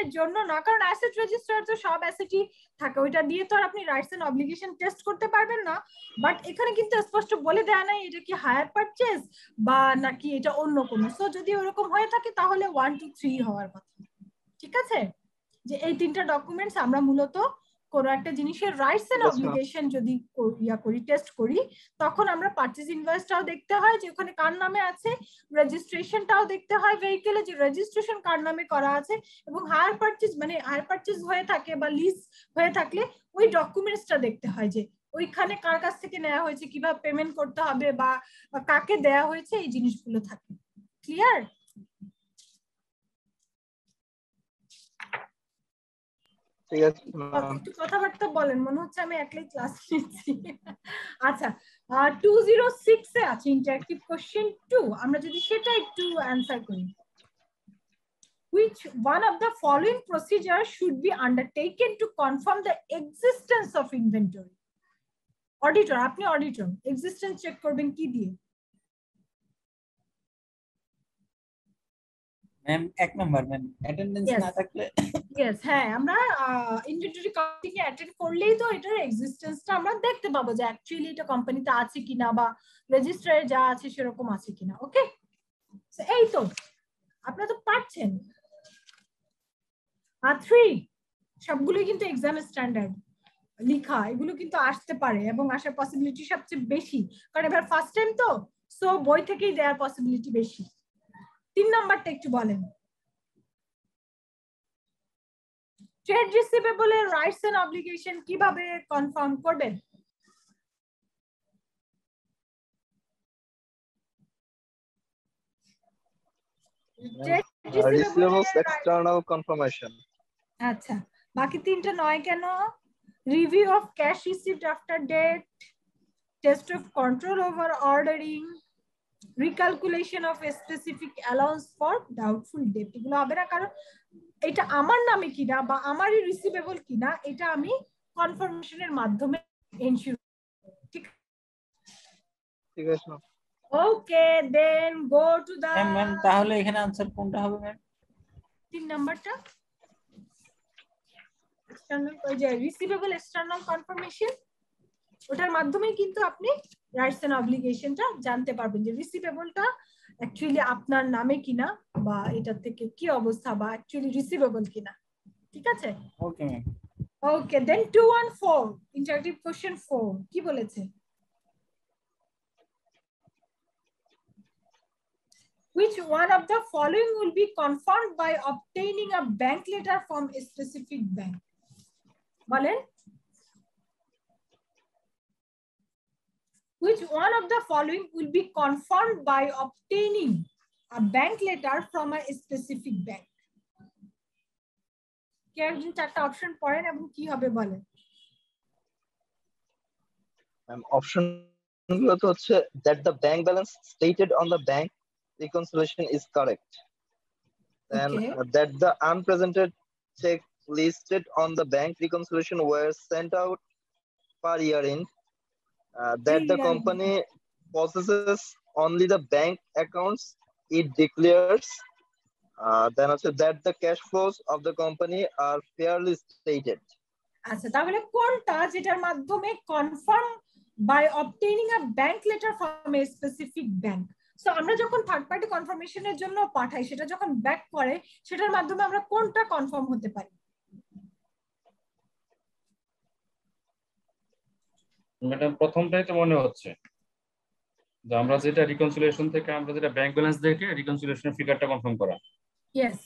এর জন্য না, কারণ অ্যাসেট রেজিস্টার তো সব অ্যাসেটই থাকে। ওইটা দিয়ে তো আর আপনি রাইটস এন্ড অব্লিগেশন টেস্ট করতে পারবেন না। বাট এখানে কিন্তু স্পষ্ট বলে দেয়া নাই এটা কি হায়ার পারচেজ বা নাকি এটা অন্য কোনো। সো যদি ওরকম হয়ে থাকে তাহলে ওয়ান টু থ্রি হওয়ার কথা। ঠিক আছে? যে এই তিনটা ডকুমেন্টস আমরা মূলত কোনো একটা জিনিসের রাইটস এন্ড. অব্লিগেশন যদি ইয়া করি টেস্ট করি তখন আমরা পারচেজ ইনভয়েসটাও দেখতে হয় যে ওখানে কার নামে আছে রেজিস্ট্রেশনটাও দেখতে হয় ভেহিকেলে যে রেজিস্ট্রেশন কার নামে করা আছে এবং হায়ার পারচেজ মানে হায়ার পারচেজ হয়ে থাকে বা লিজ হয়ে থাকলে ওই ডকুমেন্টসটা দেখতে হয় যে ওইখানে কার কাছ থেকে নেওয়া হয়েছে কীভাবে পেমেন্ট করতে হবে বা কাকে দেয়া হয়েছে এই জিনিসগুলো থাকে ক্লিয়ার ঠিক আছে কথাবার্তা বলেন মনে হচ্ছে আমি একলাই ক্লাস নিচ্ছি আচ্ছা টু জিরো সিক্স এ আছে ইন্টারঅ্যাক্টিভ কোশ্চেন টু আমরা যদি সেটা একটু অ্যান্সার করি which one of the following procedures should be undertaken to confirm the existence of inventory auditor আপনি auditor existence চেক করবেন কি দিয়ে ম্যাম এক নাম্বার ম্যাম অ্যাটেন্ডেন্স না থাকলে ইয়েস হ্যাঁ আমরা ইনভেন্টরি কাউন্টিং এ অ্যাটেন্ড করলেই তো এটার এক্সিস্টেন্সটা আমরা দেখতে পাবো যে অ্যাকচুয়ালি এটা কোম্পানিতে আছে কিনা বা রেজিস্টারে যা আছে সেরকম আছে কিনা ওকে এই তো আপনারা তো পারছেন। আর থ্রি সবগুলোই কিন্তু এক্সাম স্ট্যান্ডার্ড লিখা এগুলো কিন্তু আসতে পারে এবং আসার পসিবিলিটি সবচেয়ে বেশি। কারণ এবার ফার্স্ট টাইম তো সো বই থেকেই দেওয়ার পসিবিলিটি বেশি। তিন নম্বরটা একটু বলেন। ট্রেড রিসিভেবল এর রাইটস এন্ড অব্লিগেশন কীভাবে কনফার্ম করবেন. আচ্ছা বাকি তিনটা নয় কেন? Review of cash received after date test of control over ordering recalculation of specific allowance for doubtful debt এগুলো হবে না কারণ এটা আমার নামে কিনা বা আমারই রিসিভেবল কিনা এটা আমি কনফার্মেশনের মাধ্যমে এনশিওর ঠিক ঠিক আছে ওকে দেন গো টু দা ম্যাম তাহলে এখানে আনসার কোনটা হবে ম্যাম তিন নাম্বারটা। এক্সটার্নাল ওই যে রিসিভেবল এক্সটার্নাল কনফার্মেশন ওটার মাধ্যমে কিন্তু আপনি রাইটস এন্ড অব্লিগেশনটা জানতে পারবেন যে রিসিভেবলটা অ্যাকচুয়ালি আপনার নামে কিনা বা এটা থেকে কি অবস্থা বা অ্যাকচুয়ালি রিসিভেবল কিনা। ঠিক আছে? Okay okay then two one four interactive question four কি বলেছে? Which one of the following will be confirmed by obtaining a bank letter from a specific bank? বলেন। Which one of the following will be confirmed by obtaining a bank letter from a specific bank? কে একজন চারটা অপশন পড়েন এবং কি হবে বলেন Ma'am, option গুলো তো হচ্ছে that the bank balance stated on the bank reconciliation is correct. Then Okay. uh, that the unpresented check listed on the bank reconciliation were sent out per year end. Uh, that the company possesses only the bank accounts it declares uh, then also that the cash flows of the company are fairly stated আচ্ছা তাহলে কোনটা যেটার মাধ্যমে confirm by obtaining a bank letter from a specific bank so আমরা যখন থার্ড পার্টি কনফার্মেশনের জন্য পাঠাই সেটা যখন ব্যাক করে সেটার মাধ্যমে আমরা কোনটা কনফার্ম হতে পারি ম্যাডাম, প্রথমটাই তো মনে হচ্ছে যে আমরা যেটা রিকনসিলিয়েশন থেকে আমরা যেটা ব্যাংক ব্যালেন্স দেখে রিকনসিলিয়েশনের ফিগারটা কনফার্ম করা। ইয়েস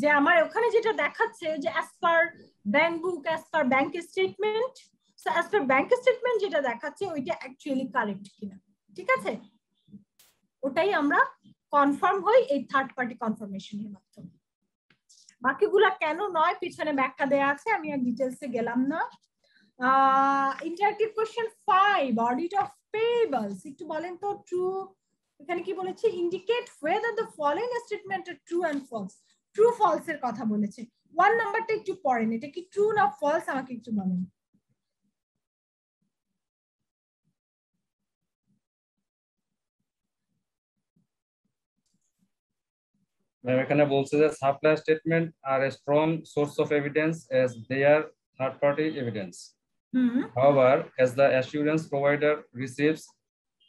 যে আমার ওখানে যেটা দেখাচ্ছে যে as per bank book as per bank statement so as per bank statement যেটা দেখাচ্ছে ওইটা অ্যাকচুয়ালি কারেক্ট কিনা। ঠিক আছে? ওটাই আমরা কনফার্ম হই এই থার্ড পার্টি কনফার্মেশনের মাধ্যমে। বাকিগুলা কেন নয়, পিছনে ব্যাখ্যা দেয়া আছে, আমি আর ডিটেলসে গেলাম না। Interactive question five audit of payables একটু বলেন তো ট্রু এখানে কি বলেছে? Indicate whether the following statement true and false true false এর কথা বলেছে। ওয়ান নাম্বারটা একটু পড়েন, এটা কি ট্রু না ফলস আমাকে একটু বলেন। এখানে বলছে যে supply statement are a strong source of evidence as they are third party evidence hmm However, as the assurance provider receives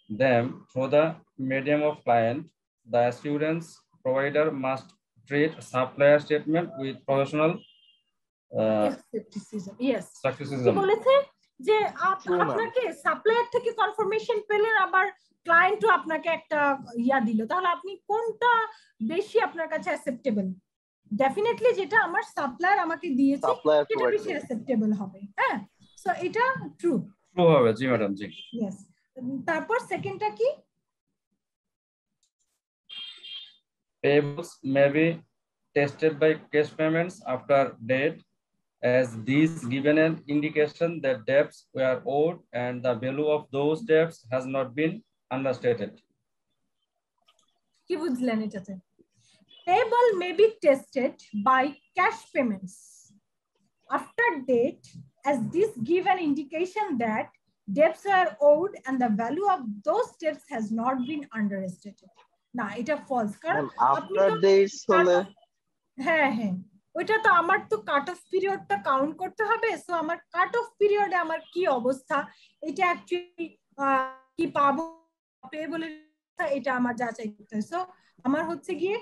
them through the medium of client, the assurance provider must treat supplier statement with professional uh, skepticism yes skepticism. বলেছে যে. আপনাকে সাপ্লায়ার থেকে কনফার্মেশন পেলেন আবার ক্লায়েন্টও আপনাকে একটা ইয়া দিল তাহলে আপনি কোনটা বেশি আপনার কাছে অ্যাকসেপ্টেবল ডেফিনেটলি যেটা আমার সাপ্লায়ার আমাকে দিয়েছে সেটা বেশি অ্যাকসেপ্টেবল হবে হ্যাঁ সো এটা ট্রু True হবে জি ম্যাডাম জি ইয়েস তারপর সেকেন্ডটা কি Payables may be tested by cash payments after date as these given an indication that debts were owed and the value of those debts has not been understated. কি বুঝলেন এটাতে payable may be tested by cash payments after date as this give an indication that debts are owed and the value of those debts has not been understated না এটা ফলস কারণ তো dates হলে হ্যাঁ হ্যাঁ। ওইটা তো আমার তো কাট অফ পিরিয়ডটা কাউন্ট করতে হবে সো আমার কাট অফ পিরিয়ডে আমার কি অবস্থা? এটা অ্যাকচুয়ালি কি পাবো? পেবলের এটা আমার যাচাই করতে হয় সো আমার হচ্ছে গিয়ে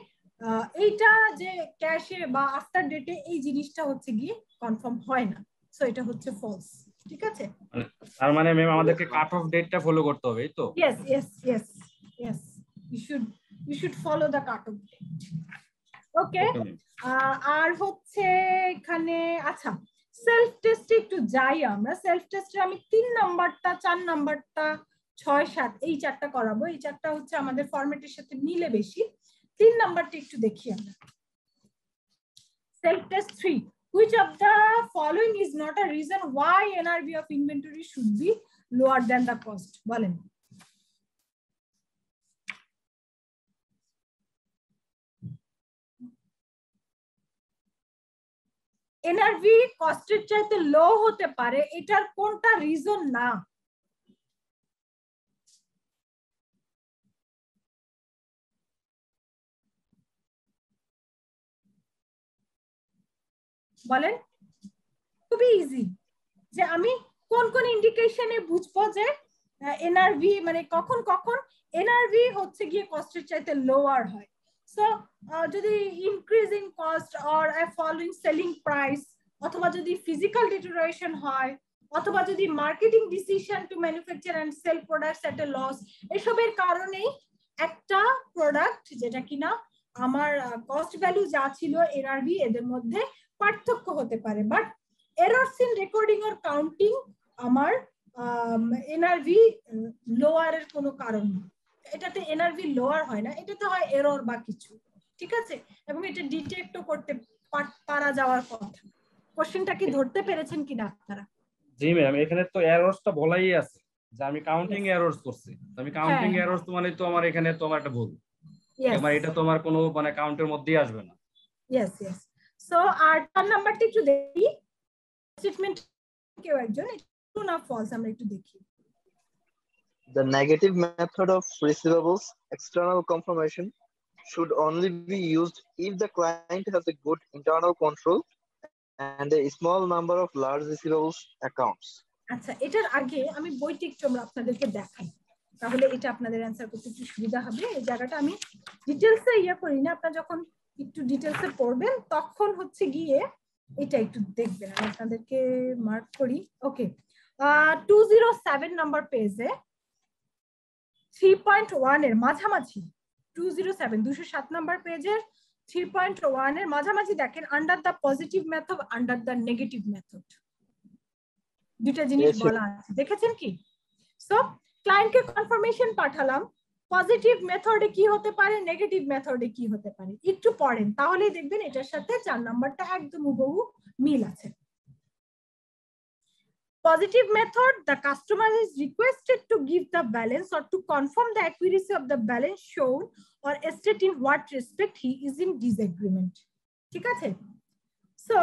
এইটা যে ক্যাশে বা আফটার ডেটে এই জিনিসটা হচ্ছে গিয়ে কনফার্ম হয় না। সো এটা হচ্ছে ফলস ঠিক আছে? তার মানে ম্যাম আমাদেরকে কাট অফ ডেটটা ফলো করতে হবে এই তো? Yes yes you should you should follow the cut off date. Okay? Okay, আহ, আর হচ্ছে এখানে আচ্ছা সেলফ টেস্টে একটু যাই আমরা। সেলফ টেস্টে আমি তিন নাম্বারটা চার নাম্বারটা ছয় সাত এই চারটা করাবো। এই চারটা হচ্ছে আমাদের ফরম্যাটের সাথে মিলে বেশি। তিন নাম্বারটা একটু দেখি আমরা। Self test three which of the following is not a reason why NRV of inventory should be lower than the cost বলেন এনআরভি কস্টের চাইতে লো হতে পারে এটার কোনটা রিজন না বলেন? খুবই ইজি যে আমি কোন কোন ইন্ডিকেশনে বুঝব যে এনআরভি মানে কখন কখন এনআরভি হচ্ছে গিয়ে কস্টের চাইতে লোয়ার হয়। সো যদি increase in cost or following selling price অথবা যদি ফিজিক্যাল ডিটোরেশন হয় অথবা যদি marketing decision to manufacture and sell products at a loss এসবের কারণেই একটা প্রোডাক্ট যেটা কিনা আমার কস্ট ভ্যালু যা ছিল এনআরভি এদের মধ্যে পার্থক্য হতে পারে but errors in recording or counting আমার এনআরভি লোয়ারের কোনো কারণ নেই। এটাতে এনআরভি লোয়ার হয় না এটাতে হয় এরর বা কিছু ঠিক আছে? এবং এটা ডিটেক্টও করতে পারা যাওয়ার কথা। কোশ্চেনটা কি ধরতে পেরেছেন কিনা আপনারা? জি ম্যাম এখানে তো এররসটা বলাই আছে যে আমি কাউন্টিং এররস করছি। তো আমি কাউন্টিং হ্যাঁ। এররস তো মানে তো আমার এখানে তো আমার একটা ভুল. এবার এটা তো আমার কোনো মানে কাউন্টের মধ্যেই আসবে না। ইয়েস ইয়েস সো আর তার নাম্বারটা একটু দেখি স্টেটমেন্ট কেউ একজন ট্রু না ফলস আমরা একটু দেখি The negative method of receivables external confirmation should only be used if the client has a good internal control and a small number of large receivables accounts. আচ্ছা এটার আগে আমি বইটি একটু আমরা আপনাদেরকে দেখাই তাহলে এটা আপনাদের অ্যান্সার করতে একটু সুবিধা হবে এই জায়গাটা আমি ডিটেলসে ইয়ে করি না আপনারা যখন একটু ডিটেলসে পড়বেন তখন হচ্ছে গিয়ে এটা একটু দেখবেন আমি আপনাদেরকে মার্ক করি। Okay two zero seven number পেজে থ্রি পয়েন্ট ওয়ানের মাঝামাঝি টু জিরো সেভেন দুশো সাত নাম্বার পেজের থ্রি পয়েন্ট ওয়ানের মাঝামাঝি দেখেন under the positive method under the negative method দুটা জিনিস বলা আছে দেখেছেন কি? সো ক্লায়েন্টকে কনফার্মেশন পাঠালাম পজিটিভ মেথডে কি হতে পারে নেগেটিভ মেথডে কি হতে পারে একটু পড়েন তাহলেই দেখবেন এটার সাথে চার নাম্বারটা একদম হুবহু মিল আছে positive method the customer is requested to give the balance or to confirm the accuracy of the balance shown or state in what respect he is in disagreement ঠিক আছে so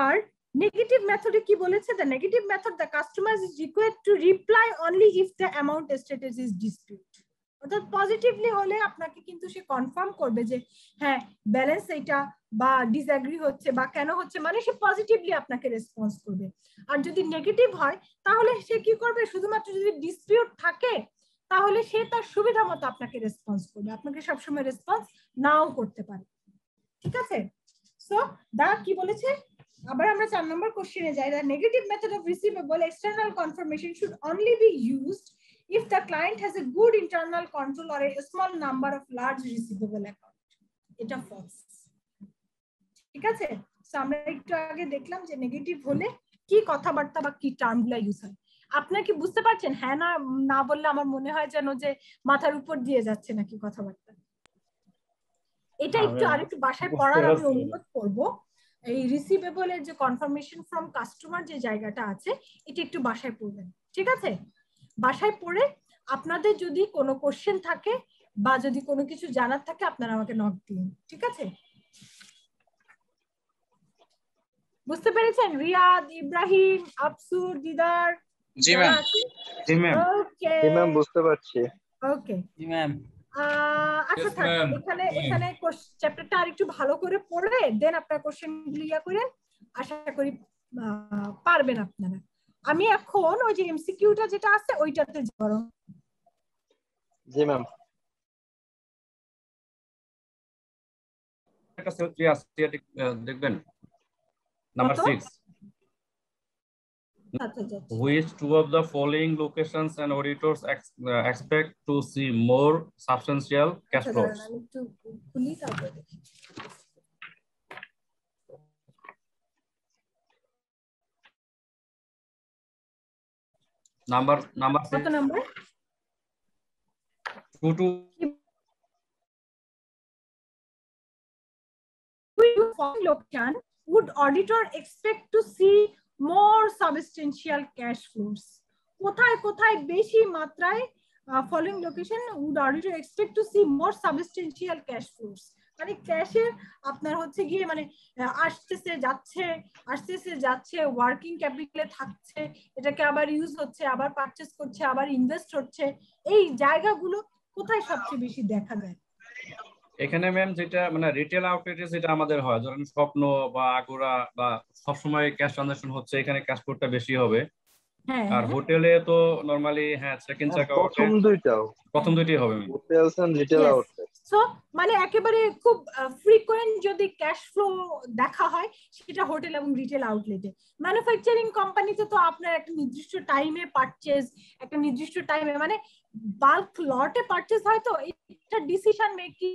আর নেগেটিভ মেথডে কি বলেছে? The negative method, the customer is required to reply only if the amount stated is dispute. অর্থাৎ পজিটিভলি হলে আপনাকে কিন্তু সে কনফার্ম করবে যে হ্যাঁ ব্যালেন্স এটা বা ডিসঅ্যাগ্রি হচ্ছে বা কেন হচ্ছে মানে সে পজিটিভলি আপনাকে রেসপন্স করবে। আর যদি নেগেটিভ হয়, তাহলে সে কি করবে? শুধুমাত্র যদি ডিসপিউট থাকে, তাহলে সে তার সুবিধা মতো আপনাকে রেসপন্স করবে। আপনাকে সবসময় রেসপন্স নাও করতে পারে। ঠিক আছে? সো দা কি বলেছে? আবার আমরা চার নম্বর কোশ্চেনে যাই। The negative method of receivable external confirmation should only be used if the client has a good internal control or a small number of large receivable account. এটা false. ঠিক আছে? আমরা একটু আগে দেখলাম যে নেগেটিভ হলে কি কথাবার্তা বা কি টার্মগুলা ইউজ হয়। আপনার কি বুঝতে পারছেন? হ্যাঁ না না বললে আমার মনে হয় যেন যে মাথার উপর দিয়ে যাচ্ছে নাকি কথাবার্তা। এটা একটু আরেকটু বাসায় পড়ার আমি অনুরোধ করব। এই রিসিভেবল এর যে কনফার্মেশন ফ্রম কাস্টমার যে জায়গাটা আছে এটা একটু বাসায় পড়বেন ঠিক আছে? বাসায় পড়ে আপনাদের যদি কোনো কোশ্চেন থাকে বা যদি কোনো কিছু জানার থাকে আপনারা আমাকে নক দিন ঠিক আছে? বুঝতে পেরেছেন? রিয়াদ ইব্রাহিম আফসুর দিদার জি ম্যাম জি ম্যাম ওকে জি ম্যাম বুঝতে পারছি। ওকে জি ম্যাম আচ্ছা থাক এখানে এখানে চ্যাপ্টারটা আরেকটু ভালো করে পড়ে দেন আপনার কোশ্চেন ইয়া করে আশা করি পারবেন আপনারা। আমি এখন ওই যে এমসিকিউটা যেটা আছে ওইটাতে বরং জি ম্যাম দেখবেন number 6 Which two of the following locations and auditors ex uh, expect to see more substantial cash flows? Number number number? Two two. Which location would auditor expect to see more substantial cash flows. কোথায় কোথায় বেশি মাত্রায় following location would auditor expect to see more substantial cash flows মানে ক্যাশের আপনার হচ্ছে গিয়ে মানে আসতেছে, যাচ্ছে আসতেছে, যাচ্ছে ওয়ার্কিং ক্যাপিটালে থাকছে, এটাকে আবার ইউজ হচ্ছে, আবার পারচেস করছে, আবার ইনভেস্ট হচ্ছে। এই জায়গাগুলো কোথায় সবচেয়ে বেশি দেখা যায়? এখানে ম্যাম যেটা মানে রিটেল আউটলেটে যেটা আমাদের হয় ধরেন স্বপ্ন বা আগোরা বা সবসময় ক্যাশ ট্রানজাকশন হচ্ছে এখানে ক্যাশ ফ্লোটা বেশি হবে। হ্যাঁ আর হোটেলে তো নরমালি হ্যাঁ চেক ইন চেক আউট প্রথম দুইটাও। প্রথম দুইটাই হবে ma'am hotels and retail outlet so মানে একেবারে খুব ফ্রিকোয়েন্ট যদি ক্যাশ ফ্লো দেখা হয় সেটা হোটেল এবং রিটেল আউটলেটে ম্যানুফ্যাকচারিং কোম্পানিতে তো আপনার একটা নির্দিষ্ট টাইমে পারচেজ একটা নির্দিষ্ট টাইমে মানে বাল্ক লটে পারচেজ হয় তো এটা ডিসিশন মেকিং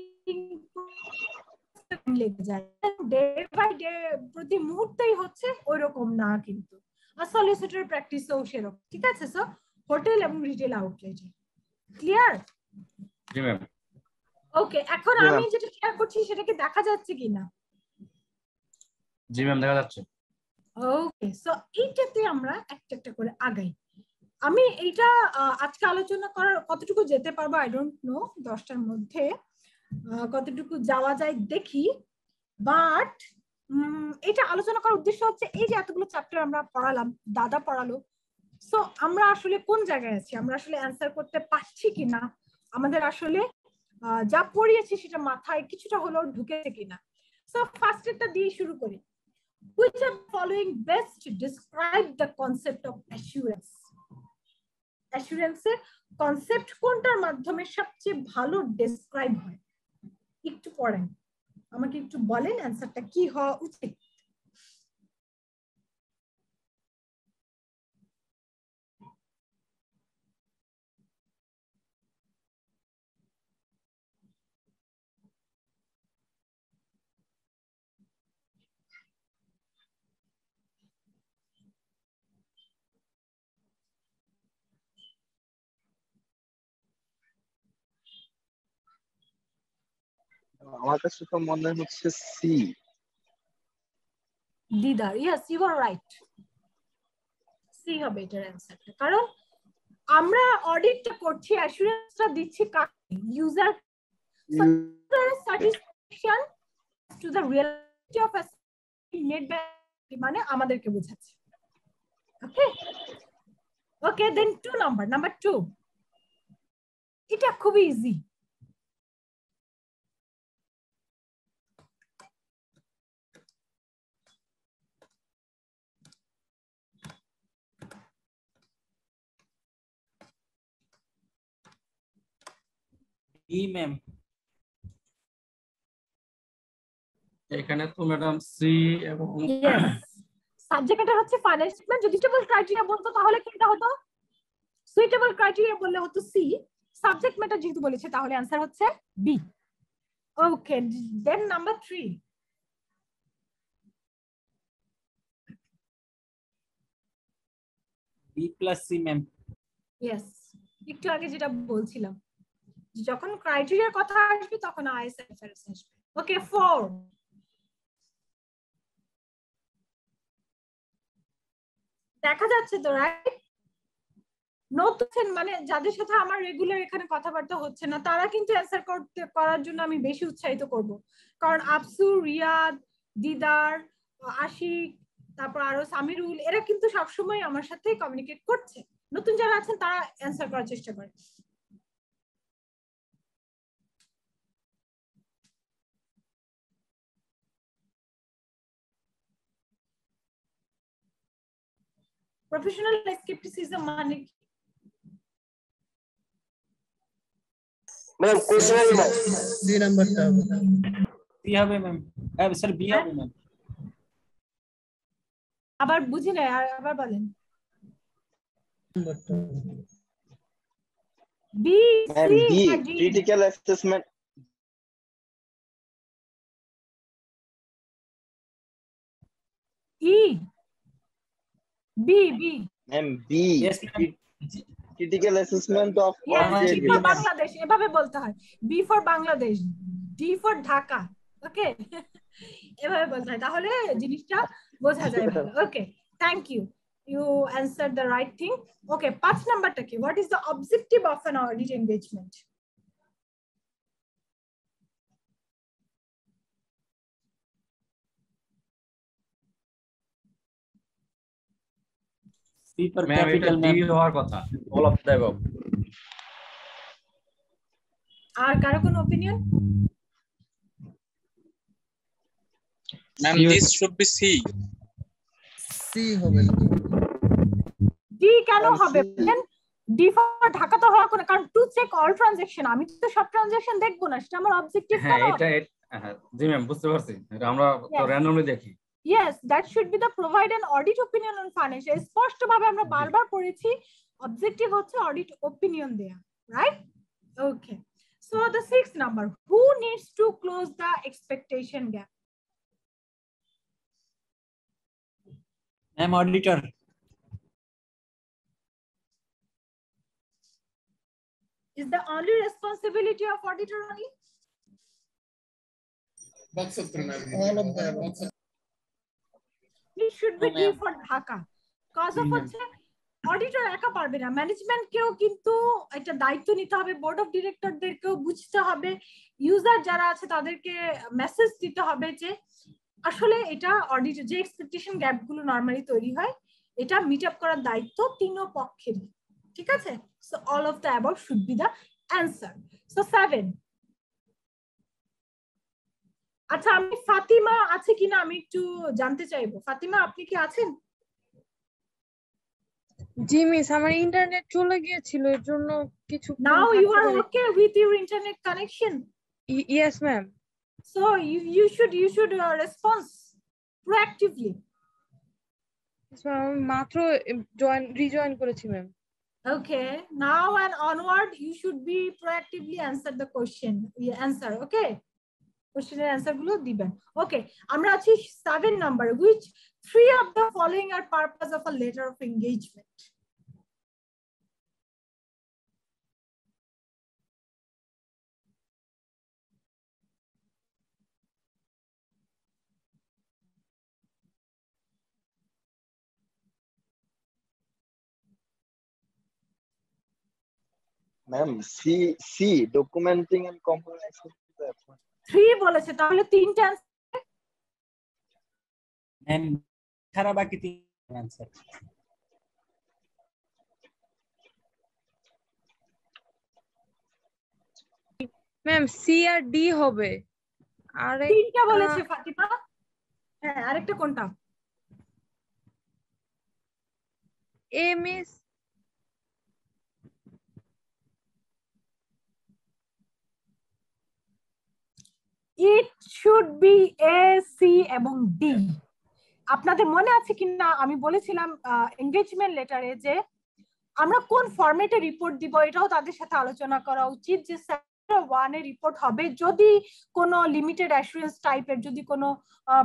লেগে যায় ডে বাই ডে প্রতি মুহূর্তেই হচ্ছে ওইরকম না কিন্তু আর সলিসিটর প্র্যাকটিসও সেরকম ঠিক আছে সো হোটেল এবং রিটেল আউটলেটে ক্লিয়ার ওকে এখন আমি যেটা শেয়ার করছি সেটা কি দেখা যাচ্ছে কিনা জি ম্যাম দেখা যাচ্ছে। ওকে সো এইটাতে আমরা একটা একটা করে আগাই। আমি এইটা আজকে আলোচনা করার কতটুকু যেতে পারব আই ডোন্ট নো দশটার মধ্যে। কতটুকু যাওয়া যায় দেখি। বাট এটা আলোচনা করার উদ্দেশ্য হচ্ছে এই যে এতগুলো চ্যাপ্টার আমরা পড়ালাম, দাদা পড়ালো। সো আমরা আসলে কোন জায়গায় আছি? আমরা আসলে অ্যান্সার করতে পারছি কিনা? আমাদের আসলে যা পড়িয়েছি সেটা মাথায় কিছুটা হলেও ঢুকেছে কিনা? সো ফার্স্ট একটা দিয়ে শুরু করি। Which of following best describe the concept of assurance? Assurance concept কোনটার মাধ্যমে সবচেয়ে ভালো ডেসক্রাইব হয়? একটু পড়েন। আমাকে একটু বলেন অ্যান্সারটা কি হওয়া উচিত? আমার কাছে তো মনে হচ্ছে C Didar yes you are right C হবে এটার অ্যান্সারটা কারণ আমরা অডিটটা করছি অ্যাসুরেন্সটা দিচ্ছি কাকে? User satisfaction to the reality of net banking মানে আমাদেরকে বোঝাচ্ছে। Okay okay then two number number two এটা খুবই ইজি জি ম্যাম এখানে তো ম্যাডাম সি এবং সাবজেক্ট এটা হচ্ছে ফাইনাল স্টেটমেন্ট যদি সুইটেবল ক্রাইটেরিয়া বলতো তাহলে কি এটা হতো? সুইটেবল ক্রাইটেরিয়া বললে হতো সি সাবজেক্ট ম্যাটার যেহেতু বলেছে তাহলে অ্যান্সার হচ্ছে B okay then number three B plus C ma'am yes একটু আগে যেটা বলছিলাম। যখন ক্রাইটেরিয়ার কথা আসবে, তখন আইএসএফআরএস আসবে। ওকে ফোর দেখা যাচ্ছে তো রাইট নতুন মানে যাদের সাথে আমার রেগুলার এখানে কথাবার্তা হচ্ছে না, তারা কিন্তু অ্যান্সার করতে, করার জন্য আমি বেশি উৎসাহিত করব। কারণ আফসু, রিয়াদ, দিদার, আশিক, তারপর আরও সামিরুল, এরা কিন্তু সবসময় আমার সাথে কমিউনিকেট করছে। নতুন যারা আছেন, তারা অ্যান্সার করার চেষ্টা করে। প্রফেশনাল স্কেপটিসিজম মানে কি ম্যাম কোশ্চেনারি না দুই নাম্বারটা হবে সি হবে ম্যাম স্যার বি হবে ম্যাম আবার বুঝি না আর আবার বলেন B ma'am C B R D assessment E B B ma'am B critical assessment of Yes, B for Bangladesh এভাবে বলতে হয়। B for Bangladesh D for Dhaka okay এভাবে বলতে হয়। তাহলে জিনিসটা বোঝা যায় okay thank you you answer the right thing okay পাঁচ নাম্বারটা কি? What is the objective of an audit C ma'am capital D হওয়ার কথা? অল অফ দ্য অ্যাবভ আর কারও কোনো opinion Ma'am, this should be C. C হবে। ডি কেন হবে? ডি ফর ঢাকা তো হওয়ার কোনো কারণ টু চেক অল ট্রানজাকশন আমি তো সব ট্রানজাকশন দেখব না সেটা আমার অবজেক্টিভ হ্যাঁ এটা হ্যাঁ, জি ম্যাম বুঝতে পারছি। আমরা তো র্যান্ডমলি দেখি। yes that should be the provide an audit opinion on financial স্পষ্ট ভাবে আমরা বারবার পড়েছি অবজেক্টিভ হচ্ছে অডিট ওপিনিয়ন দেয়া right okay so the six number who needs to close the expectation gap ma'am auditor is the only responsibility of auditor only all of the above It should be No, D for Dhaka cause of হচ্ছে অডিটর একা পারবে না। ম্যানেজমেন্ট কেও কিন্তু একটা দায়িত্ব নিতে হবে বোর্ড অফ ডিরেক্টরদেরকেও বুঝতে হবে। ইউজার যারা আছে তাদেরকে মেসেজ দিতে হবে যে আসলে এটা অডিট যে এক্সপেকটেশন গ্যাপগুলো নর্মালি তৈরি হয় এটা মিট আপ করার দায়িত্ব তিন পক্ষেরই। ঠিক আছে? So all of the about should be the answer so seven আচ্ছা আমি ফাতিমা আছে কিনা আমি একটু জানতে চাইব। ফাতিমা আপনি কি আছেন? জি মিস আমার ইন্টারনেট চলে গিয়েছিল এর জন্য okay with your internet connection yes ma'am so you should you should response proactively মাত্র জয়েন রিজয়েন করেছি ma'am okay now and onward you should be proactively answer the question answer okay question এর answer গুলো দিবেন okay আমরা আছি 7 number which three of the following are purpose of a letter of engagement Ma'am, C, C, documenting and compromising the effort. Three বলেছে তাহলে তিনটা ম্যাম ছাড়া বাকি তিন অ্যান্সার ম্যাম সি আর ডি হবে। আর তিনটা বলেছে ফাতিমা। হ্যাঁ আরেকটা কোনটা? A miss it should be A C এবং ডি আপনাদের মনে আছে কি না আমি বলেছিলাম এঙ্গেজমেন্ট লেটারে যে আমরা কোন ফরম্যাটে রিপোর্ট দিব, এটাও তাদের সাথে আলোচনা করা উচিত যে ওয়ান রিপোর্ট হবে যদি কোনো লিমিটেড অ্যাসুরেন্স টাইপের যদি কোনো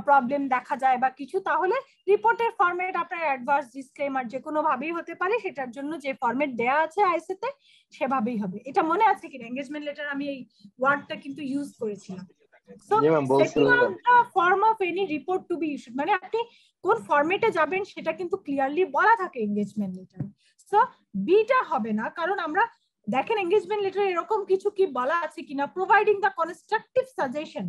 প্রবলেম দেখা যায় বা কিছু, তাহলে রিপোর্টের ফরম্যাট আপনার অ্যাডভান্স ডিসক্লেমার যে কোনো ভাবেই হতে পারে, সেটার জন্য যে ফরম্যাট দেয়া আছে আইসিতে সেভাবেই হবে। এটা মনে আছে কিনা? এঙ্গেজমেন্ট লেটার আমি এই ওয়ার্ডটা কিন্তু ইউজ করেছিলাম। So, setting বলছিলেন out the form of any report to be issued. মানে আপনি কোন ফরম্যাটে যাবেন সেটা কিন্তু ক্লিয়ারলি বলা থাকে এঙ্গেজমেন্ট লেটার সো বিটা হবে না কারণ আমরা দেখেন এঙ্গেজমেন্ট লেটার এরকম কিছু কি বলা আছে কিনা providing the constructive suggestion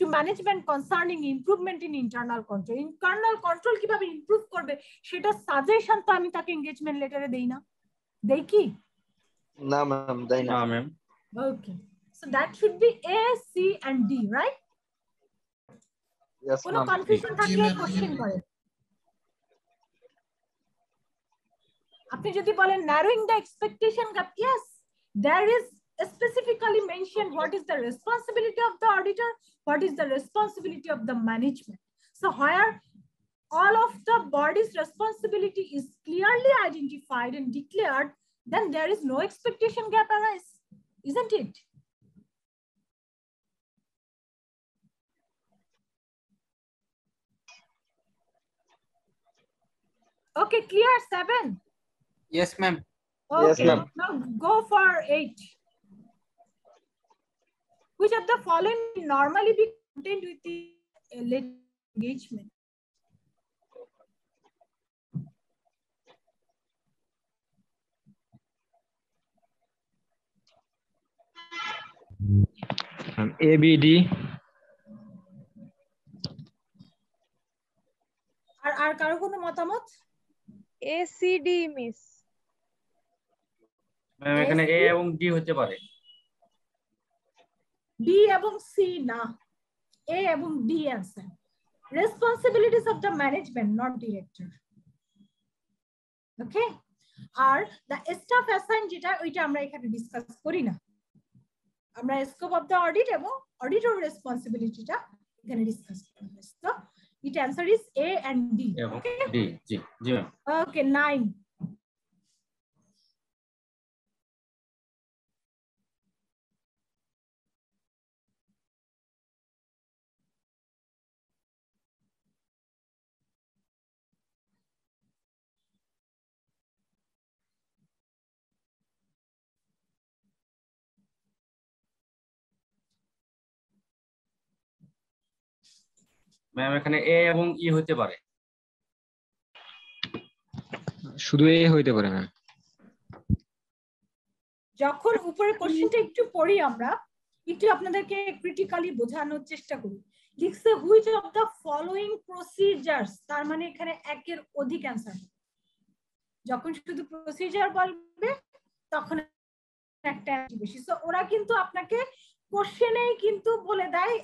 to management concerning improvement in internal control internal control কীভাবে ইমপ্রুভ করবে সেটা সাজেশন তো আমি তাকে এঙ্গেজমেন্ট লেটারে দেই না। দেই কি? না ম্যাম তাই না ma'am. Okay. So that should be A, C, and D, right? Yes, কোনো ma'am. কনফিউশন থাকলে কোশ্চেন করেন আপনি যদি বলেন narrowing the expectation gap yes there is specifically mentioned what is the responsibility of the auditor what is the responsibility of the management so where all of the body's responsibility is clearly identified and declared then there is no expectation gap arise isn't it Okay, clear seven. Yes, ma'am. Okay, Yes, ma'am. now go for eight. Which of the following normally be contained with the uh, late engagement? ABD, আর আর কারও কোনো মতামত A C D miss ma'am এখানে এ এবং ডি হতে পারে। বি এবং সি না। এ এবং D answer responsibilities of the management not director okay R the staff assign যেটা ওইটা আমরা এখানে ডিসকাস করি না। আমরা স্কোপ অফ দ্য অডিট এবং অডিটর রেসপন্সিবিলিটিটা এখানে ডিসকাস করি তো It answer is A and D. Yeah, okay. D, G, G. Okay, nine. Ma'am এখানে এ এবং ই হতে পারে। শুধু এ হইতে পারে ম্যাম যখন উপরে কোশ্চেনটা একটু পড়ি আমরা একটু আপনাদেরকে ক্রিটিক্যালি বোঝানোর চেষ্টা করি। লিখছে which of the following procedures তার মানে এখানে একের অধিক অ্যান্সার যখন শুধু প্রসিজার বলবে তখন একটা বেশি। সো ওরা কিন্তু আপনাকে কোশ্চেনেই কিন্তু বলে দেয়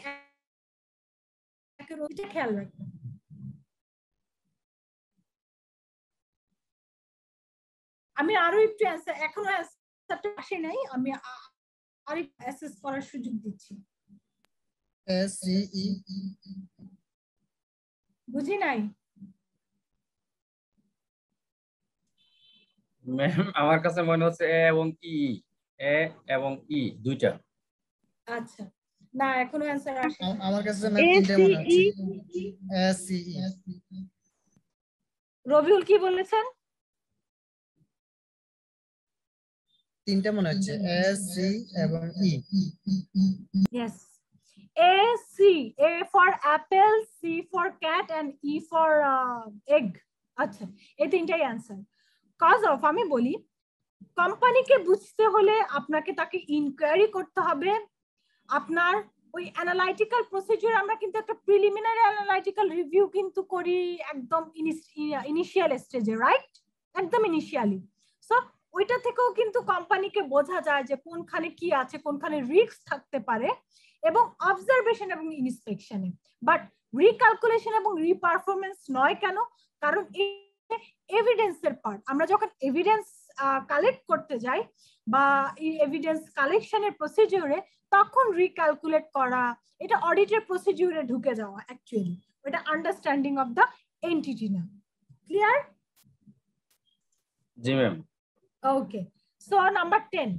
একের ওইটা খেয়াল রাখবেন আমি আরও একটু এখনও আসে নাই আমি আর অ্যাসেস করার সুযোগ দিচ্ছি। এস সি ই বুঝি নাই? ম্যাম আমার কাছে মনে হচ্ছে এ এবং ই এ এবং ই দুইটা। আচ্ছা। না এখনও অ্যান্সার আসে আমার কাছে ম্যাম তিনটে মনে হচ্ছে এস সি ই রবিউল কি বলেছেন? তিনটে মনে হচ্ছে এস সি এবং ই Yes. A C. A for apple, C for cat, and E for uh, egg. আচ্ছা এই তিনটাই অ্যান্সার কজ অফ আমি বলি কোম্পানিকে বুঝতে হলে আপনাকে তাকে ইনকোয়ারি করতে হবে। আপনার ওই অ্যানালাইটিক্যাল প্রসিডিউর আমরা কিন্তু একটা প্রিলিমিনারি অ্যানালাইটিক্যাল রিভিউ কিন্তু করি একদম ইনিশিয়াল স্টেজে রাইট একদম ইনিশিয়ালি সো ওইটা থেকেও কিন্তু কোম্পানিকে বোঝা যায় যে কোনখানে কি আছে, কোনখানে রিস্ক থাকতে পারে এবং অবজারভেশন এবং ইন্সপেকশনে বাট রিক্যালকুলেশন এবং রিপারফরমেন্স নয় কেন? কারণ এভিডেন্সের পার্ট আমরা যখন এভিডেন্স কালেক্ট করতে যাই বা এভিডেন্স কালেকশনের প্রসিডিউরে তখন রিক্যালকুলেট করা এটা অডিটের প্রসিডিউরে ঢুকে যাওয়া অ্যাকচুয়ালি এটা আন্ডারস্ট্যান্ডিং অফ দ্য এন্টিটি না। ক্লিয়ার জি ma'am okay so number ten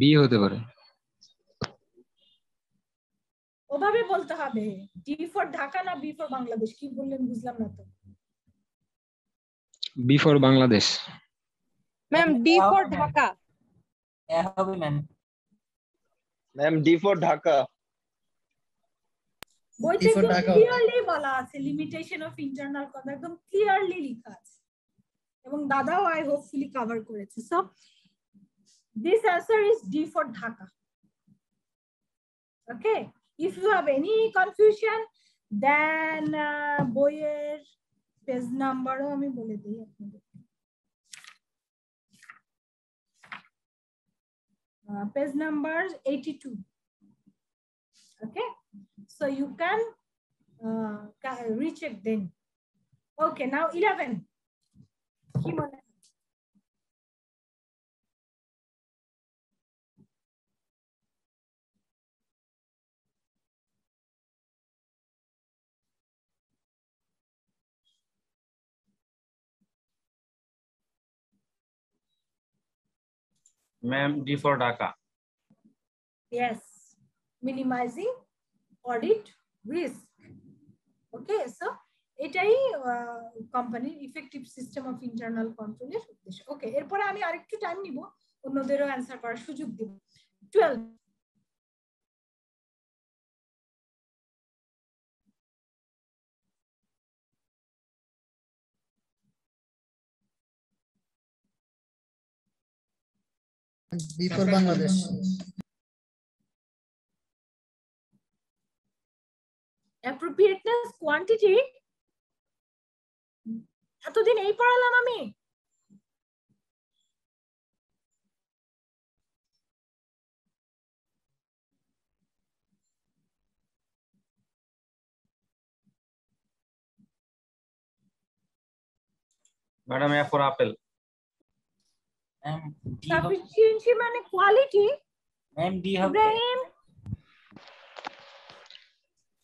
B হতে পারে। ওভাবে বলতে হবে। ডি ফর ঢাকা না বি ফর বাংলাদেশ? কি বললেন বুঝলাম না তো। B for Bangladesh. Ma'am D for Dhaka. A হবে ma'am ma'am D for Dhaka. বইতে। ক্লিয়ারলি বলা আছে লিমিটেশন অফ ইন্টারনাল কথা একদম ক্লিয়ারলি লেখা আছে। এবং দাদাও আই হোপফুলি কভার করেছে। So this answer is D for Dhaka. Okay if you have any confusion then বইয়ের পেজ নাম্বারও আমি বলে দিই আপনাদের page number eighty two okay so you can uh, ca- recheck then okay now 11 কি মনে D for Dhaka. yes. Minimizing audit risk. Okay, so, এটাই কোম্পানির ইফেক্টিভ সিস্টেম অফ ইন্টারনাল কন্ট্রোলের উদ্দেশ্য। ওকে এরপরে আমি আরেকটু টাইম নিব। অন্যদেরও অ্যান্সার করার সুযোগ দিব। Twelve B for Bangladesh. Appropriateness quantity এতদিন এই পড়ালাম আমি। Madam A for apple ma'am sufficiency মানে কোয়ালিটি ম্যাম ডি হবে ইব্রাহিম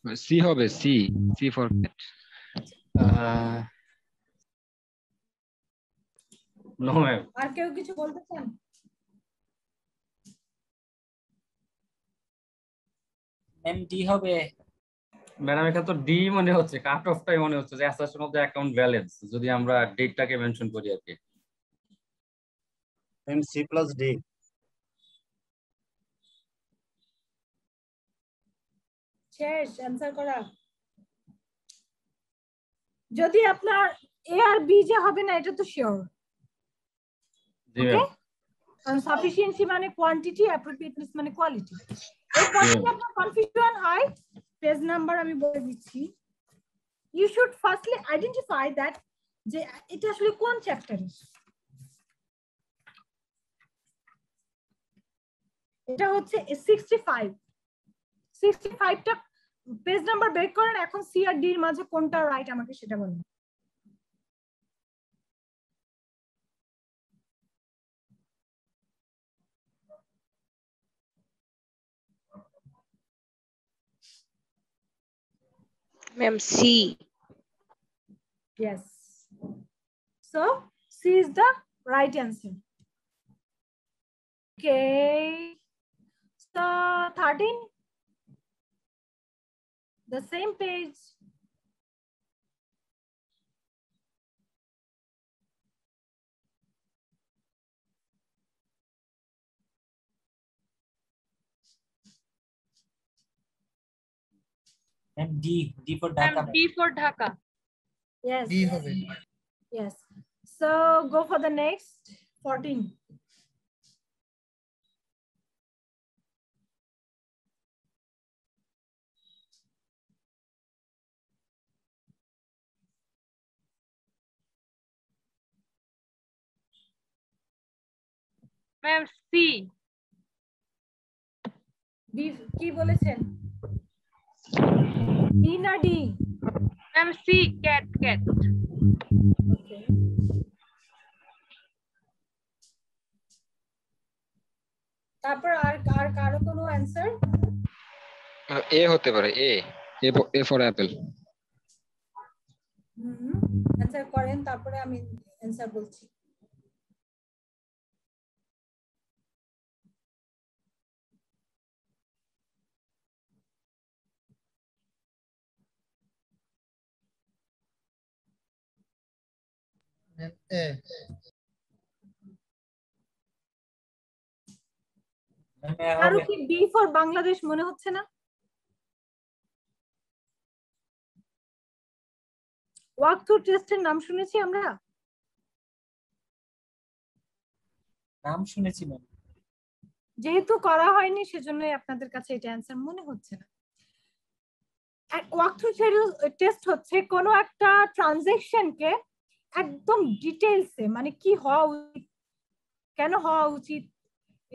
সি হবে C C for cat no ma'am আর কেউ কিছু বলতে চান? ম্যাম ডি হবে ম্যাডাম এখানে তো ডি মনে হচ্ছে কাট অফটাই মনে হচ্ছে যে assertion of the account balance যদি আমরা ডেটটাকে মেনশন করি আর কি। ম্যাম সি প্লাস ডি শেষ অ্যান্সার করা। যদি আপনার এ আর বি যে হবে না এটা তো শিওর ওকে কারণ সাফিসিয়েন্সি মানে কোয়ান্টিটি অ্যাপ্রোপ্রিয়েটনেস মানে কোয়ালিটি এরপর যদি আপনার কনফিউশন হয় পেজ নাম্বার আমি বলে দিচ্ছি। You should firstly identify that যে এটা আসলে কোন চ্যাপ্টারের এটা হচ্ছে সিক্সটি ফাইভ সিক্সটি ফাইভটা পেজ নাম্বার বের করেন এখন সি আর ডি এর মাঝে কোনটা রাইট আমাকে সেটা বলুন Ma'am, C. Yes. So C is the right answer. Okay. uh, 13. The same page. And D, D for Dhaka. And D for Dhaka. Yes. D yes. So go for the next 14. Ma'am, C. B কি বলেছেন বি না D Ma'am, C. Cat, cat. তারপর আর আর কারও কোনো অ্যান্সার এ হতে পারে A A for apple hmm answer করেন তারপরে আমি অ্যান্সার বলছি Ma'am, A হবে। কি বি ফর বাংলাদেশ মনে হচ্ছে না? ওয়াক থ্রু টেস্টের নাম শুনেছি আমরা? নাম শুনেছি ম্যাম যেহেতু করা হয়নি সেজন্যই আপনাদের কাছে এটা অ্যান্সার মনে হচ্ছে না। ওয়াক থ্রু টেস্ট হচ্ছে কোনো একটা ট্রানজেকশনকে একদম ডিটেলসে মানে কি হওয়া উচিত, কেন হওয়া উচিত,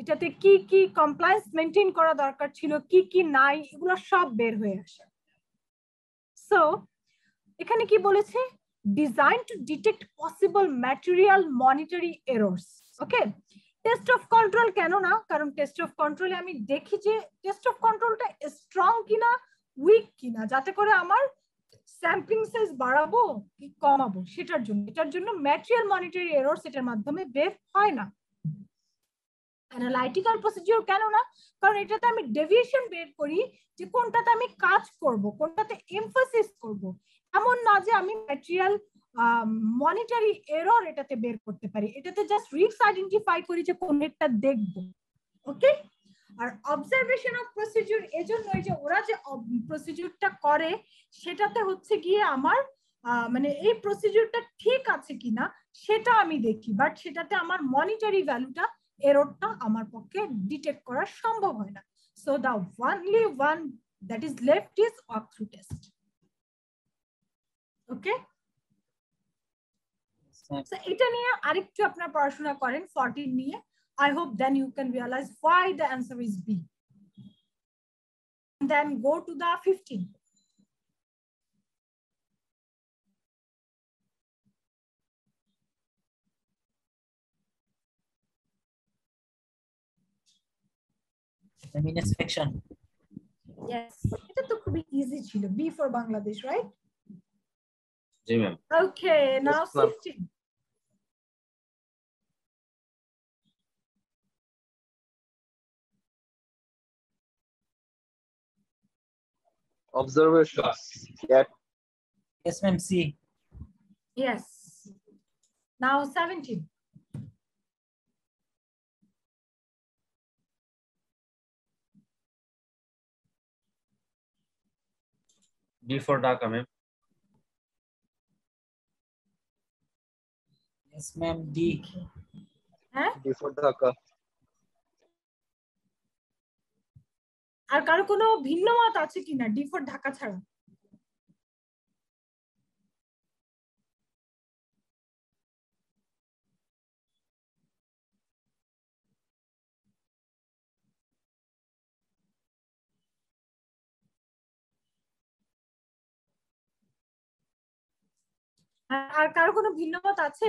এটাতে কি কি কমপ্লায়েন্স মেনটেন করা দরকার ছিল, কি কি নাই, এগুলো সব বের হয়ে আসে। সো এখানে কি বলেছে? Design to detect possible material monetary errors okay test of control কেন না? কারণ টেস্ট অফ কন্ট্রোলে আমি দেখি যে টেস্ট অফ কন্ট্রোলটা স্ট্রং কিনা উইক কিনা, যাতে করে আমার স্যাম্পলিং সাইজ বাড়াবো কি কমাবো? সেটার জন্য। এটার জন্য ম্যাটেরিয়াল মনিটরি এরর্স এটার মাধ্যমে বের হয় না। অ্যানালাইটিক্যাল প্রসিডিওর কেন না? কারণ এটাতে আমি ডেভিয়েশন বের করি যে কোনটাতে আমি কাজ করব, কোনটাতে এমফাসিস করব। এমন না যে আমি ম্যাটেরিয়াল মনিটারি এরর এটাতে বের করতে পারি। এটাতে জাস্ট রিস্ক আইডেন্টিফাই করি যে কোনটা দেখব। ওকে আর অবজারভেশন অফ প্রসিডিউর এজন্যই যে ওরা যে প্রসিডিউরটা করে সেটাতে হচ্ছে গিয়ে আমার মানে এই প্রসিডিউরটা ঠিক আছে কিনা সেটা আমি দেখি। বাট সেটাতে আমার মনিটারি ভ্যালুটা এররটা আমার পক্ষে ডিটেক্ট করা সম্ভব হয় না। So the only one that is left is walk through test okay এটা নিয়ে আরেকটু আপনার পড়াশোনা করেন 14 নিয়ে। I hope then you can realize why the answer is B. And then go to the 15. Ma'am, inspection. Yes, এটা তো খুবই ইজি ছিল B for Bangladesh, right? G ma'am Okay, now ma'am. 16. observations Yeah. Yes, ma'am. C. Yes. Now 17. D for Dhaka, ma'am. Yes, ma'am. D. Huh? D for Dhaka. আর কারও কোনো ভিন্ন মত আছে কিনা? ডি ফর ঢাকা ছাড়া। আর- আর কারও কোনো ভিন্ন মত আছে?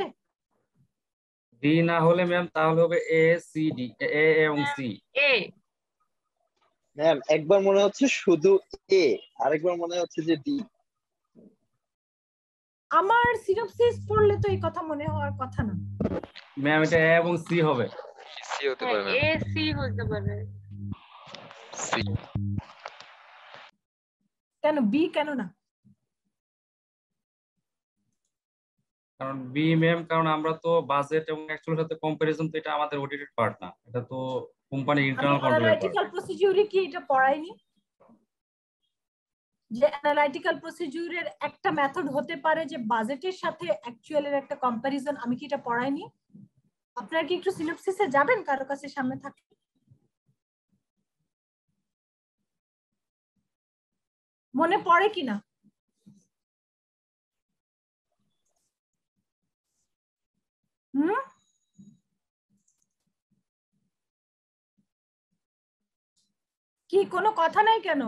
ডি না হলে ম্যাম তাহলে হবে এ সি ডি এ এবং সি A. ম্যাম একবার মনে হচ্ছে শুধু এ আরেকবার মনে হচ্ছে যে ডি আমার সিনপসিস পড়লে তো এই কথা মনে হওয়ার কথা না। ম্যাম এটা এ এবং সি হবে। সি হতে হ্যাঁ, পারে ম্যাম। A C হতে পারে। সি কেন বি কেন না? কারণ বি ম্যাম কারণ আমরা তো বাজেট এবং অ্যাকচুয়াল সাথে কম্পারিজন তো এটা আমাদের অডিটেড পার্ট না। এটা তো কোম্পানি ইন্টারনাল কন্ট্রোলের পার্ট অ্যানালাইটিক্যাল প্রসিডিউরে কি এটা পড়ায়নি যে অ্যানালাইটিক্যাল প্রসিডিউরের একটা মেথড হতে পারে যে বাজেটের সাথে অ্যাকচুয়ালের একটা কম্পারিজন আমি কি এটা পড়াইনি? আপনারা কি একটু সিনপসিসে যাবেন কারও কাছে সামনে থাকে মনে পড়ে কিনা? হুম? কি কোনো কথা নাই কেন?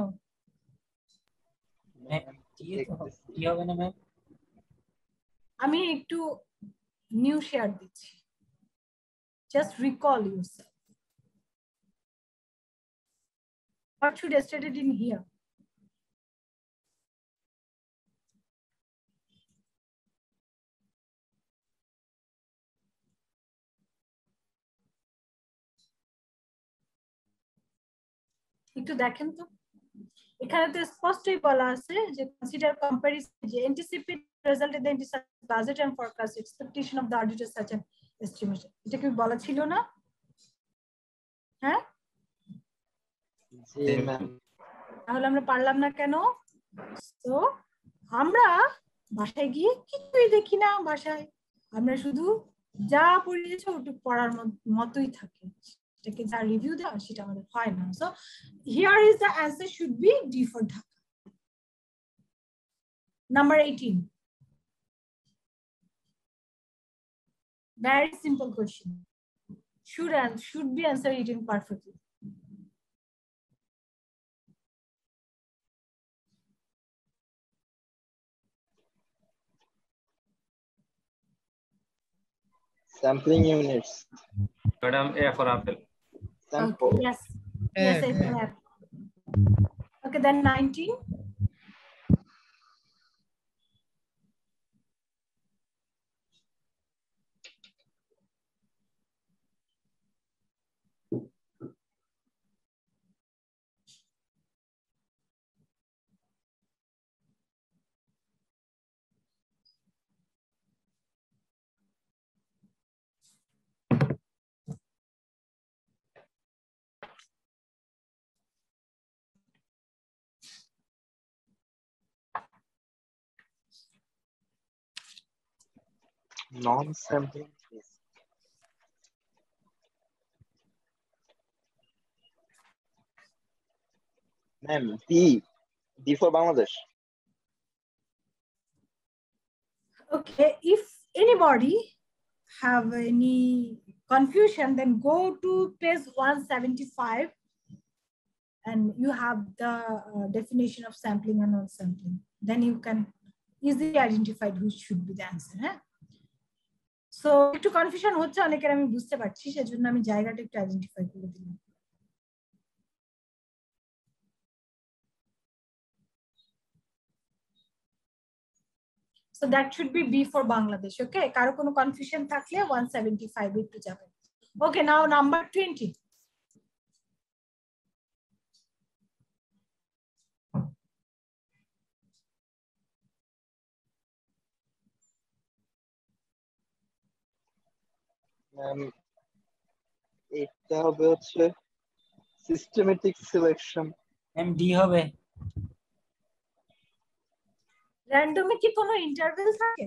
আমি একটু নিউ শেয়ার দিচ্ছি। Just recall yourself what should have stated in here একটু দেখেন তো। এখানে তো স্পষ্টই বলা আছে যে কনসিডার কম্পারিজন যে anticipate result in the budget and forecast expectation of the auditor such an estimation এটা কি বলা ছিল না? হ্যাঁ? তাহলে আমরা পারলাম না কেন? তো আমরা বাসায় গিয়ে কিছুই দেখি না বাসায়। আমরা শুধু যা পড়িয়েছে ওটুকু পড়ার মত- মতোই থাকে। সেটাকে যা রিভিউ দেওয়া সেটা আমাদের হয় না so here is the answer should be D for Dhaka number eighteen very simple question should and should be answered it in perfectly sampling units madam A for apple sample Okay, yes. Yes, I eh, have. Okay, then 19. non-sampling case ma'am D D for Bangladesh Okay, if anybody have any confusion, then go to page 175 and you have the uh, definition of sampling and non-sampling. Then you can easily identify who should be the answer. হ্যাঁ So একটু কনফিউশন হচ্ছে, অনেকের আমি বুঝতে পারছি, সেজন্য আমি জায়গাটা একটু আইডেন্টিফাই করে দিলাম। So that should be B for Bangladesh okay কারও কোনো কনফিউশন থাকলে 175 একটু যাবে ওকে নাও নাম্বার 20. এটা হবে হচ্ছে সিস্টেমেটিক সিলেকশন ম্যাম ডি হবে। র্যান্ডমে কি কোনো ইন্টারভেল থাকে?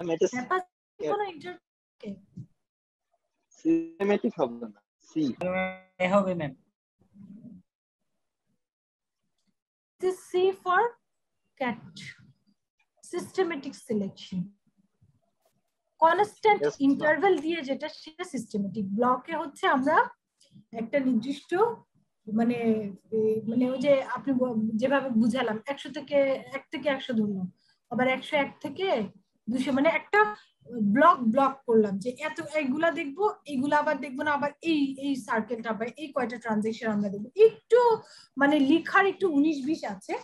ম্যাম এটা ব্যাপার সিস্টেমেটিক হবে না সি হবে ma'am This C for. Systematic selection. Constant interval দিয়ে যেটা সেটা সিস্টেমেটিক ব্লকে হচ্ছে আমরা একটা নির্দিষ্ট মানে মানে ওই যে আপনি যেভাবে বুঝালাম একশো থেকে এক থেকে একশো ধরলাম আবার একশো এক থেকে দুশো মানে একটা ব্লক ব্লক করলাম যে এত এইগুলা দেখব এইগুলা আবার দেখব না আবার এই এই সার্কেলটা আবার এই কয়টা ট্রানজেকশন আমরা দেখব। একটু মানে লিখার একটু উনিশ বিশ আছে।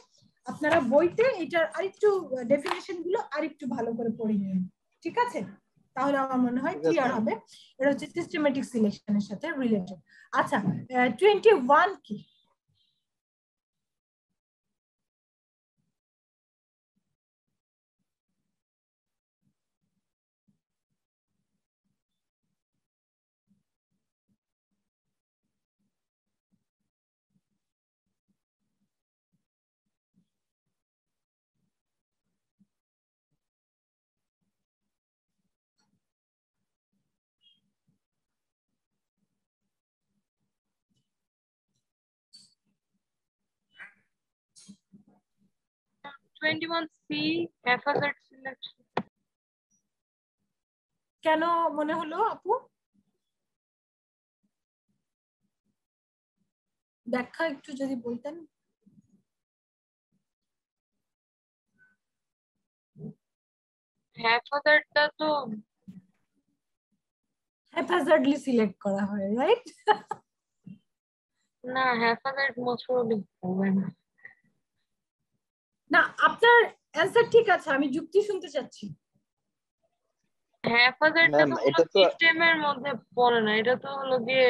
আপনারা বইতে এটার আরেকটু ডেফিনেশনগুলো আরেকটু ভালো করে পড়ে নিন। ঠিক আছে? তাহলে আমার মনে হয় ক্লিয়ার হবে। এটা হচ্ছে সিস্টেমেটিক সিলেকশনের সাথে রিলেটেড আচ্ছা টোয়েন্টি ওয়ান কি? Twenty-one C haphazard selection. কেন মনে হলো আপু ব্যাখ্যা একটু যদি বলতেন Haphazard টা তো হ্যাপাজার্ডলি সিলেক্ট করা হয় রাইট না haphazard most probably হবে না। না আপনার অ্যানসার ঠিক আছে আমি যুক্তি শুনতে চাচ্ছি। haphazard টা তো এটা কোনো তো- সিস্টেমের মধ্যে পড়ে না এটা তো হলো গিয়ে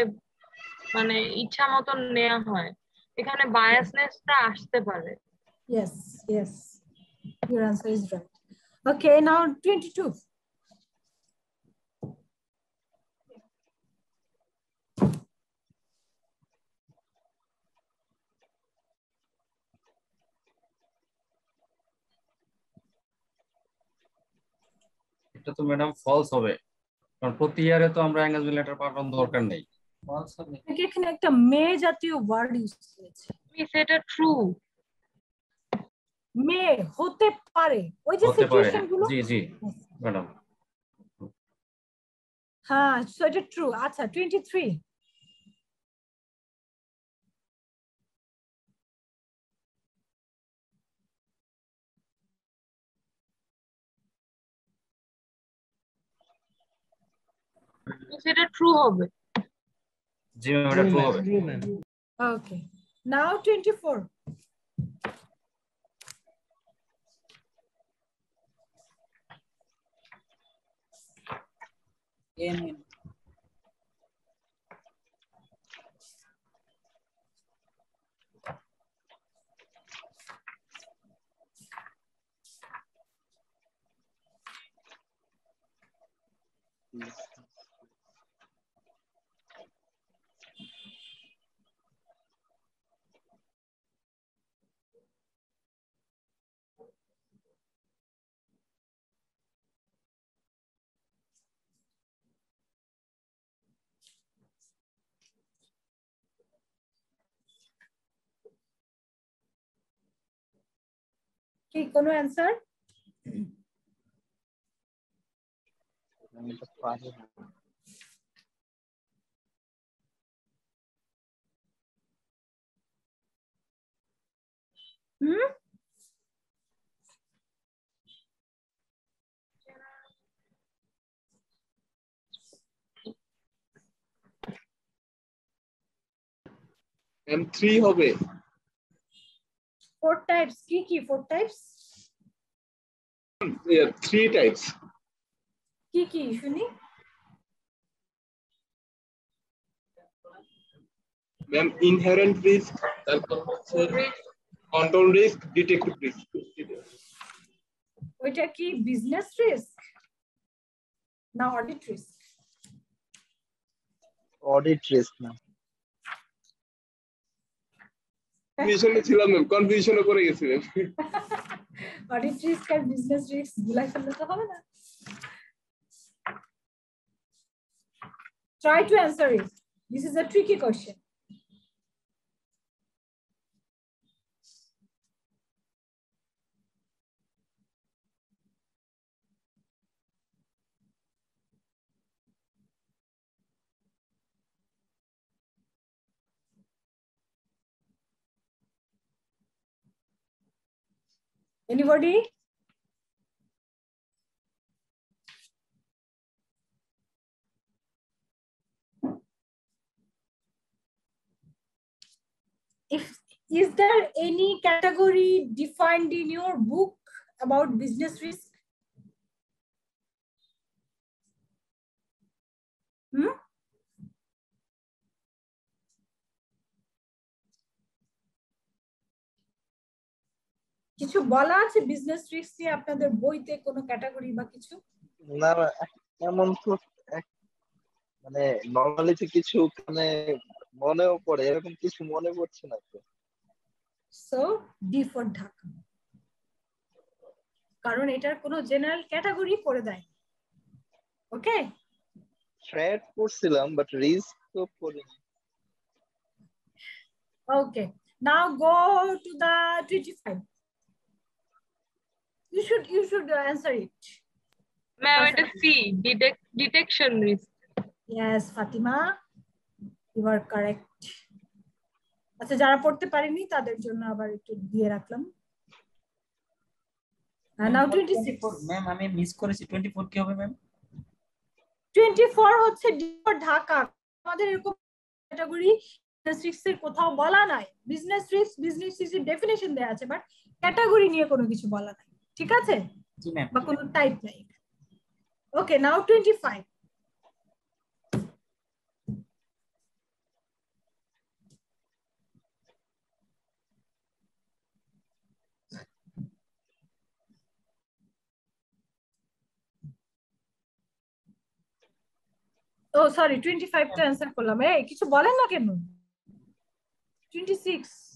মানে ইচ্ছা মতন নেওয়া হয়। এখানে বায়াসনেসটা আসতে পারে। Yes yes Your answer is right okay now 22. এটা তো ম্যাডাম ফলস হবে। কারণ প্রতি ইয়ারে তো আমরা এঙ্গেজমেন্ট লেটার পাঠানোর দরকার নেই। ফলস হবে। এখানে একটা মে জাতীয় ওয়ার্ড ইউজ হয়েছে। মিস এটা ট্রু মে হতে পারে। ওই যে সিচুয়েশনগুলো। জি জি ম্যাডাম হ্যাঁ সো এটা ট্রু আচ্ছা 23 মিস এটা ট্রু হবে। জি ম্যাম এটা ট্রু হবে। Okay. Now 24. এম কি কোনো অ্যান্সার আমি তো পারি না হুম এম থ্রি হবে। ফোর টাইপস কি কি ফোর টাইপস থ্রি টাইপস কি কি শুনি ম্যাম ইনহেরেন্ট রিস্ক তারপর হচ্ছে কন্ট্রোল রিস্ক ডিটেক্টিভ রিস্ক ওইটা কি বিজনেস রিস্ক না অডিট রিস্ক অডিট রিস্ক না কনফিউশনে ছিলাম ম্যাম কনফিউশনে পড়ে গেছিলাম। অডিট রিস্ক আর বিজনেস রিস্ক গুলাই ফেললে তো হবে না। Try to answer it. This is a tricky question. Anybody? If is there any category defined in your book about business risk? Hmm? কিছু বলা আছে বিজনেস রিস্ক নিয়ে আপনাদের বইতে কোনো ক্যাটাগরি বা কিছু? না এমন তো মানে নর্মালি তো কিছু মানে মনেও পড়ে এরকম কিছু মনে পড়ছে না তো। So D for Dhaka. কারণ এটার কোনো জেনারেল ক্যাটাগরি করে দেয় ওকে থ্রেট পড়ছিলাম বাট রিস্ক তো পড়িনি। Okay. Now go to the 25. You should you should answer it. Ma'am এটা C detection risk Yes, Fatima. You are correct. আচ্ছা যারা পড়তে পারেনি তাদের জন্য আবার একটু দিয়ে রাখলাম And now 26. ম্যাম আমি মিস করেছি 24 কি হবে ম্যাম 24 হচ্ছে ঢাকা আমাদের এরকম ক্যাটাগরি বিজনেস এর কোথাও বলা নাই বিজনেস রিস্ক বিজনেস রিস্কের ডেফিনেশন দেয়া আছে বাট ক্যাটাগরি নিয়ে কোনো কিছু বলা নাই ঠিক আছে? জি ম্যাম বা কোনো টাইপ নাই। ওকে নাও 25 ও সরি 25 টা অ্যানসার করলাম। এই কিছু বলেন না কেন? 26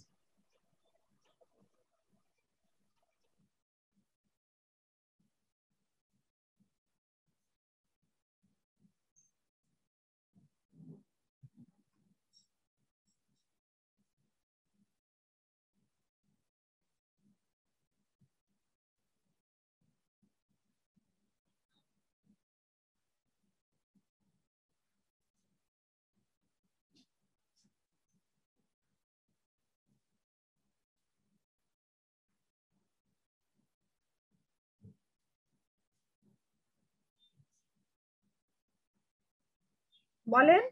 বলেন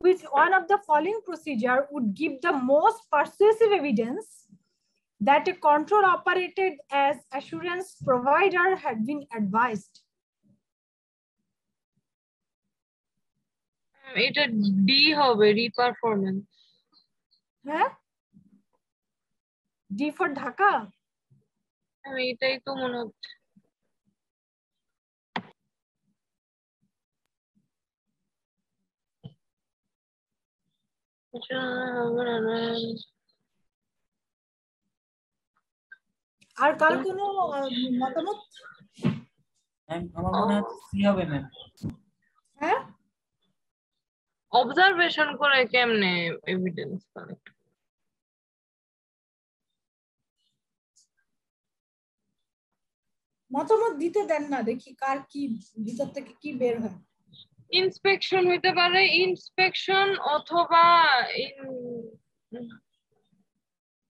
which one of the following procedure would give the most persuasive evidence that a control operated as assurance provider had been advised এটা ডি হবে রিপারফরমেন্স হ্যাঁ ডি ফর ঢাকা আমি এটাই তো মনে হচ্ছে আর কার কোনো মতামত? ম্যাম আমার মনে হচ্ছে সি হবে ম্যাম। হ্যাঁ? অবজারভেশন করে কেমনে এভিডেন্স কালেক্ট মতামত দিতে দেন না দেখি কার কি ভিতর থেকে কি বের হয়। ইন্সপেকশন হইতে পারে ইন্সপেকশন অথবা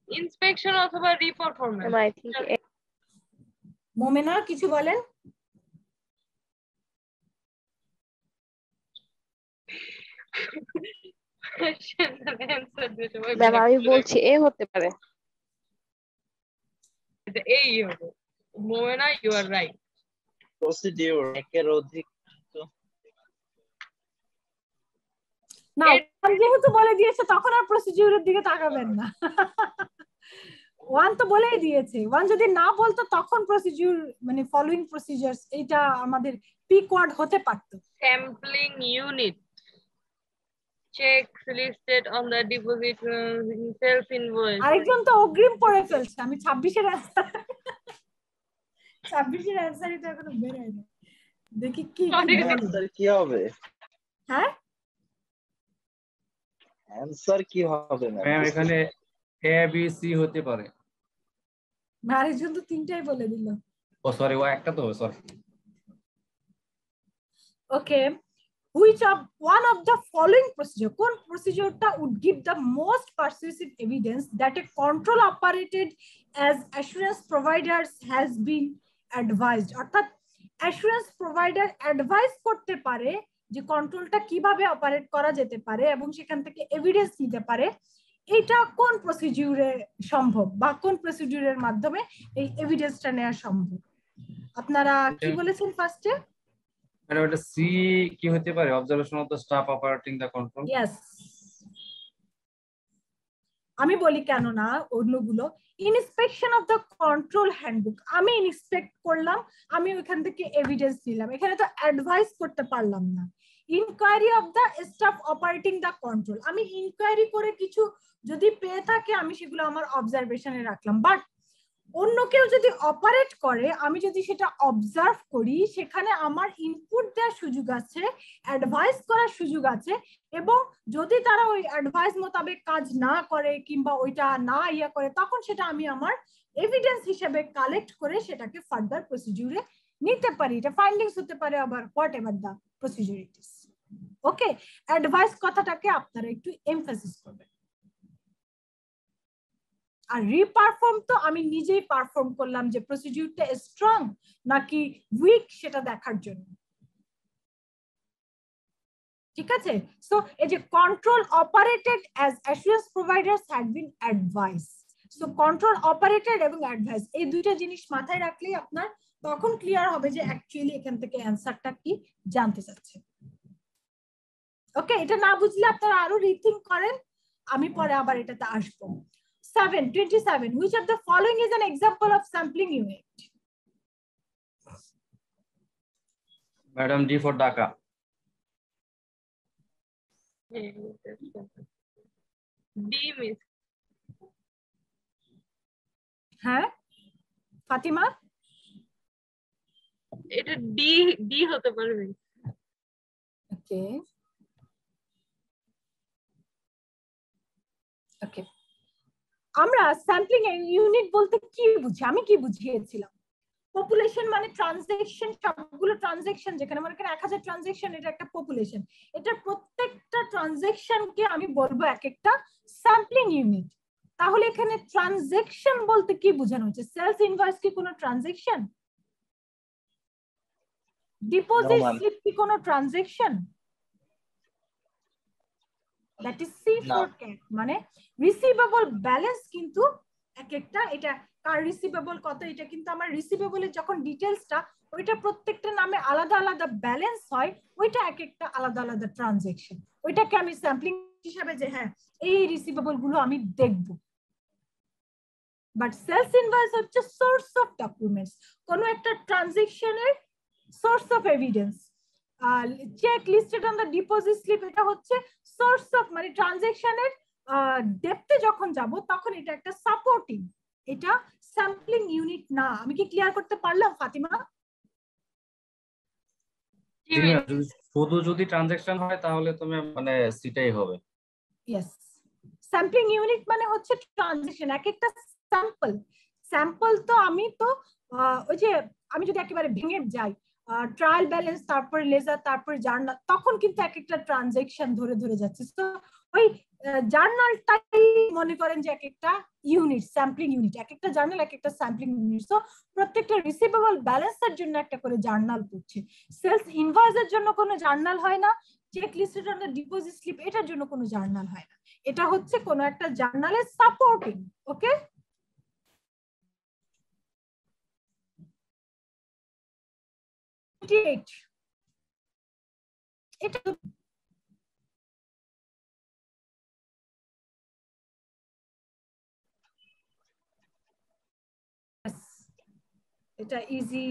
ইন্সপেকশন অথবা রিপারফরমেন্স মোমেনা কিছু বলেন? ম্যাম আমি বলছি এ হতে পারে। এই হবে Momena you are right procedure একের অধিক না ওয়ান যেহেতু বলে দিয়েছে তখন আর প্রসিডিউরের দিকে তাকাবেন না। ওয়ান তো বলেই দিয়েছে। ওয়ান যদি না বলতো তখন প্রসিডিউর মানে ফলোইং প্রসিজার্স এইটা আমাদের পিক ওয়ার্ড হতে পারতো। Unit. Checks listed on the deposit uh, self invoice. আরেকজন তো অগ্রিম পড়ে ফেলছে আমি ছাব্বিশের অ্যান্সার ছাব্বিশের অ্যান্সারই তো এখনও বের হয়নি। দেখি কি কি হবে? হ্যাঁ? অ্যানসার কি হবে ম্যাম এখানে এ বি সি হতে পারে আরেকজন তো তিনটাই বলে দিল ও সরি ও একটা তো sorry okay which of one of the following procedure কোন প্রসিডিউরটা would give the most persuasive evidence that a control operated as assurance providers has been advised অর্থাৎ assurance provider অ্যাডভাইস করতে পারে যে কন্ট্রোলটা কীভাবে অপারেট করা যেতে পারে এবং সেখান থেকে এভিডেন্স নিতে পারে এটা কোন প্রসিডিউরে সম্ভব বা কোন প্রসিডিউরের মাধ্যমে এই এভিডেন্সটা নেওয়া সম্ভব? আপনারা কি বলেছেন ফার্স্টে ম্যাডাম এটা সি কি হতে পারে? Observation of the staff operating the control yes আমি বলি কেন না অন্যগুলো inspection of the control handbook আমি ইনস্পেক্ট করলাম আমি ওইখান থেকে এভিডেন্স নিলাম। এখানে তো অ্যাডভাইস করতে পারলাম না। Inquiry of the staff operating the control আমি ইনকোয়ারি করে কিছু যদি পেয়ে থাকে, আমি সেগুলো আমার অবজারভেশনে রাখলাম। বাট অন্য কেউ যদি অপারেট করে, আমি যদি সেটা অবজার্ভ করি, সেখানে আমার ইনপুট দেওয়ার সুযোগ আছে অ্যাডভাইস করার সুযোগ আছে, এবং যদি তারা ওই অ্যাডভাইস মোতাবেক কাজ না করে, কিংবা ওইটা না ইয়া করে, তখন সেটা আমি আমার এভিডেন্স হিসেবে কালেক্ট করে সেটাকে ফার্দার প্রসিডিউরে নিতে পারি। এটা ফাইন্ডিংস হতে পারে আবার whatever the okay advice কথাটাকে আপনারা একটু করবেন। আর রিপারফর্ম তো আমি নিজেই পারফর্ম করলাম যে প্রসিডিউরটা স্ট্রং নাকি উইক সেটা দেখার জন্য। ঠিক আছে? সো এই যে control operated as assurance providers had been advise so control operated এবং অ্যাডভাইস এই দুইটা জিনিস মাথায় রাখলেই আপনার তখন ক্লিয়ার হবে যে অ্যাকচুয়ালি এখান থেকে অ্যান্সারটা কি জানতে চাচ্ছে। ওকে এটা না বুঝলে আপনারা আরও রিথিং করেন আমি পরে আবার এটাতে আসব। 7 27 which of the following is an example of sampling unit? Madam D for Dhaka D miss হ্যাঁ ফাতিমা? এটা ডি ডি হতে পারবে। ওকে ওকে আমরা স্যাম্পলিং ইউনিট বলতে কি বুঝি? আমি কি বুঝিয়েছিলাম? পপুলেশন মানে ট্রানজেকশন সবগুলো ট্রানজেকশন যেখানে মনে করেন এক হাজার ট্রানজেকশন এটা একটা পপুলেশন এটা প্রত্যেকটা ট্রানজেকশনকে আমি বলব এক একটা স্যাম্পলিং ইউনিট তাহলে এখানে ট্রানজেকশন বলতে কি বোঝানো হচ্ছে? সেলস ইনভয়েস কি কোনো ট্রানজেকশন ডিপোজিট স্লিপ কি কোনো transaction that is see for মানে রিসিভেবল ব্যালেন্স কিন্তু এক একটা এটা কার রিসিভেবল কত এটা কিন্তু আমার রিসিভেবলের যখন ডিটেলসটা ওইটা প্রত্যেকটা নামে আলাদা আলাদা ব্যালেন্স হয় ওইটা এক একটা আলাদা আলাদা ট্রানজেকশন ওইটাকে আমি স্যাম্পলিং হিসাবে যে হ্যাঁ এই রিসিভেবলগুলো আমি দেখব। বাট সেলস ইনভয়েস হচ্ছে সোর্স অফ ডকুমেন্টস কোন একটা ট্রানজেকশনের source of evidence check listed on the deposit slip এটা হচ্ছে সোর্স অফ মানে ট্রানজেকশনের ডেপথে যখন যাব তখন এটা একটা সাপোর্টিং এটা স্যাম্পলিং ইউনিট না। আমি কি ক্লিয়ার করতে পারলাম ফাতিমা? শুধু যদি ট্রানজাকশন হয় তাহলে তুমি মানে সেটাই হবে। ইয়েস স্যাম্পলিং ইউনিট মানে হচ্ছে ট্রানজেকশন এক একটা স্যাম্পল স্যাম্পল তো আমি তো ওই যে আমি যদি একেবারে ভেঙে যাই ট্রায়াল ব্যালেন্স তারপর লেজার তারপর জার্নাল তখন কিন্তু এক একটা ট্রানজেকশন ধরে ধরে যাচ্ছে। তো ওই জার্নালটাই মনে করেন যে এক একটা ইউনিট স্যাম্পলিং ইউনিট এক একটা জার্নাল এক একটা স্যাম্পলিং ইউনিট তো প্রত্যেকটা রিসিভেবল ব্যালেন্সের জন্য একটা করে জার্নাল করছে সেলস ইনভয়েসের জন্য কোনো জার্নাল হয় না চেক লিস্টের জন্য ডিপোজিট স্লিপ এটার জন্য কোনো জার্নাল হয় না। এটা হচ্ছে কোনো একটা জার্নালের সাপোর্টিং ওকে এটা এটা ইজি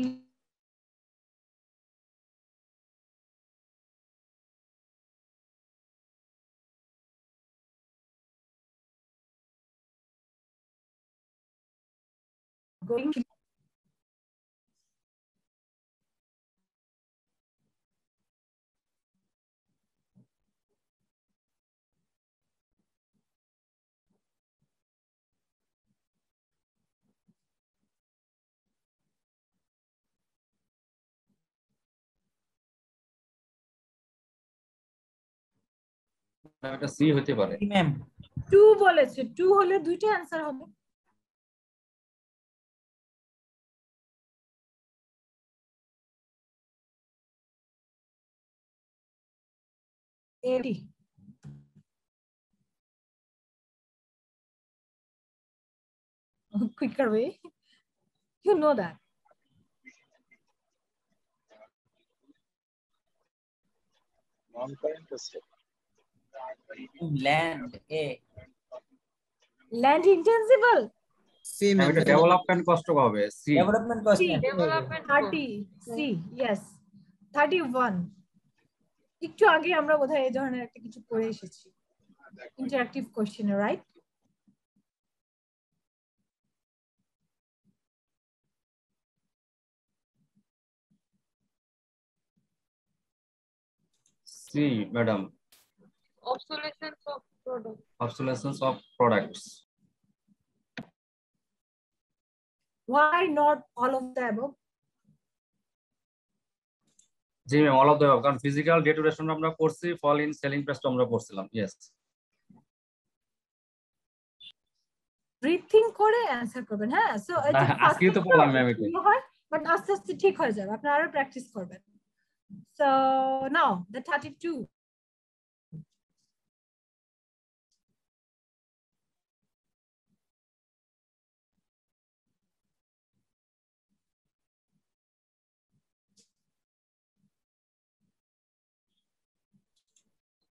going এটা সি হতে পারে ম্যাম টু বলেছে টু হলে দুইটা অ্যান্সার হবে A D quicker way you know that Non-current asset. Land a. Land intangible C হ্যাঁ, এটা ডেভেলপমেন্ট কষ্ট হবে? C development cost C, thirty C yes thirty one একটু আগে আমরা বোধহয় এই ধরনের একটা কিছু করে এসেছি। Interactive question right C madam obsolescence of products obsolescence of products. Why not all of the above? জি ম্যাম অল অফ দ্য কারণ ফিজিক্যাল ডেটুরেশন আমরা পড়ছি ফল ইন সেলিং প্রাইস আমরা পড়ছিলাম ইয়েস ব্রিথিং করে অ্যানসার করবেন হ্যাঁ? সো আজকে তো পড়লাম ম্যাম এটা বাট আস্তে আস্তে ঠিক হয়ে যাবে আপনি আরও প্র্যাকটিস করবেন। So now the 32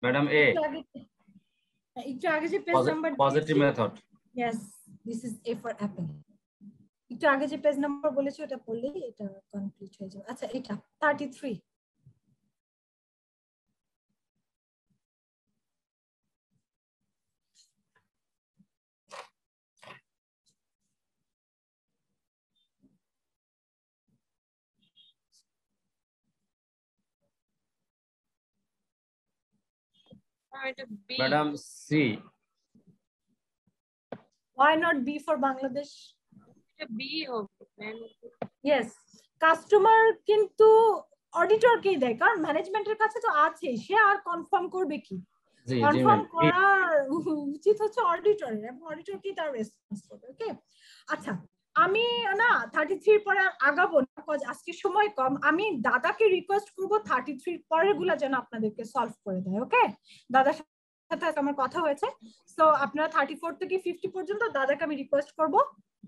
madam A একটু আগে যে page number positive method yes this is A for apple একটু আগে যে পেজ নাম্বার বলেছি ওটা পড়লেই এটা কমপ্লিট হয়ে যাবে। আচ্ছা এটা 33 এটা B. Madam C why not b for bangladesh? এটা B হবে ইয়েস কাস্টমার কিন্তু অডিটরকেই দেয়? কারণ ম্যানেজমেন্টের কাছে তো আছে সে আর কনফার্ম করবে কি? কনফার্ম করার উচিত হচ্ছে অডিটরের এবং অডিটর কি তার রেসপন্স করবে ওকে আচ্ছা আমি না থার্টি থ্রির পরে আগাবো না আজকে সময় কম। আমি দাদাকে রিকোয়েস্ট করব থার্টি থ্রির পরেরগুলা যেন আপনাদেরকে সলভ করে দেয় ওকে দাদার সাথে আমার কথা হয়েছে। সো আপনারা থার্টি ফোর থেকে ফিফটি পর্যন্ত দাদাকে আমি রিকোয়েস্ট করব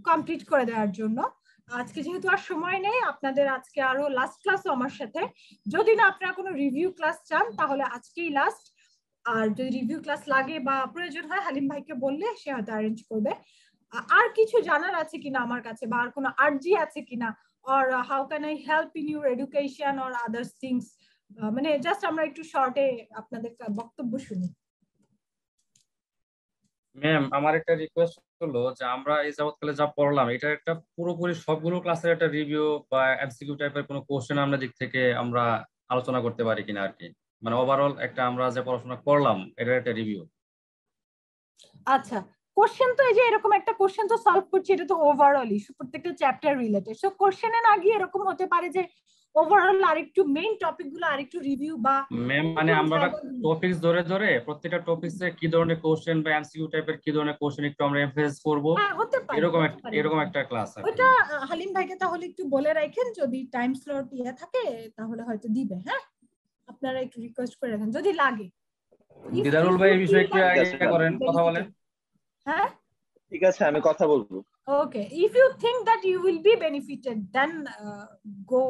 কমপ্লিট করে দেওয়ার জন্য। আজকে যেহেতু আর সময় নেই, আপনাদের আজকে আরও লাস্ট ক্লাসও আমার সাথে। যদি না আপনারা কোনো রিভিউ ক্লাস চান, তাহলে আজকেই লাস্ট আর যদি রিভিউ ক্লাস লাগে বা প্রয়োজন হয়, হালিম ভাইকে বললে সে হয়তো অ্যারেঞ্জ করবে। আর কিছু জানার আছে কিনা আমার কাছে বা আর কোনো আর্জি আছে কিনা? Or how can I help in your education or others things মানে জাস্ট আমরা একটু শর্টে আপনাদের বক্তব্য শুনি। ম্যাম আমার একটা রিকোয়েস্ট হলো যে আমরা এই যাবৎকালে যা পড়লাম এটা একটা পুরোপুরি সবগুলো ক্লাসের একটা রিভিউ বা এমসিকিউ টাইপের কোনো কোশ্চেন আমরা দিক থেকে আমরা আলোচনা করতে পারি কিনা আর কি? মানে ওভারঅল একটা আমরা যে পড়াশোনা করলাম এটার একটা রিভিউ আচ্ছা কোশ্চেন তো এই যে এরকম একটা কোশ্চেন তো সলভ করছি এটা তো ওভারঅল ইস্যু প্রত্যেকটা চ্যাপ্টার রিলেটেড সো কোশ্চেনে না গিয়ে এরকম হতে পারে যে ওভারঅল আরেকটু মেইন টপিকগুলো আরেকটু রিভিউ বা ম্যাম মানে আমরা টপিকস ধরে ধরে প্রত্যেকটা টপিকসে কি ধরনের কোশ্চেন বা এমসিকিউ টাইপের কি ধরনের কোশ্চেন একটু আমরা এমফেসাইজ করব। হ্যাঁ হতে পারে এরকম একটা এরকম একটা ক্লাস কি। ওটা হালিম ভাইকে তাহলে একটু বলে রাখেন যদি টাইম স্লট ইয়ে থাকে তাহলে হয়তো দিবে হ্যাঁ? আপনারা একটু রিকোয়েস্ট করে রাখেন যদি লাগে। দিদারুল ভাই এই বিষয়ে একটু আগে করেন কথা বলেন. হ্যাঁ? ঠিক আছে আমি কথা বলব। If you think that you will be benefited, then uh, go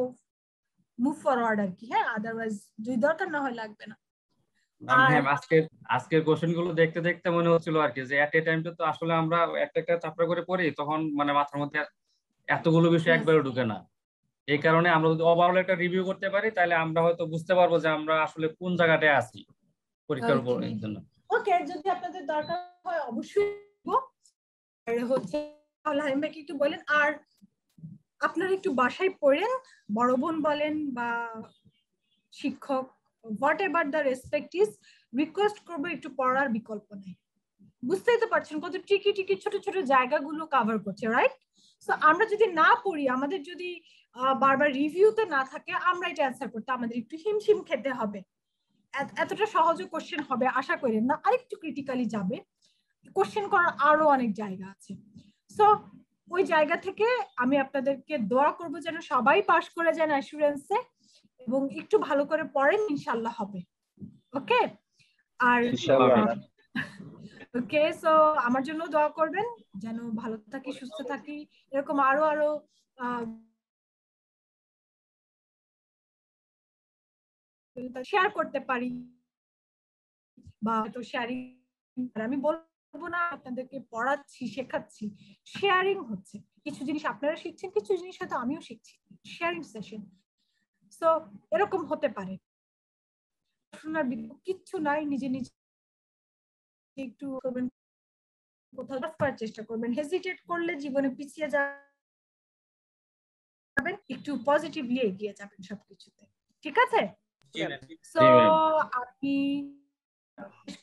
move forward আর কি? হ্যাঁ আদারওয়াইজ যদি দরকার না হয় লাগবে না। ম্যাম আজকের আজকের কোশ্চেনগুলো দেখতে দেখতে মনে হচ্ছিল আর কি যে এট এ টাইমটা তো আসলে আমরা একটা একটা চ্যাপ্টার করে পড়ি তখন মানে মাথার মধ্যে এতগুলো বিষয় একবারে ঢুকে না। এই কারণে আমরা যদি ওভারঅল একটা রিভিউ করতে পারি তাহলে আমরা হয়তো বুঝতে পারব যে আমরা আসলে কোন জায়গাটায় আছি পরীক্ষার উপর জন্য। ওকে যদি আপনাদের দরকার হয়, অবশ্যই আর হচ্ছে, তাহলে হালিম ভাইকে একটু বলেন, আর আপনারা একটু বাসায় পড়েন, বড় বোন বলেন বা শিক্ষক whatever the respect is request করব একটু পড়ার বিকল্প নেই। বুঝতেই তো পারছেন কত টিকি টিকি ছোট ছোট জায়গাগুলো কভার করছে রাইট সো আমরা যদি না পড়ি, আমাদের যদি বারবার রিভিউতে না থাকে, আমরা এটা অ্যান্সার করতে, আমাদের একটু হিমশিম খেতে হবে। এতটা সহজ কোশ্চেন হবে আশা করেন না। আরেকটু ক্রিটিক্যালি যাবে। কোশ্চেন করার আরও অনেক জায়গা আছে। সো ওই জায়গা থেকে আমি আপনাদেরকে দোয়া করব যেন সবাই পাশ করে যান অ্যাসুরেন্সে এবং একটু ভালো করে পড়েন ইনশাল্লাহ হবে। ওকে আর ওকে সো আমার জন্য দোয়া করবেন। যেন ভালো থাকি সুস্থ থাকি এরকম আরও আরও শেয়ার করতে পারি বা তো শেয়ারিং আমি বলব না, আপনাদেরকে পড়াচ্ছি, শেখাচ্ছি। শেয়ারিং হচ্ছে। কিছু জিনিস আপনারা শিখছেন, কিছু জিনিস হয়তো আমিও শিখছি। শেয়ারিং সেশন সো এরকম হতে পারে। শোনার বিকল্প কিচ্ছু নাই, নিজে নিজে একটু করবেন, কোথাও করার চেষ্টা করবেন। হেজিটেট করলে জীবনে পিছিয়ে যাবেন, একটু পজিটিভলি এগিয়ে যাবেন সবকিছুতে। ঠিক আছে? সো আমি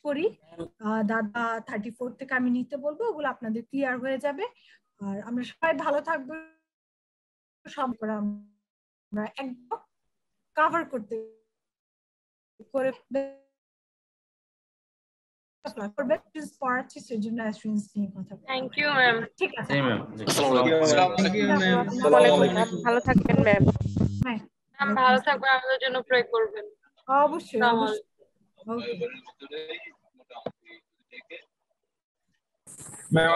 করি দাদা থার্টি ফোর থেকে আমি নিতে বলব ওগুলো আপনাদের ক্লিয়ার হয়ে যাবে আর আমরা সবাই ভালো থাকব সব আমরা একদম কাভার করতে করে. ভালো থাকবেন হ্যাঁ ম্যাম ভালো থাকবেন আমাদের জন্য প্রে করবেন। অবশ্যই অবশ্যই। ম্যাম